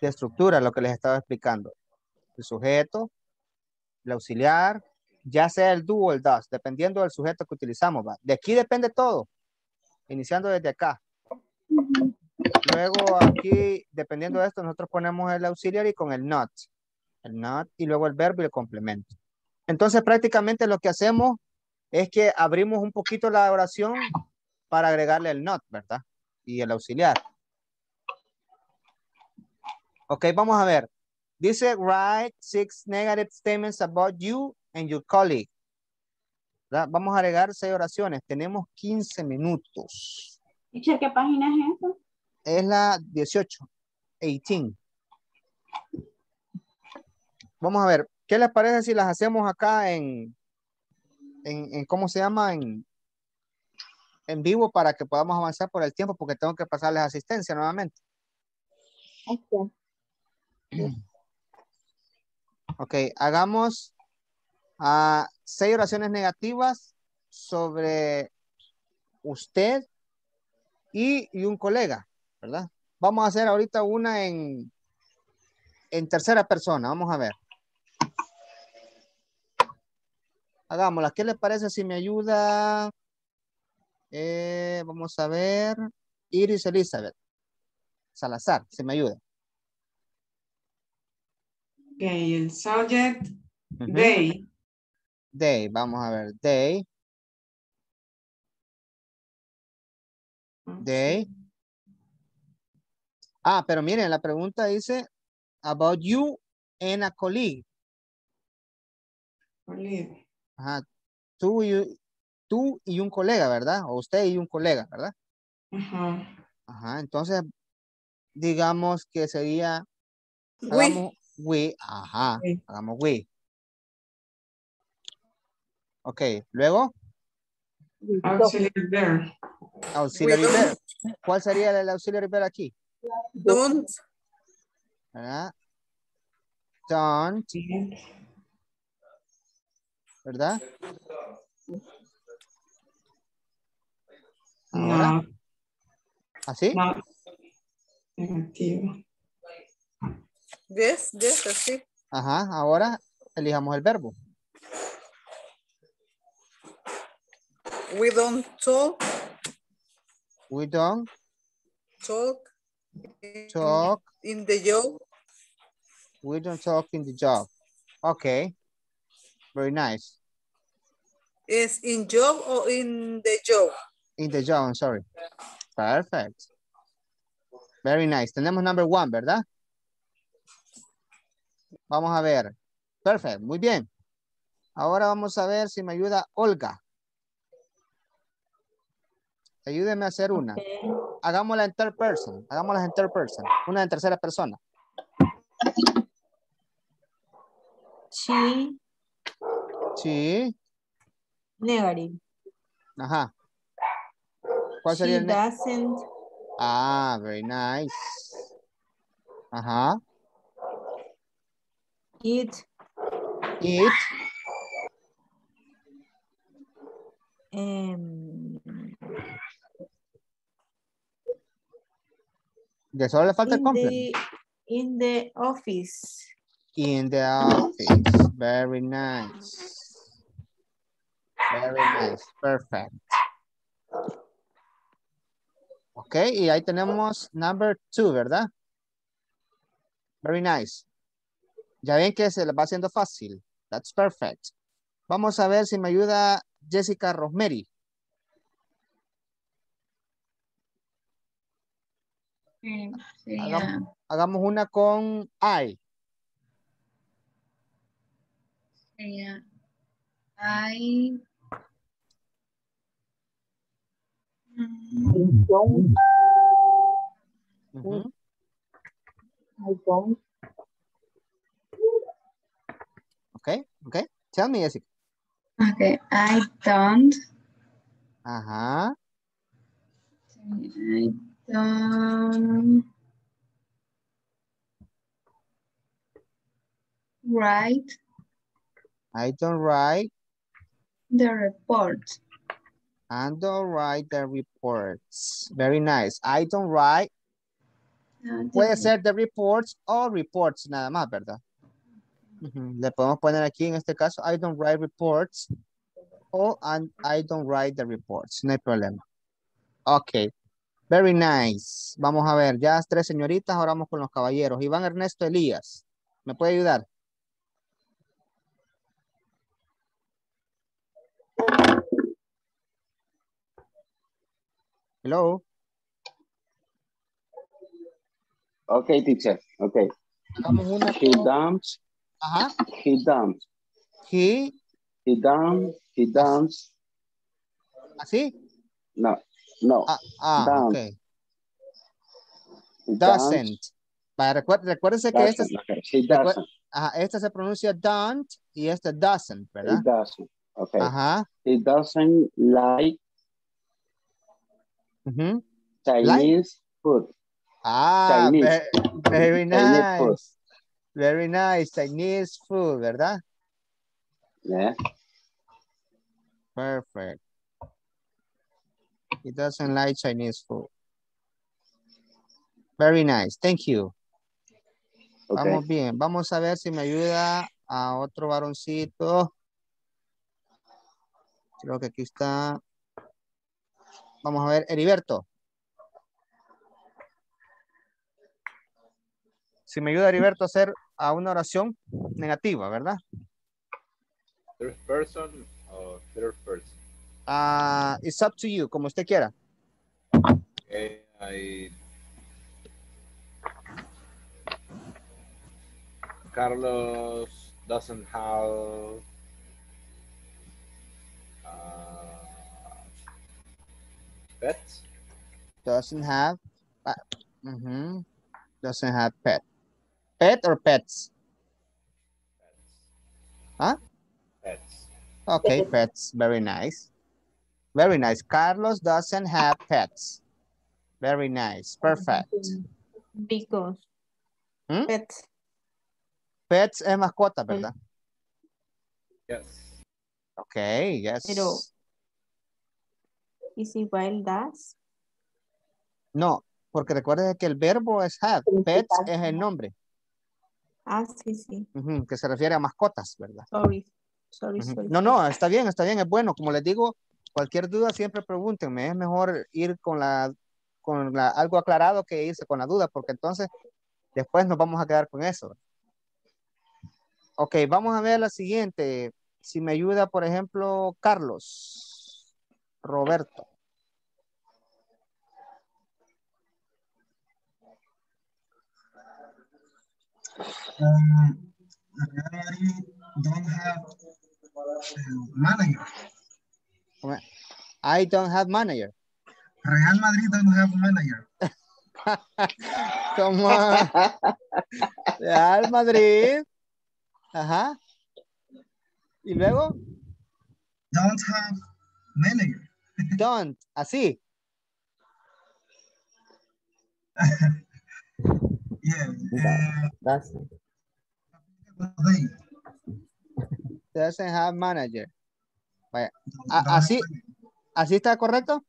Speaker 1: de estructura, lo que les estaba explicando. El sujeto, el auxiliar, ya sea el do o el does, dependiendo del sujeto que utilizamos. De aquí depende todo, iniciando desde acá. Luego aquí, dependiendo de esto, nosotros ponemos el auxiliar y con el not. El not y luego el verbo y el complemento. Entonces prácticamente lo que hacemos es que abrimos un poquito la oración para agregarle el not, ¿verdad? Y el auxiliar. Ok, vamos a ver. Dice, write six negative statements about you and your colleague. ¿Verdad? Vamos a agregar seis oraciones. Tenemos 15 minutos.
Speaker 12: Teacher, ¿qué página es esa?
Speaker 1: Es la 18. 18. Vamos a ver. ¿Qué les parece si las hacemos acá en, en, en ¿cómo se llama? En, en vivo para que podamos avanzar por el tiempo porque tengo que pasarles asistencia nuevamente.
Speaker 2: Ok.
Speaker 1: Ok, hagamos ah, seis oraciones negativas sobre usted y, un colega, ¿verdad? Vamos a hacer ahorita una en, en tercera persona. Vamos a ver. Hagámosla. ¿Qué le parece si me ayuda? Eh, vamos a ver. Iris Elizabeth. Salazar, si me ayuda.
Speaker 14: Ok, el subject,
Speaker 1: Ujú.
Speaker 14: they.
Speaker 1: They, vamos a ver. They. They. Ah, pero miren, la pregunta dice about you and a colleague.
Speaker 14: Colleague.
Speaker 1: Ajá. Tú y, tú y un colega, ¿verdad? O usted y un colega, ¿verdad?
Speaker 14: Ajá.
Speaker 1: Ajá. Entonces, digamos que sería hagamos we, ajá, hagamos we. Ok, luego
Speaker 14: Auxiliary verb.
Speaker 1: auxiliary
Speaker 5: We don't.
Speaker 1: verb. ¿Cuál sería el auxiliary verb aquí?
Speaker 5: Don't.
Speaker 1: ¿Verdad? ¿así?
Speaker 14: no. Negativo.
Speaker 5: Yes, yes, así.
Speaker 1: Ajá, ahora elijamos el verbo.
Speaker 5: We don't talk,
Speaker 1: We don't
Speaker 5: talk in,
Speaker 1: talk,
Speaker 5: in the job.
Speaker 1: we don't talk in the job. Okay, very nice.
Speaker 5: Is in job or in the job?
Speaker 1: In the job, I'm sorry. Perfect. Very nice. Tenemos number one, ¿verdad? Vamos a ver. Perfect, muy bien. Ahora vamos a ver si me ayuda Olga. Ayúdeme a hacer una. Hagámosla en third person. Hagámosla en third person. Una en tercera persona.
Speaker 7: She
Speaker 1: Sí.
Speaker 7: negative.
Speaker 1: Ajá. ¿Cuál
Speaker 7: She
Speaker 1: sería el
Speaker 7: doesn't
Speaker 1: Ah, very nice. Ajá.
Speaker 7: Eat
Speaker 1: Eat.
Speaker 7: um,
Speaker 1: De solo le falta el
Speaker 7: in
Speaker 1: complemento.
Speaker 7: the in the office.
Speaker 1: In the office. Very nice. Very nice. Perfect. Ok, y ahí tenemos number two, ¿verdad? Very nice. Ya ven que se les va haciendo fácil. That's perfect. Vamos a ver si me ayuda Jessica Rosemary.
Speaker 13: Eh, sería
Speaker 1: Hagamos, hagamos una con I.
Speaker 13: I
Speaker 2: don't.
Speaker 1: Ok, ok. Tell me, Jessica.
Speaker 13: okay I don't
Speaker 1: Ajá.
Speaker 13: I don't write
Speaker 1: I don't write
Speaker 13: the report.
Speaker 1: and don't write the reports. Very nice. I don't write. Puede ser the reports o reports nada más, ¿verdad? Le podemos poner aquí en este caso, I don't write reports o and I don't write the reports. No hay problema. Ok. Very nice. Vamos a ver, ya tres señoritas, ahora vamos con los caballeros. Iván Ernesto Elías, ¿me puede ayudar? Hello.
Speaker 6: Okay, teacher.
Speaker 1: Hagamos una con-
Speaker 6: dumps.
Speaker 1: Ajá.
Speaker 6: He dumps.
Speaker 1: He,
Speaker 6: He dumps. He dumps.
Speaker 1: ¿así?
Speaker 6: No. No.
Speaker 1: Ah, ah,
Speaker 6: Dump.
Speaker 1: ok.
Speaker 6: He.
Speaker 1: Doesn't. Vaya, recuer- recuérdese que este.
Speaker 6: Okay. He doesn't.
Speaker 1: Ajá, esta se pronuncia don't y esta doesn't, ¿verdad?
Speaker 6: It doesn't. Okay.
Speaker 1: Ajá.
Speaker 6: It doesn't like
Speaker 1: Ujú.
Speaker 6: Chinese food.
Speaker 1: Ah,
Speaker 6: Chinese.
Speaker 1: ve- very
Speaker 6: food.
Speaker 1: nice. Very nice. Chinese food, ¿verdad?
Speaker 6: Yeah.
Speaker 1: Perfect. He doesn't like Chinese food. Very nice. Thank you.
Speaker 6: Okay.
Speaker 1: Vamos bien. Vamos a ver si me ayuda a otro varoncito. Creo que aquí está. Vamos a ver, Heriberto. Si me ayuda Heriberto a hacer a una oración negativa, ¿verdad?
Speaker 11: Third person or third person.
Speaker 1: Ah, it's up to you, como usted quiera.
Speaker 11: Okay, I. Carlos doesn't have. Uh, pets.
Speaker 1: Doesn't have. Uh, mhm. Doesn't have pet. Pet or pets? Huh?
Speaker 11: Pets.
Speaker 1: Okay, pets. Very nice. Very nice. Carlos doesn't have pets. Very nice. Perfect.
Speaker 7: Because
Speaker 1: Hmm?
Speaker 7: pets.
Speaker 1: Pets es mascota, ¿verdad?
Speaker 11: Yes.
Speaker 1: Okay, yes.
Speaker 7: Pero- ¿Y si igual das?
Speaker 1: No, porque recuerde que el verbo es have. Pets es el nombre,
Speaker 7: Ah, sí, sí.
Speaker 1: que se refiere a mascotas, ¿verdad?
Speaker 7: Sorry. Sorry, sorry.
Speaker 1: No, no, está bien, está bien, es bueno. Como les digo, cualquier duda siempre pregúntenme. Es mejor ir con la con la, algo aclarado que irse con la duda, porque entonces después nos vamos a quedar con eso. Ok, vamos a ver la siguiente. Si me ayuda, por ejemplo, Carlos, Roberto.
Speaker 8: Um, Real Madrid don't have uh, manager.
Speaker 1: I don't have manager.
Speaker 8: Real Madrid don't have manager.
Speaker 1: Come on. Real Madrid. Ajá. Y luego,
Speaker 8: Don't have manager.
Speaker 1: don't, así.
Speaker 8: Yeah.
Speaker 3: Doesn't.
Speaker 8: They.
Speaker 1: Doesn't have manager. Vaya. Así, así está correcto.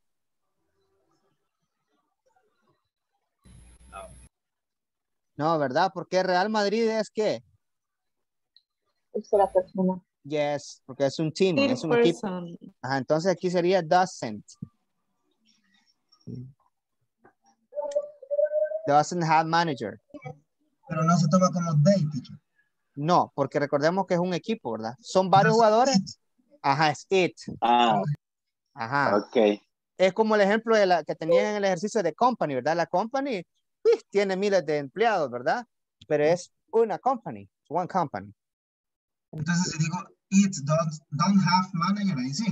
Speaker 1: No, ¿verdad? Porque Real Madrid es que,
Speaker 2: Tercera persona.
Speaker 1: yes, porque es un team, es un equipo.
Speaker 7: person.
Speaker 1: Ajá, entonces aquí sería doesn't. Doesn't have manager.
Speaker 8: Pero no se toma como they, teacher.
Speaker 1: No, porque recordemos que es un equipo, ¿verdad? Son varios jugadores. Ajá, es it.
Speaker 6: Ah,
Speaker 1: Ajá.
Speaker 6: ok.
Speaker 1: Es como el ejemplo de la que tenía en el ejercicio de company, ¿verdad? La company pues, tiene miles de empleados, ¿verdad? Pero es una company, one company.
Speaker 8: Entonces si digo it don't, don't have manager, ahí sí.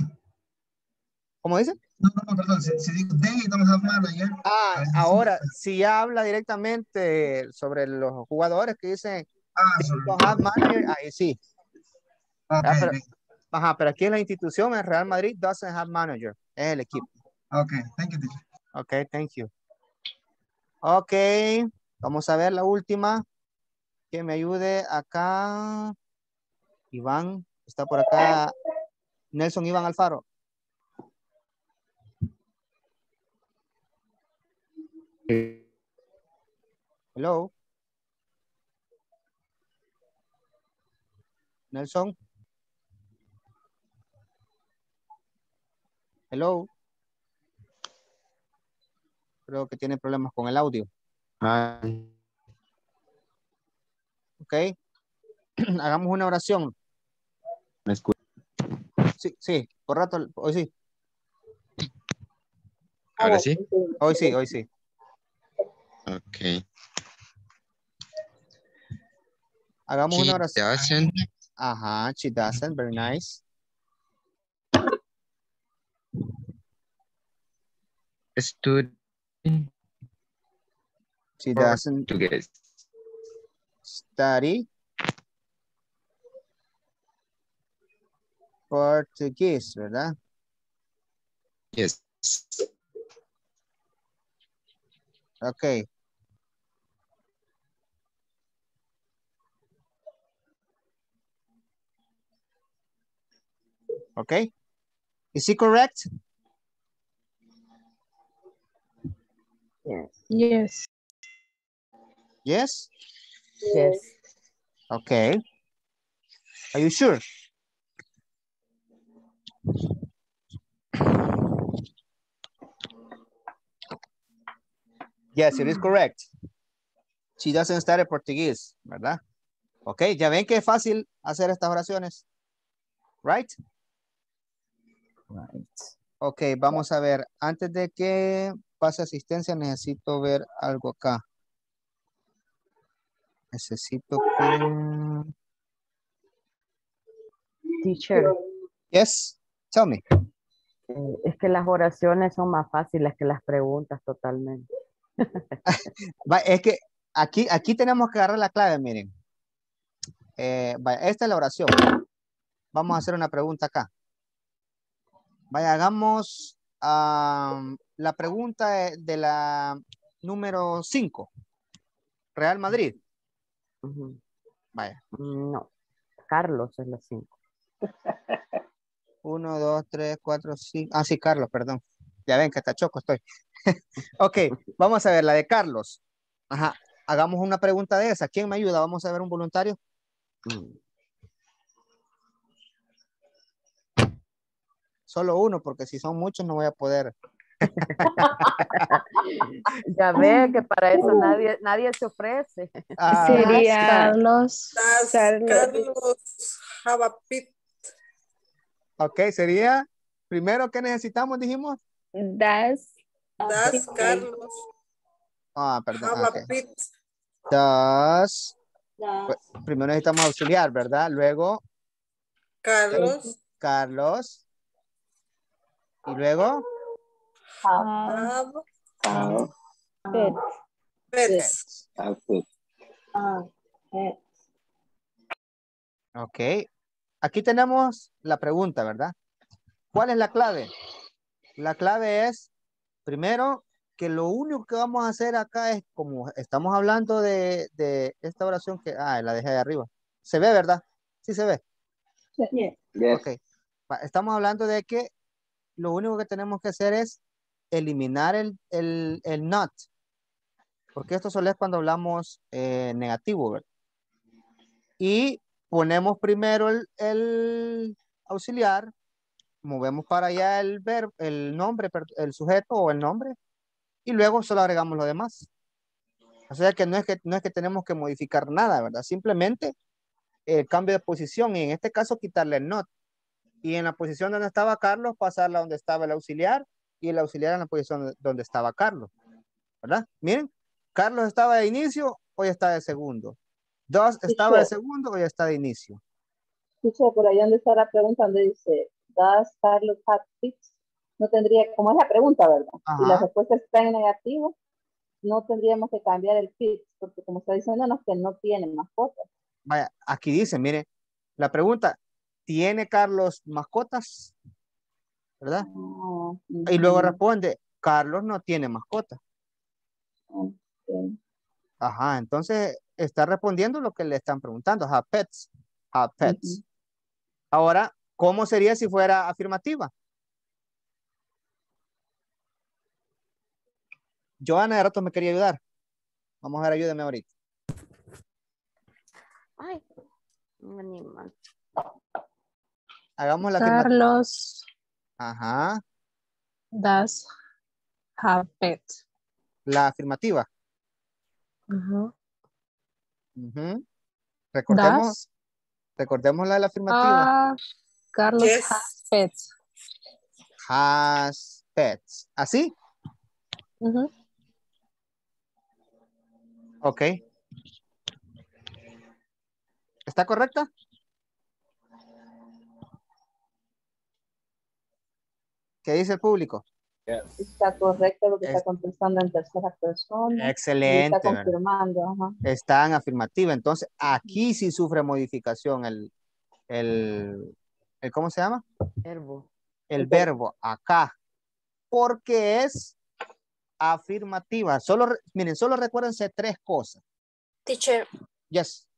Speaker 1: ¿Cómo dice?
Speaker 8: No, no, perdón. They don't have manager.
Speaker 1: Ah,
Speaker 8: sí.
Speaker 1: ahora, si ya habla directamente sobre los jugadores que dicen
Speaker 8: Ah,
Speaker 1: "They don't have manager, ahí sí.
Speaker 8: Ok,
Speaker 1: Ah, pero-. Ajá, pero aquí en la institución, en Real Madrid, doesn't have manager. Es el equipo.
Speaker 8: Ok, thank you, teacher.
Speaker 1: Ok, thank you. Ok, vamos a ver la última. Que me ayude acá. Iván, está por acá. Nelson Iván Alfaro. Hello. Nelson. Hello. Creo que tiene problemas con el audio.
Speaker 15: Ah,
Speaker 1: Ok. Hagamos una oración.
Speaker 15: me escucho.
Speaker 1: Sí, sí, por rato, hoy sí.
Speaker 15: Ahora sí.
Speaker 1: Hoy sí, hoy sí.
Speaker 15: Okay.
Speaker 1: Hagamos
Speaker 15: she
Speaker 1: una oración.
Speaker 15: Doesn't.
Speaker 1: Ajá, she doesn't, very nice.
Speaker 15: Stood.
Speaker 1: She doesn't.
Speaker 15: Portuguese.
Speaker 1: Study. Portuguese, ¿verdad?
Speaker 15: Yes.
Speaker 1: Okay. Okay. Is it correct?
Speaker 4: Yes. Yes.
Speaker 1: Yes?
Speaker 3: Yes.
Speaker 1: Okay. Are you sure? Yes, it is correct. She doesn't study Portuguese, ¿verdad? Ok, ya ven que es fácil hacer estas oraciones. Right?
Speaker 3: Right.
Speaker 1: Ok, vamos a ver. Antes de que pase asistencia, necesito ver algo acá. Necesito que...
Speaker 3: Teacher,
Speaker 1: Yes, tell me.
Speaker 3: eh, es que las oraciones son más fáciles que las preguntas totalmente.
Speaker 1: Es que aquí, aquí tenemos que agarrar la clave, miren. Eh, vaya, esta es la oración. Vamos a hacer una pregunta acá. Vaya, hagamos am, la pregunta de, la número 5. Real Madrid.
Speaker 3: Ujú.
Speaker 1: Vaya.
Speaker 3: No, Carlos es la cinco.
Speaker 1: 1, 2, 3, 4, 5. Ah, sí, Carlos, perdón. Ya ven que está choco estoy. ok, vamos a ver la de Carlos. Ajá. Hagamos una pregunta de esa. ¿Quién me ayuda? Vamos a ver un voluntario.
Speaker 3: Mm.
Speaker 1: Solo uno, porque si son muchos no voy a poder.
Speaker 3: Ya ve que para eso nadie, nadie se ofrece.
Speaker 1: Ah,
Speaker 4: Sería Carlos.
Speaker 5: Das
Speaker 4: Carlos.
Speaker 5: Carlos have a pit.
Speaker 1: ok, sería primero que necesitamos, dijimos.
Speaker 13: Das.
Speaker 5: Das Carlos
Speaker 1: Ah, perdón.
Speaker 5: have
Speaker 1: ok.
Speaker 5: a pit.
Speaker 1: Does-
Speaker 12: Das.
Speaker 1: pues, primero necesitamos auxiliar, ¿verdad? Luego
Speaker 5: Carlos
Speaker 1: Carlos. Y luego
Speaker 12: Have.
Speaker 5: have
Speaker 13: Pets.
Speaker 5: pets.
Speaker 6: Outfit.
Speaker 12: Eh,
Speaker 1: Ok. Aquí tenemos la pregunta, ¿verdad? ¿Cuál es la clave? La clave es, primero, que lo único que vamos a hacer acá es, como estamos hablando de, de esta oración que, ah, la dejé de arriba. Se ve, ¿verdad? Sí se ve.
Speaker 12: Yes.
Speaker 1: Ok. Estamos hablando de que lo único que tenemos que hacer es eliminar el, el, el not. Porque esto solo es cuando hablamos eh, negativo, ¿verdad? Y ponemos primero el, el auxiliar, movemos para allá el verbo, el nombre, el sujeto o el nombre, y luego solo agregamos lo demás. O sea que no es que, no es que tenemos que modificar nada, ¿verdad? Simplemente el cambio de posición y en este caso quitarle el not. Y en la posición donde estaba Carlos, pasarla donde estaba el auxiliar y el auxiliar en la posición donde estaba Carlos. ¿Verdad? Miren, Carlos estaba de inicio, hoy está de segundo. Dos estaba de segundo, hoy está de inicio.
Speaker 2: Teacher, por ahí donde está la pregunta, donde dice, ¿Does Carlos have pets? No tendría, como es la pregunta, ¿verdad? Y la
Speaker 1: Ajá.
Speaker 2: respuesta está en negativo, no tendríamos que cambiar el pits, porque como está diciéndonos que no tiene mascotas.
Speaker 1: Vaya, aquí dice, mire, la pregunta, ¿tiene Carlos mascotas? ¿Verdad?
Speaker 2: Ah,
Speaker 1: Y luego responde, Carlos no tiene mascota. Ajá, entonces está respondiendo lo que le están preguntando. Have pets. Have pets. Ahora, ¿cómo sería si fuera afirmativa? Joana de rato me quería ayudar. Vamos a ver, ayúdeme ahorita.
Speaker 3: Ay, un animal.
Speaker 1: Hagamos la afirmativa.
Speaker 4: Carlos
Speaker 1: Ajá,
Speaker 4: does have pets.
Speaker 1: la afirmativa.
Speaker 4: Ajá.
Speaker 1: Ujú. Recordemos,
Speaker 4: Does.
Speaker 1: recordemos la de la afirmativa.
Speaker 4: Ah, Carlos
Speaker 5: Yes.
Speaker 4: has pets.
Speaker 1: Has pets. ¿Así?
Speaker 4: Ujú.
Speaker 1: Ok. ¿Está correcta? ¿Qué dice el público?
Speaker 11: Yes.
Speaker 2: Está correcto lo que está
Speaker 1: Es-
Speaker 2: contestando en tercera persona.
Speaker 1: Excelente.
Speaker 2: está confirmando, ajá.
Speaker 1: Está en afirmativa. Entonces, aquí sí sufre modificación el, el, ¿El cómo se llama?
Speaker 3: Verbo.
Speaker 1: El verbo acá. Porque es afirmativa. Solo, re- miren, solo recuérdense tres cosas.
Speaker 16: Teacher,
Speaker 1: Yes.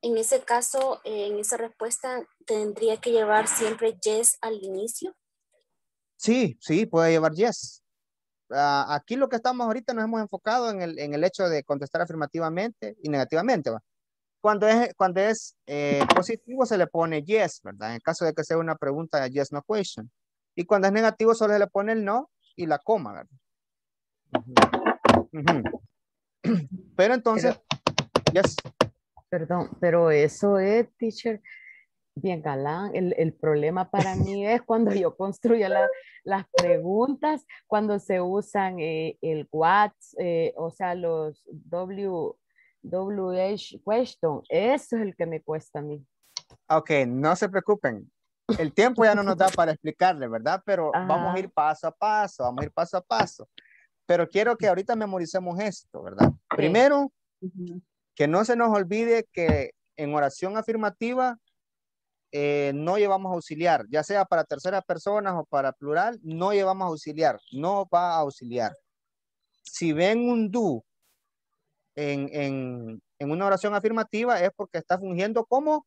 Speaker 16: en ese caso, eh, en esa respuesta, tendría que llevar siempre yes al inicio.
Speaker 1: Sí, sí, puede llevar yes. Ah, aquí lo que estamos ahorita nos hemos enfocado en el, en el hecho de contestar afirmativamente y negativamente. ¿va? Cuando es, cuando es eh, positivo se le pone yes, ¿verdad? En el caso de que sea una pregunta yes, no question. Y cuando es negativo solo se le pone el no y la coma, ¿verdad? Pero entonces, yes.
Speaker 3: Perdón, pero eso es, teacher, bien galán. El, el problema para mí es cuando yo construyo la- las preguntas, cuando se usan eh, el what, eh, o sea, los W, WH question. Eso es el que me cuesta a mí.
Speaker 1: Ok, no se preocupen. El tiempo ya no nos da para explicarle, ¿verdad? Pero vamos a
Speaker 3: Ajá.
Speaker 1: ir paso a paso, vamos a ir paso a paso. Pero quiero que ahorita memoricemos esto, ¿verdad? Primero, que no se nos olvide que en oración afirmativa eh, no llevamos auxiliar, ya sea para terceras personas o para plural, no llevamos auxiliar, no va a auxiliar. Si ven un do en, en- en una oración afirmativa es porque está fungiendo como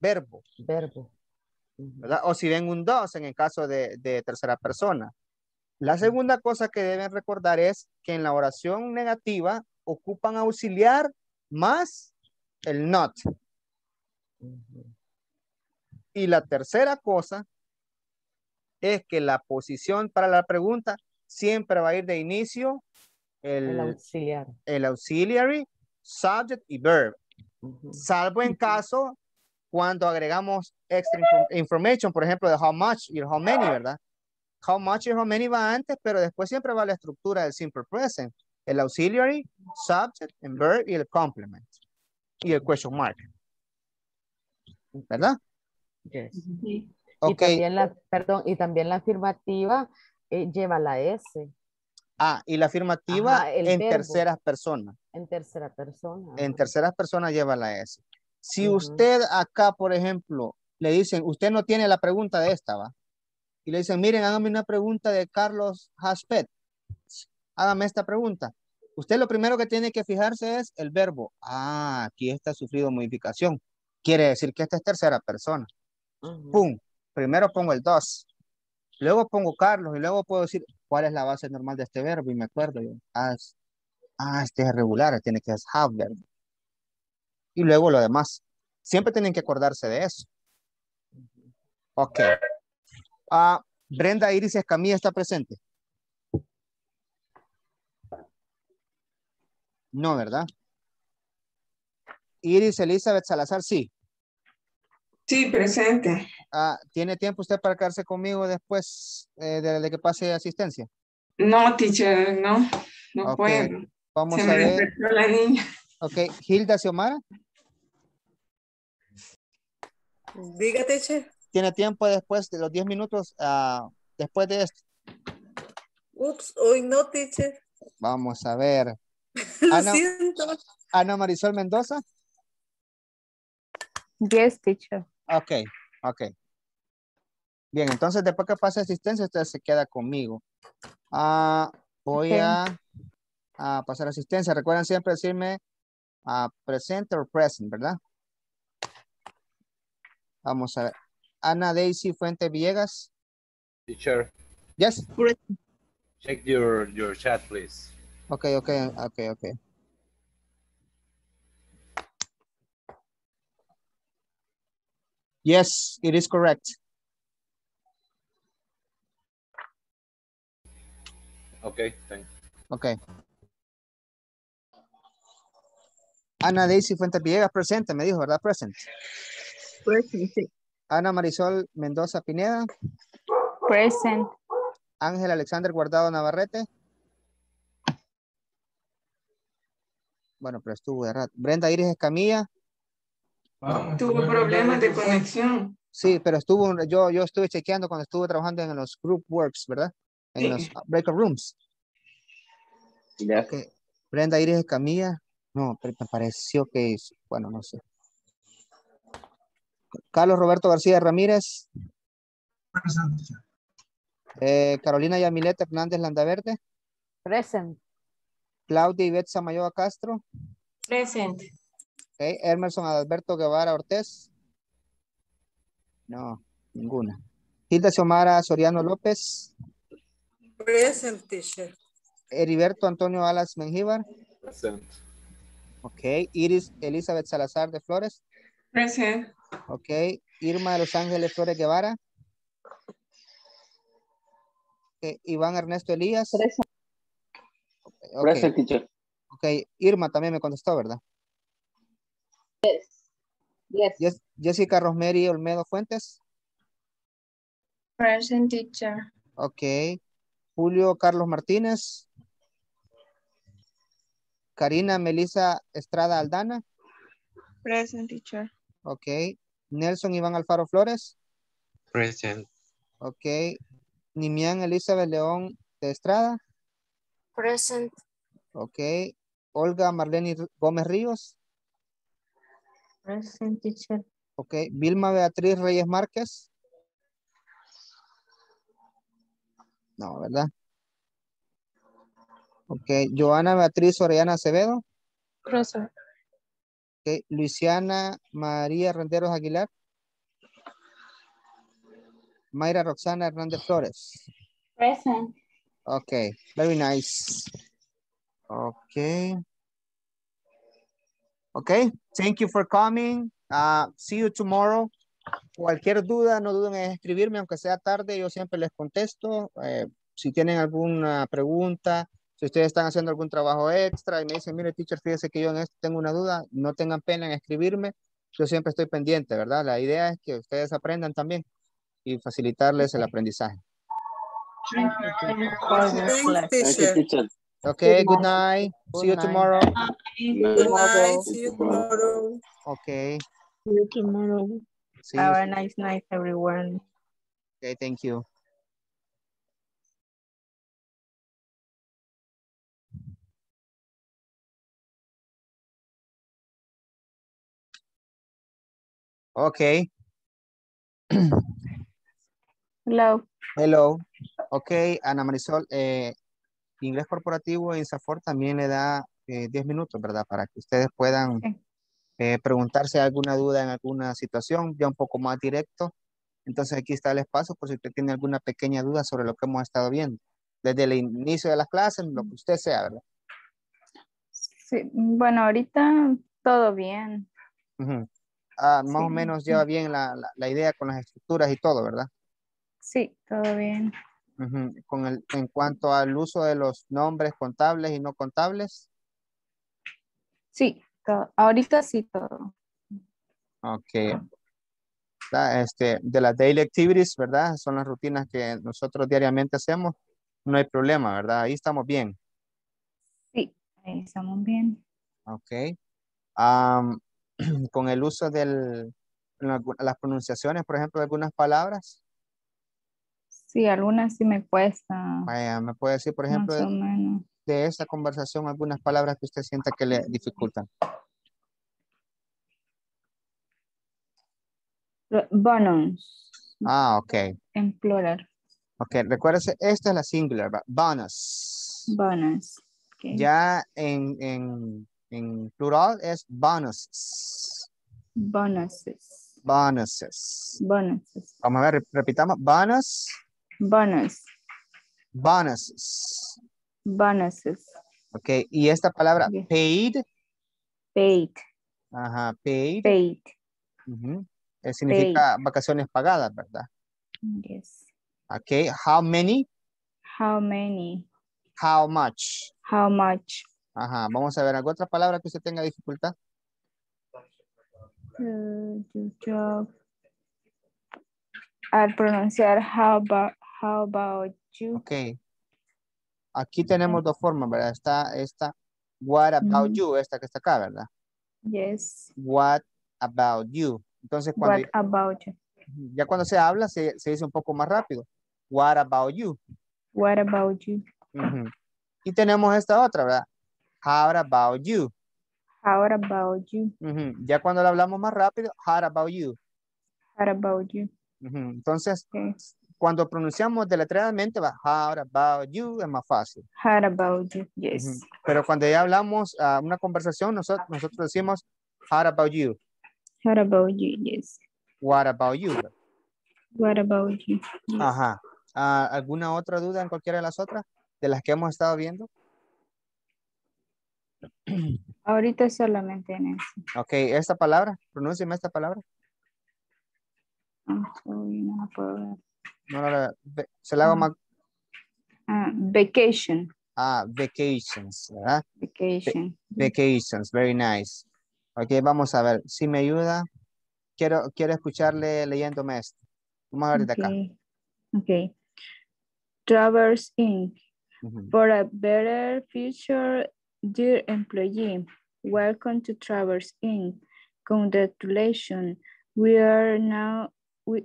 Speaker 1: verbo.
Speaker 3: Verbo.
Speaker 1: ¿verdad? O si ven un dos en el caso de, de tercera persona. La segunda cosa que deben recordar es que en la oración negativa ocupan auxiliar más el not. Y la tercera cosa es que la posición para la pregunta siempre va a ir de inicio el,
Speaker 3: El auxiliar.
Speaker 1: el auxiliary, subject y verb. Salvo en caso cuando agregamos extra info- information, por ejemplo, de how much y el how many, ¿verdad? How much y how many va antes, pero después siempre va la estructura del simple present. El auxiliary, subject, and verb y el complement. Y el question mark. ¿Verdad?
Speaker 3: Yes. Y también la, perdón, y también la afirmativa eh, lleva la S
Speaker 1: Ah, y la afirmativa
Speaker 3: Ajá,
Speaker 1: en
Speaker 3: verbo.
Speaker 1: terceras personas.
Speaker 3: en tercera persona.
Speaker 1: En terceras personas lleva la S. Si usted acá, por ejemplo, le dicen, usted no tiene la pregunta de esta, ¿va? Y le dicen, miren, hágame una pregunta de Carlos Haspet. Hágame esta pregunta. Usted lo primero que tiene que fijarse es el verbo. Ah, aquí está sufrido modificación. Quiere decir que esta es tercera persona. Pum. Primero pongo el dos. Luego pongo Carlos y luego puedo decir cuál es la base normal de este verbo y me acuerdo yo. Ah, es- ah, este es regular, tiene que ser have verb. Y luego lo demás. Siempre tienen que acordarse de eso. Ok. Ah, Brenda Iris Escamilla está presente. No, ¿verdad? Iris Elizabeth Salazar, sí.
Speaker 14: Sí, presente.
Speaker 1: Ah, ¿Tiene tiempo usted para quedarse conmigo después eh, de, de que pase asistencia?
Speaker 14: No, teacher, no, no
Speaker 1: Ok,
Speaker 14: puedo.
Speaker 1: Vamos
Speaker 14: Se
Speaker 1: a
Speaker 14: me
Speaker 1: ver.
Speaker 14: la niña.
Speaker 1: Ok, Hilda Xiomara,
Speaker 5: Diga, teacher.
Speaker 1: ¿tiene tiempo después de los 10 minutos ah, después de esto?
Speaker 5: Ups, hoy no, teacher.
Speaker 1: Vamos a ver.
Speaker 5: Lo
Speaker 1: Ana,
Speaker 5: siento.
Speaker 1: Ana Marisol Mendoza.
Speaker 18: Yes, teacher.
Speaker 1: Ok, ok. Bien, entonces después que pase asistencia, usted se queda conmigo. Ah, voy a, a pasar asistencia. Recuerden siempre decirme ah, presente o present, ¿verdad? Vamos a ver. Ana Daisy Fuente Villegas.
Speaker 11: Teacher,
Speaker 1: Yes.
Speaker 11: check your, your chat, please.
Speaker 1: Ok, ok, ok, ok. Yes, it is correct.
Speaker 11: Okay, thank
Speaker 1: Ok. Ana Daisy Fuentes Villegas, presente, me dijo, ¿verdad? Present.
Speaker 18: Present, sí.
Speaker 1: Ana Marisol Mendoza Pineda.
Speaker 18: Present.
Speaker 1: Ángel Alexander Guardado Navarrete. Bueno, pero estuvo de rato. Brenda Iris Escamilla.
Speaker 14: Tuvo problemas de conexión.
Speaker 1: Sí, pero estuvo, yo, yo estuve chequeando cuando estuve trabajando en los group works, ¿verdad? En
Speaker 14: Sí.
Speaker 1: los breakout rooms. Ok. Brenda Iris Escamilla. No, pero me pareció que, es- bueno, no sé. Carlos Roberto García Ramírez.
Speaker 8: Present, teacher.
Speaker 1: Eh, Carolina Yamilet Hernández Landaverde.
Speaker 3: Present.
Speaker 1: Claudia Ivette Samayoa Castro.
Speaker 7: Present.
Speaker 1: Okay. Emerson Adalberto Guevara Ortiz. No, ninguna. Hilda Xiomara Soriano López.
Speaker 5: Present, teacher.
Speaker 1: Heriberto Antonio Alas Mengíbar.
Speaker 11: Present.
Speaker 1: Ok. Iris Elizabeth Salazar de Flores.
Speaker 14: Present.
Speaker 1: Ok. Irma de Los Ángeles Flores Guevara. Ok, Iván Ernesto Elías. Ok.
Speaker 6: Present, teacher.
Speaker 1: Ok. Irma también me contestó, ¿verdad?
Speaker 2: Yes.
Speaker 1: Yes- Jessica Rosemary Olmedo Fuentes.
Speaker 13: Present teacher.
Speaker 1: Ok. Julio Carlos Martínez. Karina Melissa Estrada Aldana.
Speaker 9: Present teacher.
Speaker 1: Ok. Nelson Iván Alfaro Flores.
Speaker 15: Present.
Speaker 1: Ok. Nimian Elizabeth León de Estrada.
Speaker 16: Present.
Speaker 1: Ok. Olga Marlene Gómez Ríos.
Speaker 7: Present, teacher.
Speaker 1: Ok. Vilma Beatriz Reyes Márquez. No, ¿verdad? Ok. Joana Beatriz Orellana Acevedo.
Speaker 4: Present.
Speaker 1: Ok. Luisiana María Renderos Aguilar. Mayra Roxana Hernández Flores.
Speaker 12: Present.
Speaker 1: Okay, very nice. Okay. Okay, thank you for coming. Uh, see you tomorrow. Cualquier duda, no duden en escribirme, aunque sea tarde, yo siempre les contesto. Eh, si tienen alguna pregunta, si ustedes están haciendo algún trabajo extra y me dicen, mire, teacher, fíjese que yo en esto tengo una duda, no tengan pena en escribirme. Yo siempre estoy pendiente, ¿verdad? La idea es que ustedes aprendan también y facilitarles el aprendizaje.
Speaker 6: Thank you,
Speaker 5: teacher.
Speaker 6: Teacher.
Speaker 1: Okay, good night. See you
Speaker 3: night.
Speaker 1: tomorrow.
Speaker 5: Good night. See you tomorrow.
Speaker 1: Okay.
Speaker 7: See you tomorrow.
Speaker 1: See you.
Speaker 7: Have a nice night, everyone.
Speaker 1: Okay, thank you. Okay.
Speaker 18: Hello.
Speaker 1: Hello. Okay, Ana Marisol, eh, inglés corporativo en Safor también le da eh, 10 minutos, ¿verdad? Para que ustedes puedan
Speaker 18: Sí.
Speaker 1: eh, preguntarse alguna duda en alguna situación, ya un poco más directo. Entonces aquí está el espacio por si usted tiene alguna pequeña duda sobre lo que hemos estado viendo. Desde el inicio de las clases, lo que usted sea, ¿verdad?
Speaker 18: Sí, bueno, ahorita todo bien.
Speaker 1: Ah, más o menos lleva bien la, la- la idea con las estructuras y todo, ¿verdad?
Speaker 18: Sí, todo bien.
Speaker 1: Con el, en cuanto al uso de los nombres contables y no contables.
Speaker 18: Sí, todo. ahorita sí todo.
Speaker 1: Ok. Ah, Este, de las daily activities, ¿verdad? Son las rutinas que nosotros diariamente hacemos. No hay problema, ¿verdad? Ahí estamos bien.
Speaker 18: Sí, ahí estamos bien.
Speaker 1: Ok. Con el uso algu- las pronunciaciones, por ejemplo, de algunas palabras.
Speaker 18: Sí, algunas sí me cuesta,
Speaker 1: Vaya, me puede decir, por ejemplo, de, de esta conversación, algunas palabras que usted sienta que le dificultan.
Speaker 18: Bonus,
Speaker 1: Ah, ok.
Speaker 18: en plural.
Speaker 1: Ok, recuérdese, esta es la singular, bonus.
Speaker 18: Bonus.
Speaker 1: Ya en, en, en plural es bonuses.
Speaker 18: Bonuses.
Speaker 1: Bonuses.
Speaker 18: Bonuses.
Speaker 1: Vamos a ver, rep- repitamos. Bonus,
Speaker 18: Bonus.
Speaker 1: bonuses.
Speaker 18: Bonuses.
Speaker 1: Ok, y esta palabra paid.
Speaker 18: Paid.
Speaker 1: Ajá, paid.
Speaker 18: Paid.
Speaker 1: eh, significa vacaciones pagadas, ¿verdad?
Speaker 18: Yes.
Speaker 1: Ok, how many,
Speaker 18: How many?
Speaker 1: how much.
Speaker 18: How much?
Speaker 1: Ajá, vamos a ver, ¿alguna otra palabra que usted tenga dificultad?
Speaker 18: Uh, job. Al pronunciar how how about you?
Speaker 1: Ok. Aquí tenemos dos formas, ¿verdad? Está esta, what about
Speaker 18: Ujú.
Speaker 1: you, esta que está acá, ¿verdad?
Speaker 18: Yes.
Speaker 1: What about you. Entonces, cuando,
Speaker 18: What about you?
Speaker 1: ya cuando se habla, se, se dice un poco más rápido. What about you?
Speaker 18: What about you?
Speaker 1: Ujú. Y tenemos esta otra, ¿verdad? How about you?
Speaker 18: How about you?
Speaker 1: Ujú. Ya cuando la hablamos más rápido, how about you?
Speaker 18: How about you?
Speaker 1: Ujú, Entonces, cuando pronunciamos deletreadamente va how about you es más fácil.
Speaker 18: How about you? Yes.
Speaker 1: Pero cuando ya hablamos a una conversación, nosotros, nosotros decimos how about you,
Speaker 18: How about you? Yes.
Speaker 1: what about you.
Speaker 18: What about you? Yes.
Speaker 1: Ajá. Ah, ¿Alguna otra duda en cualquiera de las otras de las que hemos estado viendo?
Speaker 18: Ahorita solamente en eso.
Speaker 1: Ok, esta palabra, pronúnciame esta palabra.
Speaker 18: Sorry, no la puedo ver.
Speaker 1: No, no, no, ve- se la hago más.
Speaker 18: Ah, vacation.
Speaker 1: Ah, vacations, ¿verdad?
Speaker 18: Vacation.
Speaker 1: Vacations, very nice. Ok, vamos a ver, si me ayuda, quiero, quiero escucharle leyéndome esto. Vamos a ver de acá.
Speaker 18: Okay. Okay. Travers Inc. For a better future, dear employee, welcome to Travers Inc. Congratulations. We are now we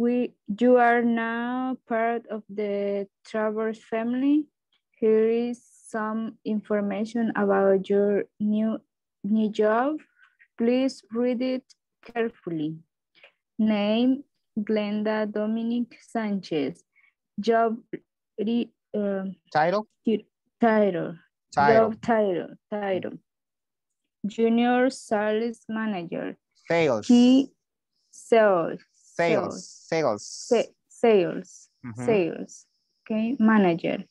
Speaker 18: we you are now part of the Travers family. Here is some information about your new new job. Please read it carefully. Name Glenda Dominic Sanchez. Job re- uh,
Speaker 1: Title?
Speaker 18: title.
Speaker 1: Title.
Speaker 18: Job title. Title. Junior sales manager.
Speaker 1: Sales.
Speaker 18: Key sales.
Speaker 1: Sales. Sales.
Speaker 18: Sa- sales.
Speaker 1: Ujú.
Speaker 18: Sales. Okay. Manager.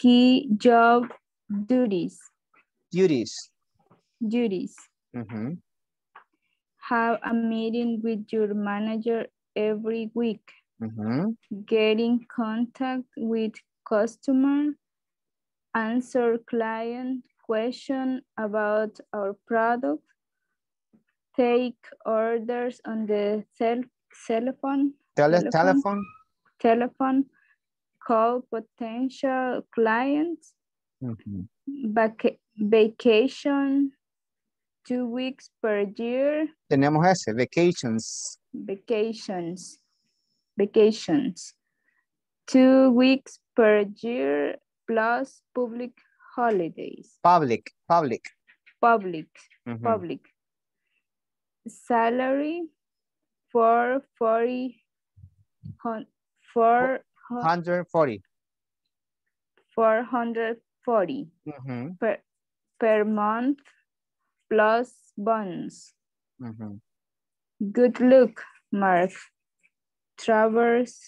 Speaker 18: Key job duties.
Speaker 1: Duties.
Speaker 18: Duties.
Speaker 1: Ujú.
Speaker 18: Have a meeting with your manager every week.
Speaker 1: Ujú.
Speaker 18: get in contact with customer, answer client question about our product, take orders on the cell, cell phone,
Speaker 1: Tele- telephone.
Speaker 18: telephone, call potential clients,
Speaker 1: Ujú.
Speaker 18: vaca- vacation, two weeks per year,
Speaker 1: Tenemos ese, vacations.
Speaker 18: vacations, vacations. Two weeks per year plus public holidays,
Speaker 1: Public, public.
Speaker 18: public,
Speaker 1: Ujú.
Speaker 18: public. Salary for 40, hun- for
Speaker 1: 140.
Speaker 18: 440
Speaker 1: Ujú. Mm-hmm.
Speaker 18: per, per month plus bonus.
Speaker 1: Ujú.
Speaker 18: Good luck, Mark. Travers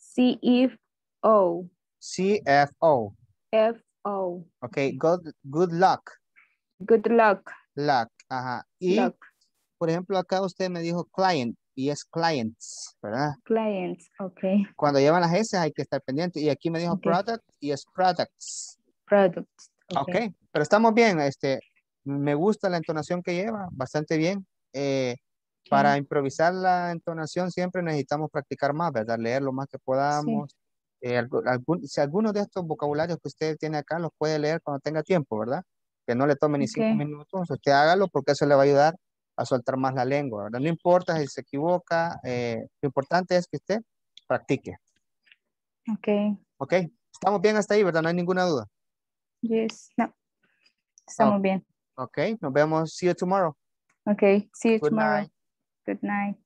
Speaker 18: CFO.
Speaker 1: CFO.
Speaker 18: FO.
Speaker 1: Ok, good, good luck.
Speaker 18: Good luck.
Speaker 1: Luck. Ajá. Y,
Speaker 18: Luck.
Speaker 1: Por ejemplo, acá usted me dijo client y es clients, ¿verdad?
Speaker 18: Clients. Okay.
Speaker 1: Cuando llevan las S hay que estar pendiente. Y aquí me dijo
Speaker 18: Ok.
Speaker 1: product y es products.
Speaker 18: Products.
Speaker 1: Ok, pero estamos bien. Este, me gusta la entonación que lleva, bastante bien. Eh, Para improvisar la entonación siempre necesitamos practicar más, ¿verdad? Leer lo más que podamos. Eh, algu- algún- si alguno de estos vocabularios que usted tiene acá los puede leer cuando tenga tiempo, ¿verdad? Que no le tome ni cinco
Speaker 18: Ok.
Speaker 1: minutos, usted hágalo porque eso le va a ayudar a soltar más la lengua, ¿verdad? No importa si se equivoca, eh, lo importante es que usted practique,
Speaker 18: Okay.
Speaker 1: ¿ok? Estamos bien hasta ahí, ¿verdad? No hay ninguna duda.
Speaker 18: Yes. No. Estamos bien.
Speaker 1: Ok, nos vemos. See you tomorrow.
Speaker 18: Okay. See you
Speaker 1: Good
Speaker 18: tomorrow.
Speaker 1: night.
Speaker 18: Good night.